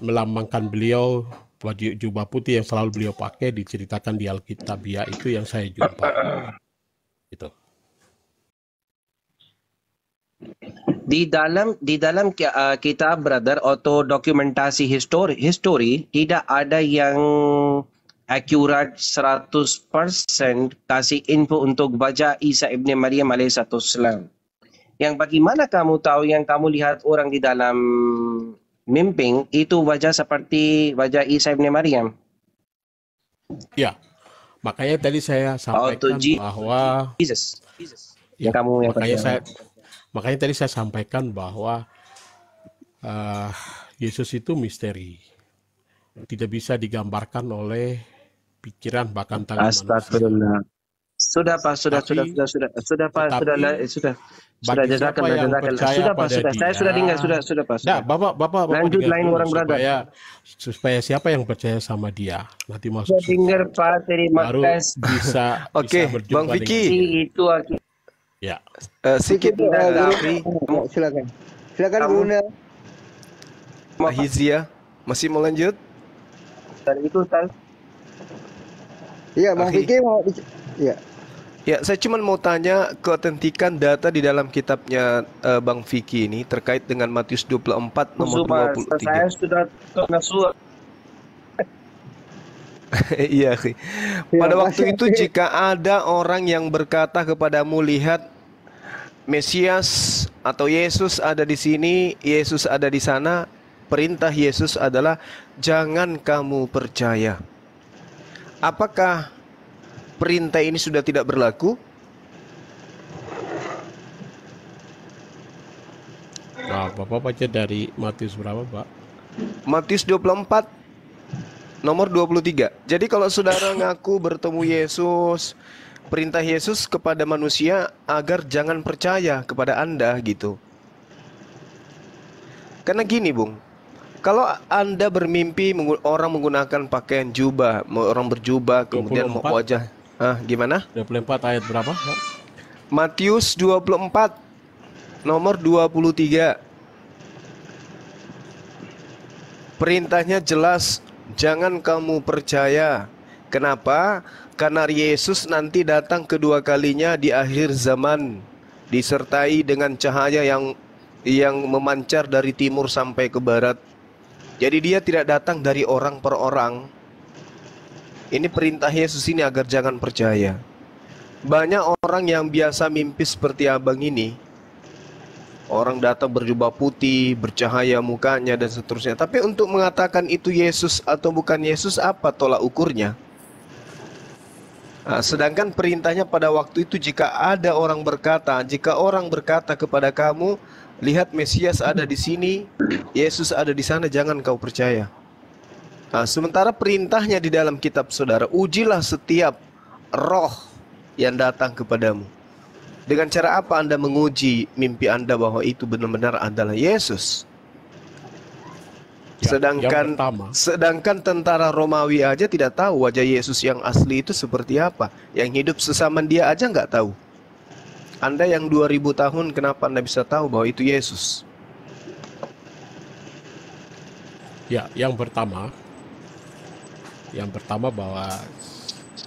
Melambangkan beliau baju jubah putih yang selalu beliau pakai diceritakan di Alkitab ya itu yang saya jumpa. Gitu. Di dalam di dalam uh, kitab brother atau dokumentasi histori history tidak ada yang akurat 100% kasih info untuk baca Isa ibn Maryam alaihissalam. Yang bagaimana kamu tahu yang kamu lihat orang di dalam mimpi itu wajah seperti wajah Isa ibn Maryam? Ya. Makanya tadi saya sampaikan Ji- bahwa Jesus. Ya, Yang kamu yang makanya percaya. saya makanya tadi saya sampaikan bahwa eh, Yesus itu misteri. Tidak bisa digambarkan oleh pikiran bahkan tangan manusia. Sudah Pak, sudah sudah Tapi- sudah sudah sudah Pak, sudah sudah sudah jazakallah. percaya Sudah Pak, pada sudah. Saya sudah dengar, sudah sudah Pak. Nah, Sudah. bapak, bapak, bapak Lanjut lain orang brother. supaya supaya siapa yang percaya sama dia nanti masuk Sudah dengar Pak, terima baru kasih. bisa Oke, bisa berjumpa Bang Vicky. dengan Itu aku. ya Eh, sedikit guru. dari Ya, silakan. Silakan Kamu- Bunda. Ahizia masih mau lanjut? Dan itu Ustaz. Iya, Bang. Vicky mau Iya. Ya, saya cuma mau tanya keautentikan data di dalam kitabnya eh, Bang Vicky ini terkait dengan Matius 24 nomor Sumpah, 23. saya sudah. Iya, akhi. Pada waktu itu jika ada orang yang berkata kepadamu lihat Mesias atau Yesus ada di sini, Yesus ada di sana, perintah Yesus adalah jangan kamu percaya. Apakah perintah ini sudah tidak berlaku? Nah, bapak baca dari Matius berapa pak Matius 24 nomor 23. Jadi kalau saudara ngaku bertemu Yesus, perintah Yesus kepada manusia agar jangan percaya kepada Anda gitu. Karena gini, Bung. Kalau Anda bermimpi orang menggunakan pakaian jubah, mau orang berjubah, kemudian mau 24. wajah. Ah, gimana? 24 ayat berapa? Matius 24 nomor 23. Perintahnya jelas, jangan kamu percaya. Kenapa? Karena Yesus nanti datang kedua kalinya di akhir zaman disertai dengan cahaya yang yang memancar dari timur sampai ke barat. Jadi dia tidak datang dari orang per orang. Ini perintah Yesus ini agar jangan percaya. Banyak orang yang biasa mimpi seperti abang ini. Orang datang berjubah putih, bercahaya mukanya dan seterusnya. Tapi untuk mengatakan itu Yesus atau bukan Yesus apa tolak ukurnya? Nah, sedangkan perintahnya pada waktu itu jika ada orang berkata, jika orang berkata kepada kamu, lihat Mesias ada di sini, Yesus ada di sana, jangan kau percaya. Nah, sementara perintahnya di dalam kitab saudara, ujilah setiap roh yang datang kepadamu. Dengan cara apa Anda menguji mimpi Anda bahwa itu benar-benar adalah Yesus? Ya, sedangkan sedangkan tentara Romawi aja tidak tahu wajah Yesus yang asli itu seperti apa. Yang hidup sesama dia aja nggak tahu. Anda yang 2000 tahun kenapa Anda bisa tahu bahwa itu Yesus? Ya, yang pertama, yang pertama bahwa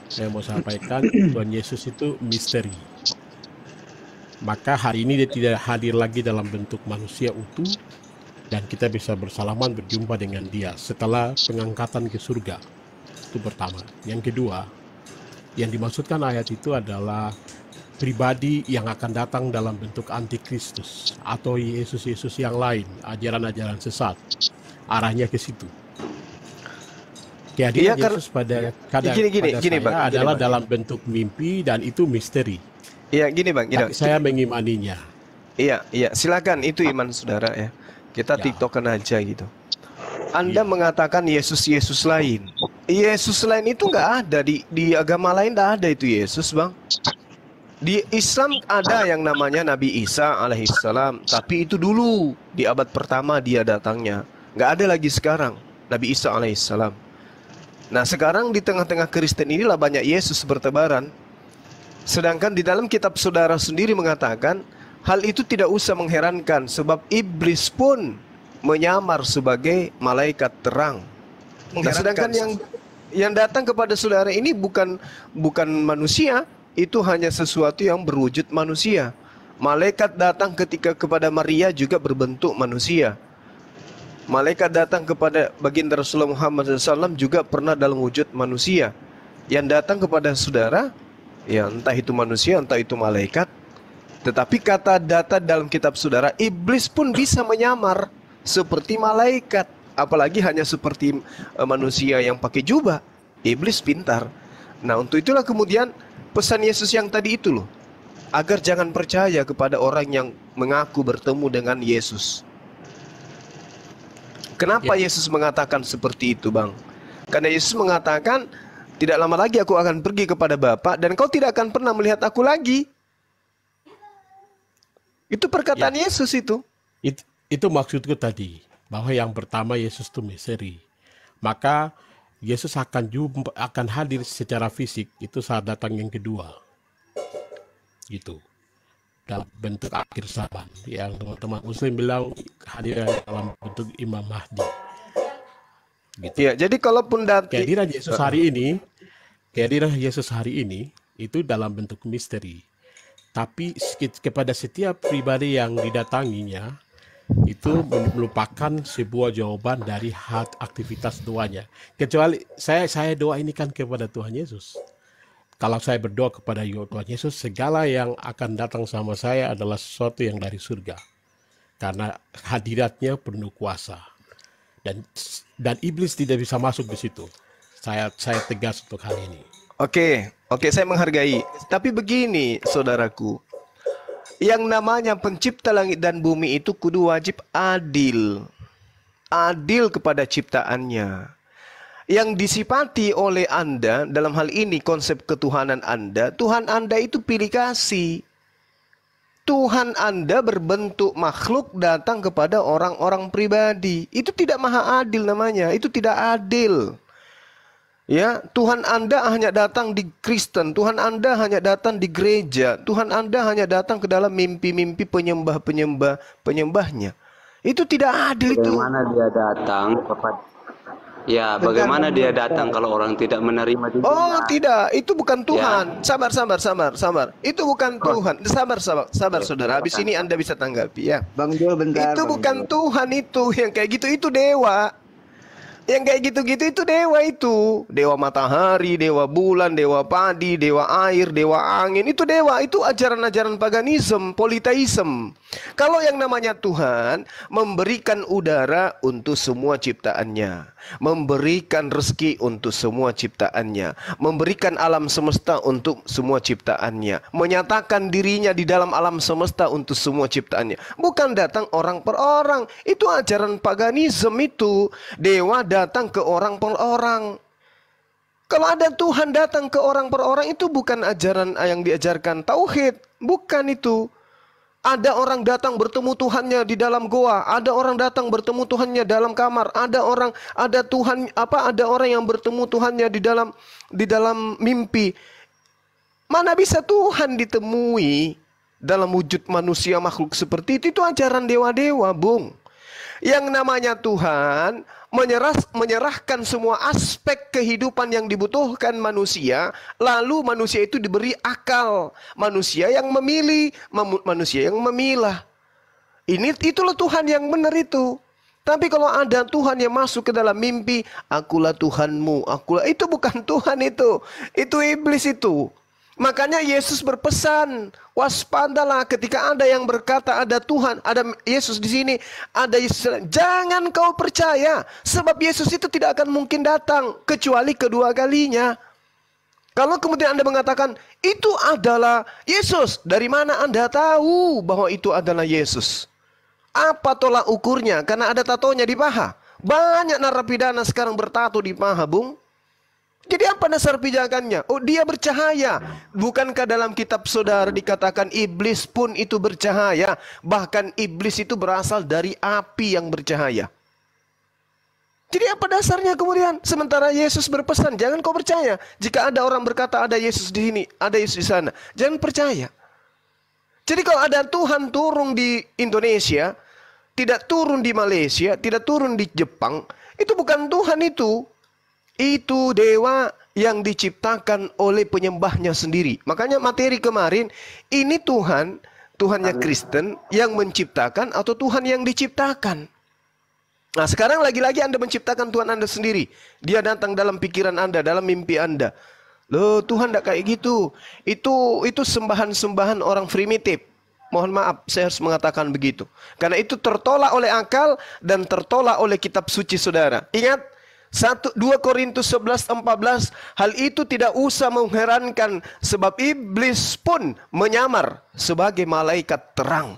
saya mau sampaikan Tuhan Yesus itu misteri. Maka hari ini dia tidak hadir lagi dalam bentuk manusia utuh dan kita bisa bersalaman berjumpa dengan dia setelah pengangkatan ke surga. Itu pertama. Yang kedua, yang dimaksudkan ayat itu adalah pribadi yang akan datang dalam bentuk antikristus atau Yesus-Yesus yang lain, ajaran-ajaran sesat. Arahnya ke situ. Kehadiran Iya, kar- Yesus pada kadang Gini, gini, pada gini, saya Bang, gini, adalah Bang. dalam bentuk mimpi dan itu misteri. Iya, gini Bang, gini. Tapi saya mengimaninya. Iya, iya, silakan itu iman saudara ya. Kita tiktokan aja gitu. Anda mengatakan Yesus Yesus lain. Yesus lain itu nggak ada di di agama lain nggak ada itu Yesus bang. Di Islam ada yang namanya Nabi Isa alaihissalam, tapi itu dulu di abad pertama dia datangnya. Nggak ada lagi sekarang Nabi Isa alaihissalam. Nah sekarang di tengah-tengah Kristen inilah banyak Yesus bertebaran. Sedangkan di dalam kitab saudara sendiri mengatakan hal itu tidak usah mengherankan sebab iblis pun menyamar sebagai malaikat terang. Nah, sedangkan yang yang datang kepada saudara ini bukan bukan manusia, itu hanya sesuatu yang berwujud manusia. Malaikat datang ketika kepada Maria juga berbentuk manusia. Malaikat datang kepada baginda Rasulullah Muhammad SAW juga pernah dalam wujud manusia. Yang datang kepada saudara, ya entah itu manusia, entah itu malaikat. Tetapi kata data dalam kitab saudara, iblis pun bisa menyamar seperti malaikat. Apalagi hanya seperti eh, manusia yang pakai jubah. Iblis pintar. Nah untuk itulah kemudian pesan Yesus yang tadi itu loh. Agar jangan percaya kepada orang yang mengaku bertemu dengan Yesus. Kenapa Yesus mengatakan seperti itu, Bang? Karena Yesus mengatakan, tidak lama lagi aku akan pergi kepada Bapa dan kau tidak akan pernah melihat aku lagi. Itu perkataan Yesus itu. Itu, itu maksudku tadi bahwa yang pertama Yesus itu misteri. Maka Yesus akan jumpa, akan hadir secara fisik itu saat datang yang kedua. Gitu. Dalam bentuk akhir zaman yang teman-teman muslim bilang hadir dalam bentuk Imam Mahdi. Gitu. Ya, jadi kalaupun dat Kehadiran Yesus hari ini, kehadiran Yesus hari ini itu dalam bentuk misteri. Tapi kepada setiap pribadi yang didatanginya itu merupakan sebuah jawaban dari hak aktivitas doanya. Kecuali saya saya doa ini kan kepada Tuhan Yesus. Kalau saya berdoa kepada Tuhan Yesus, segala yang akan datang sama saya adalah sesuatu yang dari surga. Karena hadiratnya penuh kuasa. Dan dan iblis tidak bisa masuk di situ. Saya saya tegas untuk hal ini. Oke, oke saya menghargai. Tapi begini, saudaraku. Yang namanya pencipta langit dan bumi itu kudu wajib adil. Adil kepada ciptaannya. Yang disipati oleh Anda dalam hal ini konsep ketuhanan Anda, Tuhan Anda itu pilih kasih. Tuhan Anda berbentuk makhluk datang kepada orang-orang pribadi. Itu tidak maha adil namanya. Itu tidak adil. Ya, Tuhan Anda hanya datang di Kristen, Tuhan Anda hanya datang di gereja, Tuhan Anda hanya datang ke dalam mimpi-mimpi penyembah-penyembah penyembahnya. Itu tidak adil itu. Bagaimana dia datang kepada Ya, bagaimana dia datang kalau orang tidak menerima di Oh, tidak, itu bukan Tuhan. Sabar, sabar, sabar, sabar. Itu bukan Tuhan. Sabar, sabar, sabar, saudara. Habis ini Anda bisa tanggapi ya. Bang Jul bentar. Itu Bang bukan. Tuhan itu yang kayak gitu itu dewa. Yang kayak gitu-gitu itu dewa itu. Dewa matahari, dewa bulan, dewa padi, dewa air, dewa angin. Itu dewa, itu ajaran-ajaran paganisme, politeisme. Kalau yang namanya Tuhan memberikan udara untuk semua ciptaannya, memberikan rezeki untuk semua ciptaannya, memberikan alam semesta untuk semua ciptaannya, menyatakan dirinya di dalam alam semesta untuk semua ciptaannya. Bukan datang orang per orang. Itu ajaran paganisme itu. Dewa datang ke orang per orang. Kalau ada Tuhan datang ke orang per orang itu bukan ajaran yang diajarkan tauhid, bukan itu. Ada orang datang bertemu Tuhannya di dalam goa, ada orang datang bertemu Tuhannya dalam kamar, ada orang ada Tuhan apa ada orang yang bertemu Tuhannya di dalam di dalam mimpi. Mana bisa Tuhan ditemui dalam wujud manusia makhluk seperti itu? Itu ajaran dewa-dewa, Bung. Yang namanya Tuhan menyerah, menyerahkan semua aspek kehidupan yang dibutuhkan manusia, lalu manusia itu diberi akal. Manusia yang memilih, mamu- manusia yang memilah. Ini itulah Tuhan yang benar itu. Tapi kalau ada Tuhan yang masuk ke dalam mimpi, akulah Tuhanmu, akulah itu bukan Tuhan itu. Itu iblis itu. Makanya Yesus berpesan, waspadalah ketika ada yang berkata ada Tuhan, ada Yesus di sini, ada Yesus. Jangan kau percaya, sebab Yesus itu tidak akan mungkin datang kecuali kedua kalinya. Kalau kemudian Anda mengatakan itu adalah Yesus, dari mana Anda tahu bahwa itu adalah Yesus? Apa tolak ukurnya? Karena ada tatonya di paha. Banyak narapidana sekarang bertato di paha, Bung. Jadi apa dasar pijakannya? Oh dia bercahaya. Bukankah dalam kitab saudara dikatakan iblis pun itu bercahaya. Bahkan iblis itu berasal dari api yang bercahaya. Jadi apa dasarnya kemudian? Sementara Yesus berpesan, jangan kau percaya. Jika ada orang berkata ada Yesus di sini, ada Yesus di sana. Jangan percaya. Jadi kalau ada Tuhan turun di Indonesia, tidak turun di Malaysia, tidak turun di Jepang, itu bukan Tuhan itu. Itu dewa yang diciptakan oleh penyembahnya sendiri. Makanya materi kemarin, ini Tuhan, Tuhannya Kristen yang menciptakan atau Tuhan yang diciptakan. Nah sekarang lagi-lagi Anda menciptakan Tuhan Anda sendiri. Dia datang dalam pikiran Anda, dalam mimpi Anda. Loh Tuhan tidak kayak gitu. Itu itu sembahan-sembahan orang primitif. Mohon maaf, saya harus mengatakan begitu. Karena itu tertolak oleh akal dan tertolak oleh kitab suci saudara. Ingat, 1, 2 Korintus 11, 14, hal itu tidak usah mengherankan sebab iblis pun menyamar sebagai malaikat terang.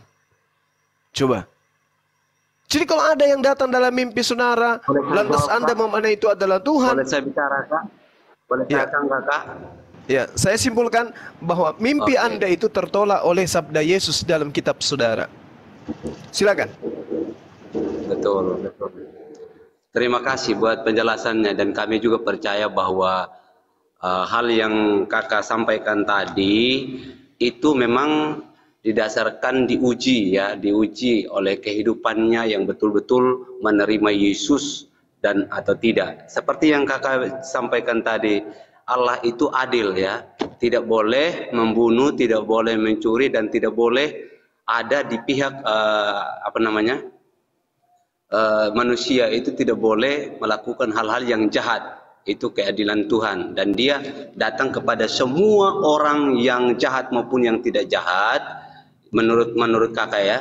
Coba. Jadi kalau ada yang datang dalam mimpi saudara, lantas Anda memaknai itu adalah Tuhan. Boleh saya bicara, Kak? Boleh saya tangga, Kak? Ya, saya simpulkan bahwa mimpi Anda itu tertolak oleh sabda Yesus dalam kitab saudara. Silakan. Betul, betul. Terima kasih buat penjelasannya dan kami juga percaya bahwa uh, hal yang kakak sampaikan tadi itu memang didasarkan diuji ya, diuji oleh kehidupannya yang betul-betul menerima Yesus dan atau tidak. Seperti yang kakak sampaikan tadi, Allah itu adil ya, tidak boleh membunuh, tidak boleh mencuri dan tidak boleh ada di pihak uh, apa namanya eh, manusia itu tidak boleh melakukan hal-hal yang jahat. Itu keadilan Tuhan. Dan dia datang kepada semua orang yang jahat maupun yang tidak jahat. Menurut menurut kakak ya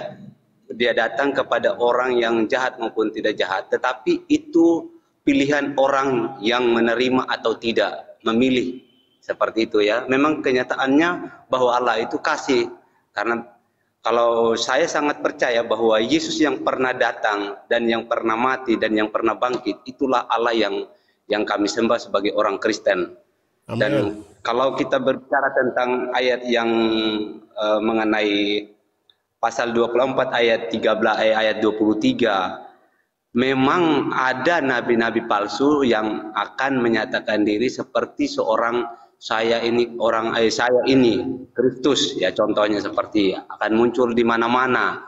dia datang kepada orang yang jahat maupun tidak jahat. Tetapi itu pilihan orang yang menerima atau tidak memilih. Seperti itu ya. Memang kenyataannya bahwa Allah itu kasih. Karena kalau saya sangat percaya bahwa Yesus yang pernah datang dan yang pernah mati dan yang pernah bangkit itulah Allah yang yang kami sembah sebagai orang Kristen. Dan kalau kita berbicara tentang ayat yang uh, mengenai pasal 24 ayat 13 eh, ayat 23 memang ada nabi-nabi palsu yang akan menyatakan diri seperti seorang saya ini orang eh, saya ini Kristus ya contohnya seperti akan muncul di mana-mana.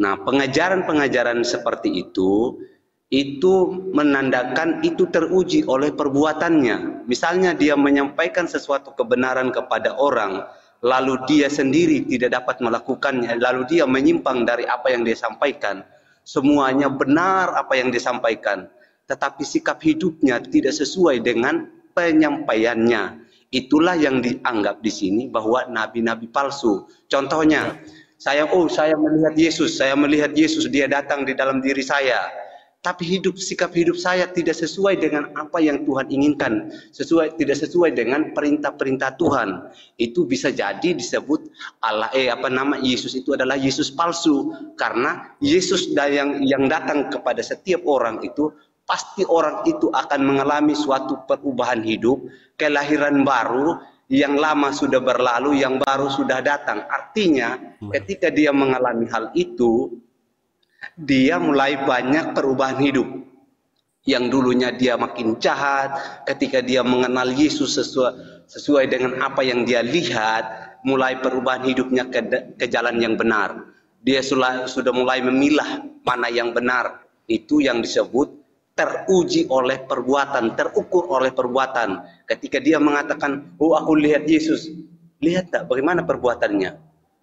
Nah, pengajaran-pengajaran seperti itu itu menandakan itu teruji oleh perbuatannya. Misalnya dia menyampaikan sesuatu kebenaran kepada orang, lalu dia sendiri tidak dapat melakukannya, lalu dia menyimpang dari apa yang dia sampaikan semuanya benar apa yang disampaikan, tetapi sikap hidupnya tidak sesuai dengan penyampaiannya. Itulah yang dianggap di sini bahwa nabi-nabi palsu. Contohnya, saya oh saya melihat Yesus, saya melihat Yesus dia datang di dalam diri saya tapi hidup sikap hidup saya tidak sesuai dengan apa yang Tuhan inginkan, sesuai tidak sesuai dengan perintah-perintah Tuhan. Itu bisa jadi disebut Allah eh apa nama Yesus itu adalah Yesus palsu karena Yesus yang yang datang kepada setiap orang itu pasti orang itu akan mengalami suatu perubahan hidup, kelahiran baru yang lama sudah berlalu, yang baru sudah datang. Artinya, ketika dia mengalami hal itu, dia mulai banyak perubahan hidup. Yang dulunya dia makin jahat, ketika dia mengenal Yesus sesuai, sesuai dengan apa yang dia lihat, mulai perubahan hidupnya ke, ke jalan yang benar. Dia sudah, sudah mulai memilah mana yang benar. Itu yang disebut teruji oleh perbuatan, terukur oleh perbuatan. Ketika dia mengatakan, oh aku lihat Yesus. Lihat tak bagaimana perbuatannya.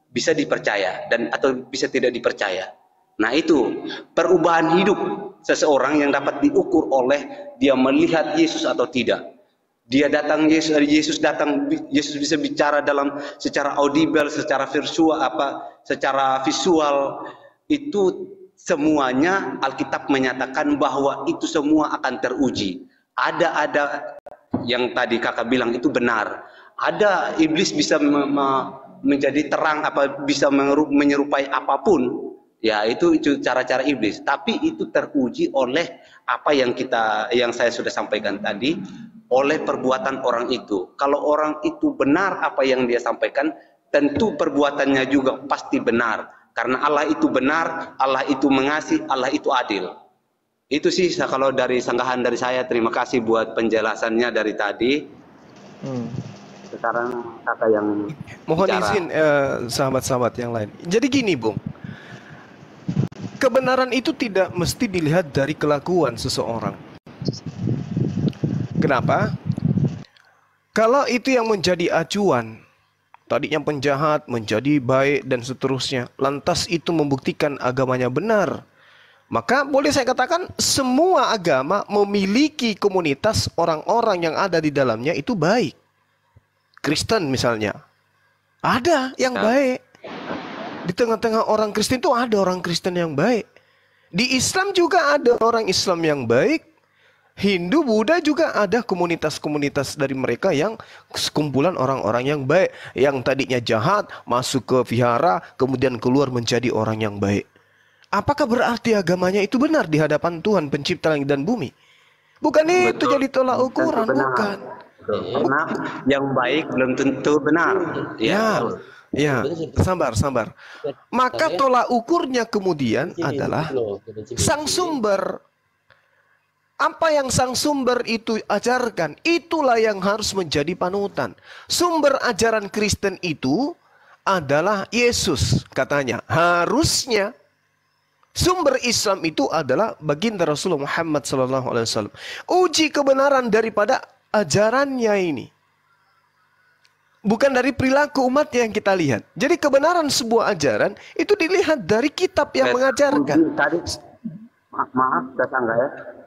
Bisa dipercaya dan atau bisa tidak dipercaya. Nah itu perubahan hidup seseorang yang dapat diukur oleh dia melihat Yesus atau tidak. Dia datang Yesus Yesus datang Yesus bisa bicara dalam secara audible, secara visual apa, secara visual itu semuanya Alkitab menyatakan bahwa itu semua akan teruji. Ada ada yang tadi kakak bilang itu benar. Ada iblis bisa menjadi terang apa bisa menyerupai apa pun Ya, itu cara-cara iblis, tapi itu teruji oleh apa yang kita yang saya sudah sampaikan tadi oleh perbuatan orang itu. Kalau orang itu benar apa yang dia sampaikan, tentu perbuatannya juga pasti benar. Karena Allah itu benar, Allah itu mengasihi, Allah itu adil. Itu sih kalau dari sanggahan dari saya. Terima kasih buat penjelasannya dari tadi. Hmm. Sekarang kata yang Mohon bicara. izin eh, sahabat-sahabat yang lain. Jadi gini, Bung kebenaran itu tidak mesti dilihat dari kelakuan seseorang. Kenapa? Kalau itu yang menjadi acuan, tadinya penjahat menjadi baik dan seterusnya, lantas itu membuktikan agamanya benar. Maka boleh saya katakan semua agama memiliki komunitas orang-orang yang ada di dalamnya itu baik. Kristen misalnya. Ada yang ya. baik. Di tengah-tengah orang Kristen itu ada orang Kristen yang baik. Di Islam juga ada orang Islam yang baik. Hindu, Buddha juga ada komunitas-komunitas dari mereka yang sekumpulan orang-orang yang baik. Yang tadinya jahat, masuk ke vihara, kemudian keluar menjadi orang yang baik. Apakah berarti agamanya itu benar di hadapan Tuhan pencipta langit dan bumi? Bukan Betul. itu jadi tolak ukuran, bukan. Karena yang baik belum tentu benar. Ya. ya. Ya, sabar, sabar. Maka tolak ukurnya kemudian adalah sang sumber. Apa yang sang sumber itu ajarkan, itulah yang harus menjadi panutan. Sumber ajaran Kristen itu adalah Yesus, katanya. Harusnya sumber Islam itu adalah baginda Rasulullah Muhammad SAW. Uji kebenaran daripada ajarannya ini. Bukan dari perilaku umat yang kita lihat. Jadi kebenaran sebuah ajaran itu dilihat dari kitab yang mengajarkan. Tadi, ma maaf, enggak ya.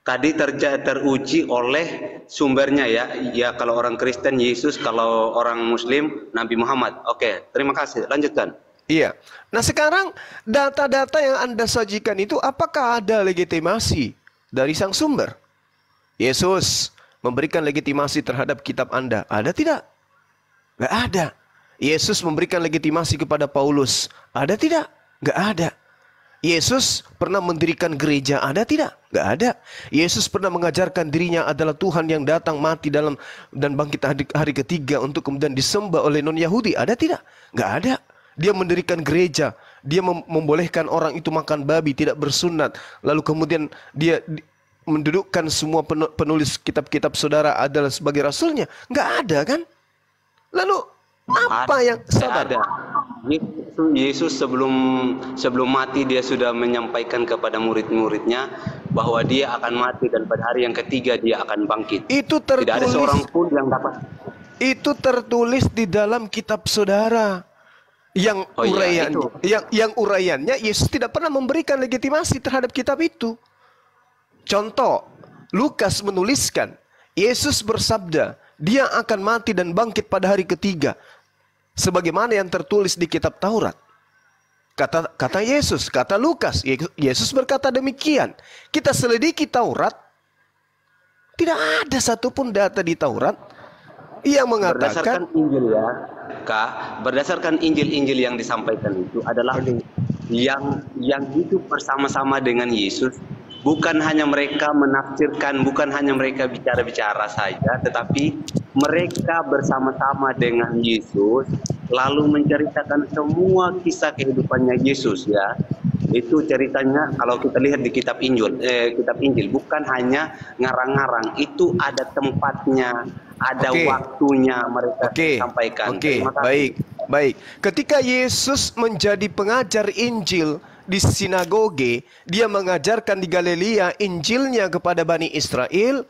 Tadi terja teruji oleh sumbernya ya. Ya kalau orang Kristen Yesus, kalau orang Muslim Nabi Muhammad. Oke, terima kasih. Lanjutkan. Iya. Nah sekarang data-data yang Anda sajikan itu apakah ada legitimasi dari sang sumber? Yesus memberikan legitimasi terhadap kitab Anda. Ada tidak? Gak ada. Yesus memberikan legitimasi kepada Paulus. Ada tidak? Gak ada. Yesus pernah mendirikan gereja, ada tidak? Gak ada. Yesus pernah mengajarkan dirinya adalah Tuhan yang datang mati dalam dan bangkit hari, hari ketiga untuk kemudian disembah oleh non Yahudi, ada tidak? Gak ada. Dia mendirikan gereja, dia mem- membolehkan orang itu makan babi, tidak bersunat. Lalu kemudian dia di- mendudukkan semua penu- penulis kitab-kitab saudara adalah sebagai rasulnya. Nggak ada kan? Lalu apa yang sabar? Ada. Yesus, sebelum sebelum mati dia sudah menyampaikan kepada murid-muridnya bahwa dia akan mati dan pada hari yang ketiga dia akan bangkit. Itu Tidak ada tertulis seorang pun yang dapat itu tertulis di dalam kitab saudara. Yang Oh iya, uraian itu. yang yang uraiannya Yesus tidak pernah memberikan legitimasi terhadap kitab itu. Contoh, Lukas menuliskan Yesus bersabda, dia akan mati dan bangkit pada hari ketiga. Sebagaimana yang tertulis di kitab Taurat. Kata kata Yesus, kata Lukas, Ye- Yesus berkata demikian. Kita selidiki Taurat, tidak ada satupun data di Taurat yang berdasarkan mengatakan Injil ya, Kak, berdasarkan Injil-Injil yang disampaikan itu adalah yang yang hidup bersama-sama dengan Yesus bukan hanya mereka menafsirkan, bukan hanya mereka bicara-bicara saja, tetapi mereka bersama-sama dengan Yesus lalu menceritakan semua kisah kehidupannya Yesus ya. Itu ceritanya kalau kita lihat di kitab Injil, eh, kitab Injil bukan hanya ngarang-ngarang, itu ada tempatnya, ada Oke. waktunya mereka Oke, sampaikan. Oke, kasih. baik, baik. Ketika Yesus menjadi pengajar Injil di sinagoge, dia mengajarkan di Galilea Injilnya kepada Bani Israel.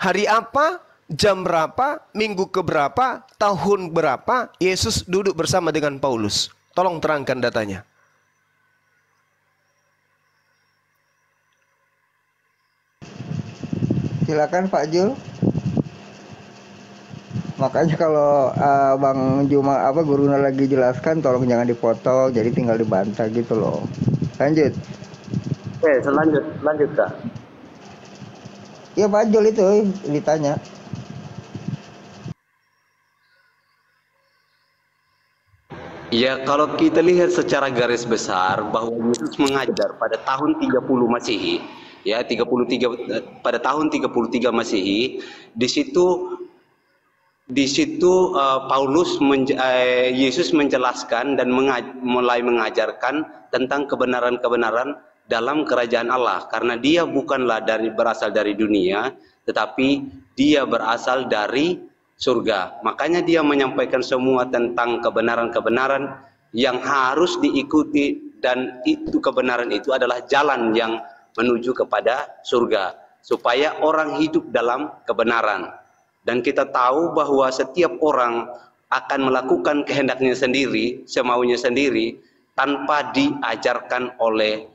Hari apa, jam berapa, minggu keberapa, tahun berapa, Yesus duduk bersama dengan Paulus. Tolong terangkan datanya. Silakan Pak Jul. Makanya kalau uh, Bang Juma apa gurunya lagi jelaskan tolong jangan dipotong jadi tinggal dibantah gitu loh. Lanjut. Oke, selanjut, lanjut kak. Iya Pak Jul itu ditanya. Ya, kalau kita lihat secara garis besar bahwa Yesus mengajar pada tahun 30 Masehi, ya 33 eh, pada tahun 33 Masehi, di situ di situ eh, Paulus menj- eh, Yesus menjelaskan dan mengaj- mulai mengajarkan tentang kebenaran-kebenaran dalam kerajaan Allah karena dia bukanlah dari berasal dari dunia tetapi dia berasal dari surga. Makanya dia menyampaikan semua tentang kebenaran-kebenaran yang harus diikuti dan itu kebenaran itu adalah jalan yang menuju kepada surga supaya orang hidup dalam kebenaran. Dan kita tahu bahwa setiap orang akan melakukan kehendaknya sendiri, semaunya sendiri tanpa diajarkan oleh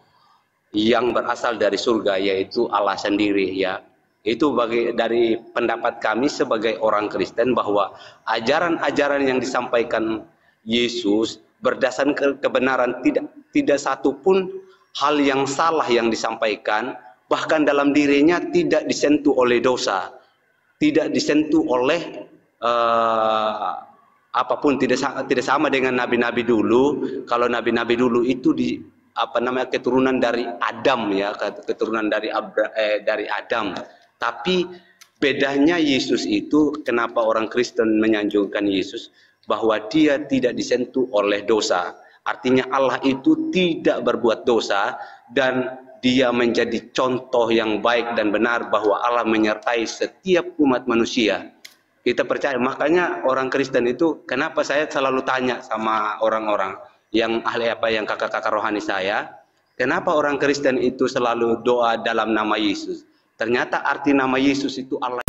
yang berasal dari surga yaitu Allah sendiri ya. Itu bagi dari pendapat kami sebagai orang Kristen bahwa ajaran-ajaran yang disampaikan Yesus berdasarkan ke- kebenaran tidak tidak satu pun hal yang salah yang disampaikan bahkan dalam dirinya tidak disentuh oleh dosa tidak disentuh oleh eh, apa pun tidak tidak sama dengan nabi-nabi dulu. Kalau nabi-nabi dulu itu di apa namanya keturunan dari Adam ya ket- keturunan dari Abra, eh, dari Adam. Tapi bedanya Yesus itu kenapa orang Kristen menyanjungkan Yesus? Bahwa dia tidak disentuh oleh dosa. Artinya Allah itu tidak berbuat dosa dan dia menjadi contoh yang baik dan benar bahwa Allah menyertai setiap umat manusia. Kita percaya makanya orang Kristen itu kenapa saya selalu tanya sama orang-orang yang ahli apa yang kakak-kakak rohani saya kenapa orang Kristen itu selalu doa dalam nama Yesus? Ternyata arti nama Yesus itu Allah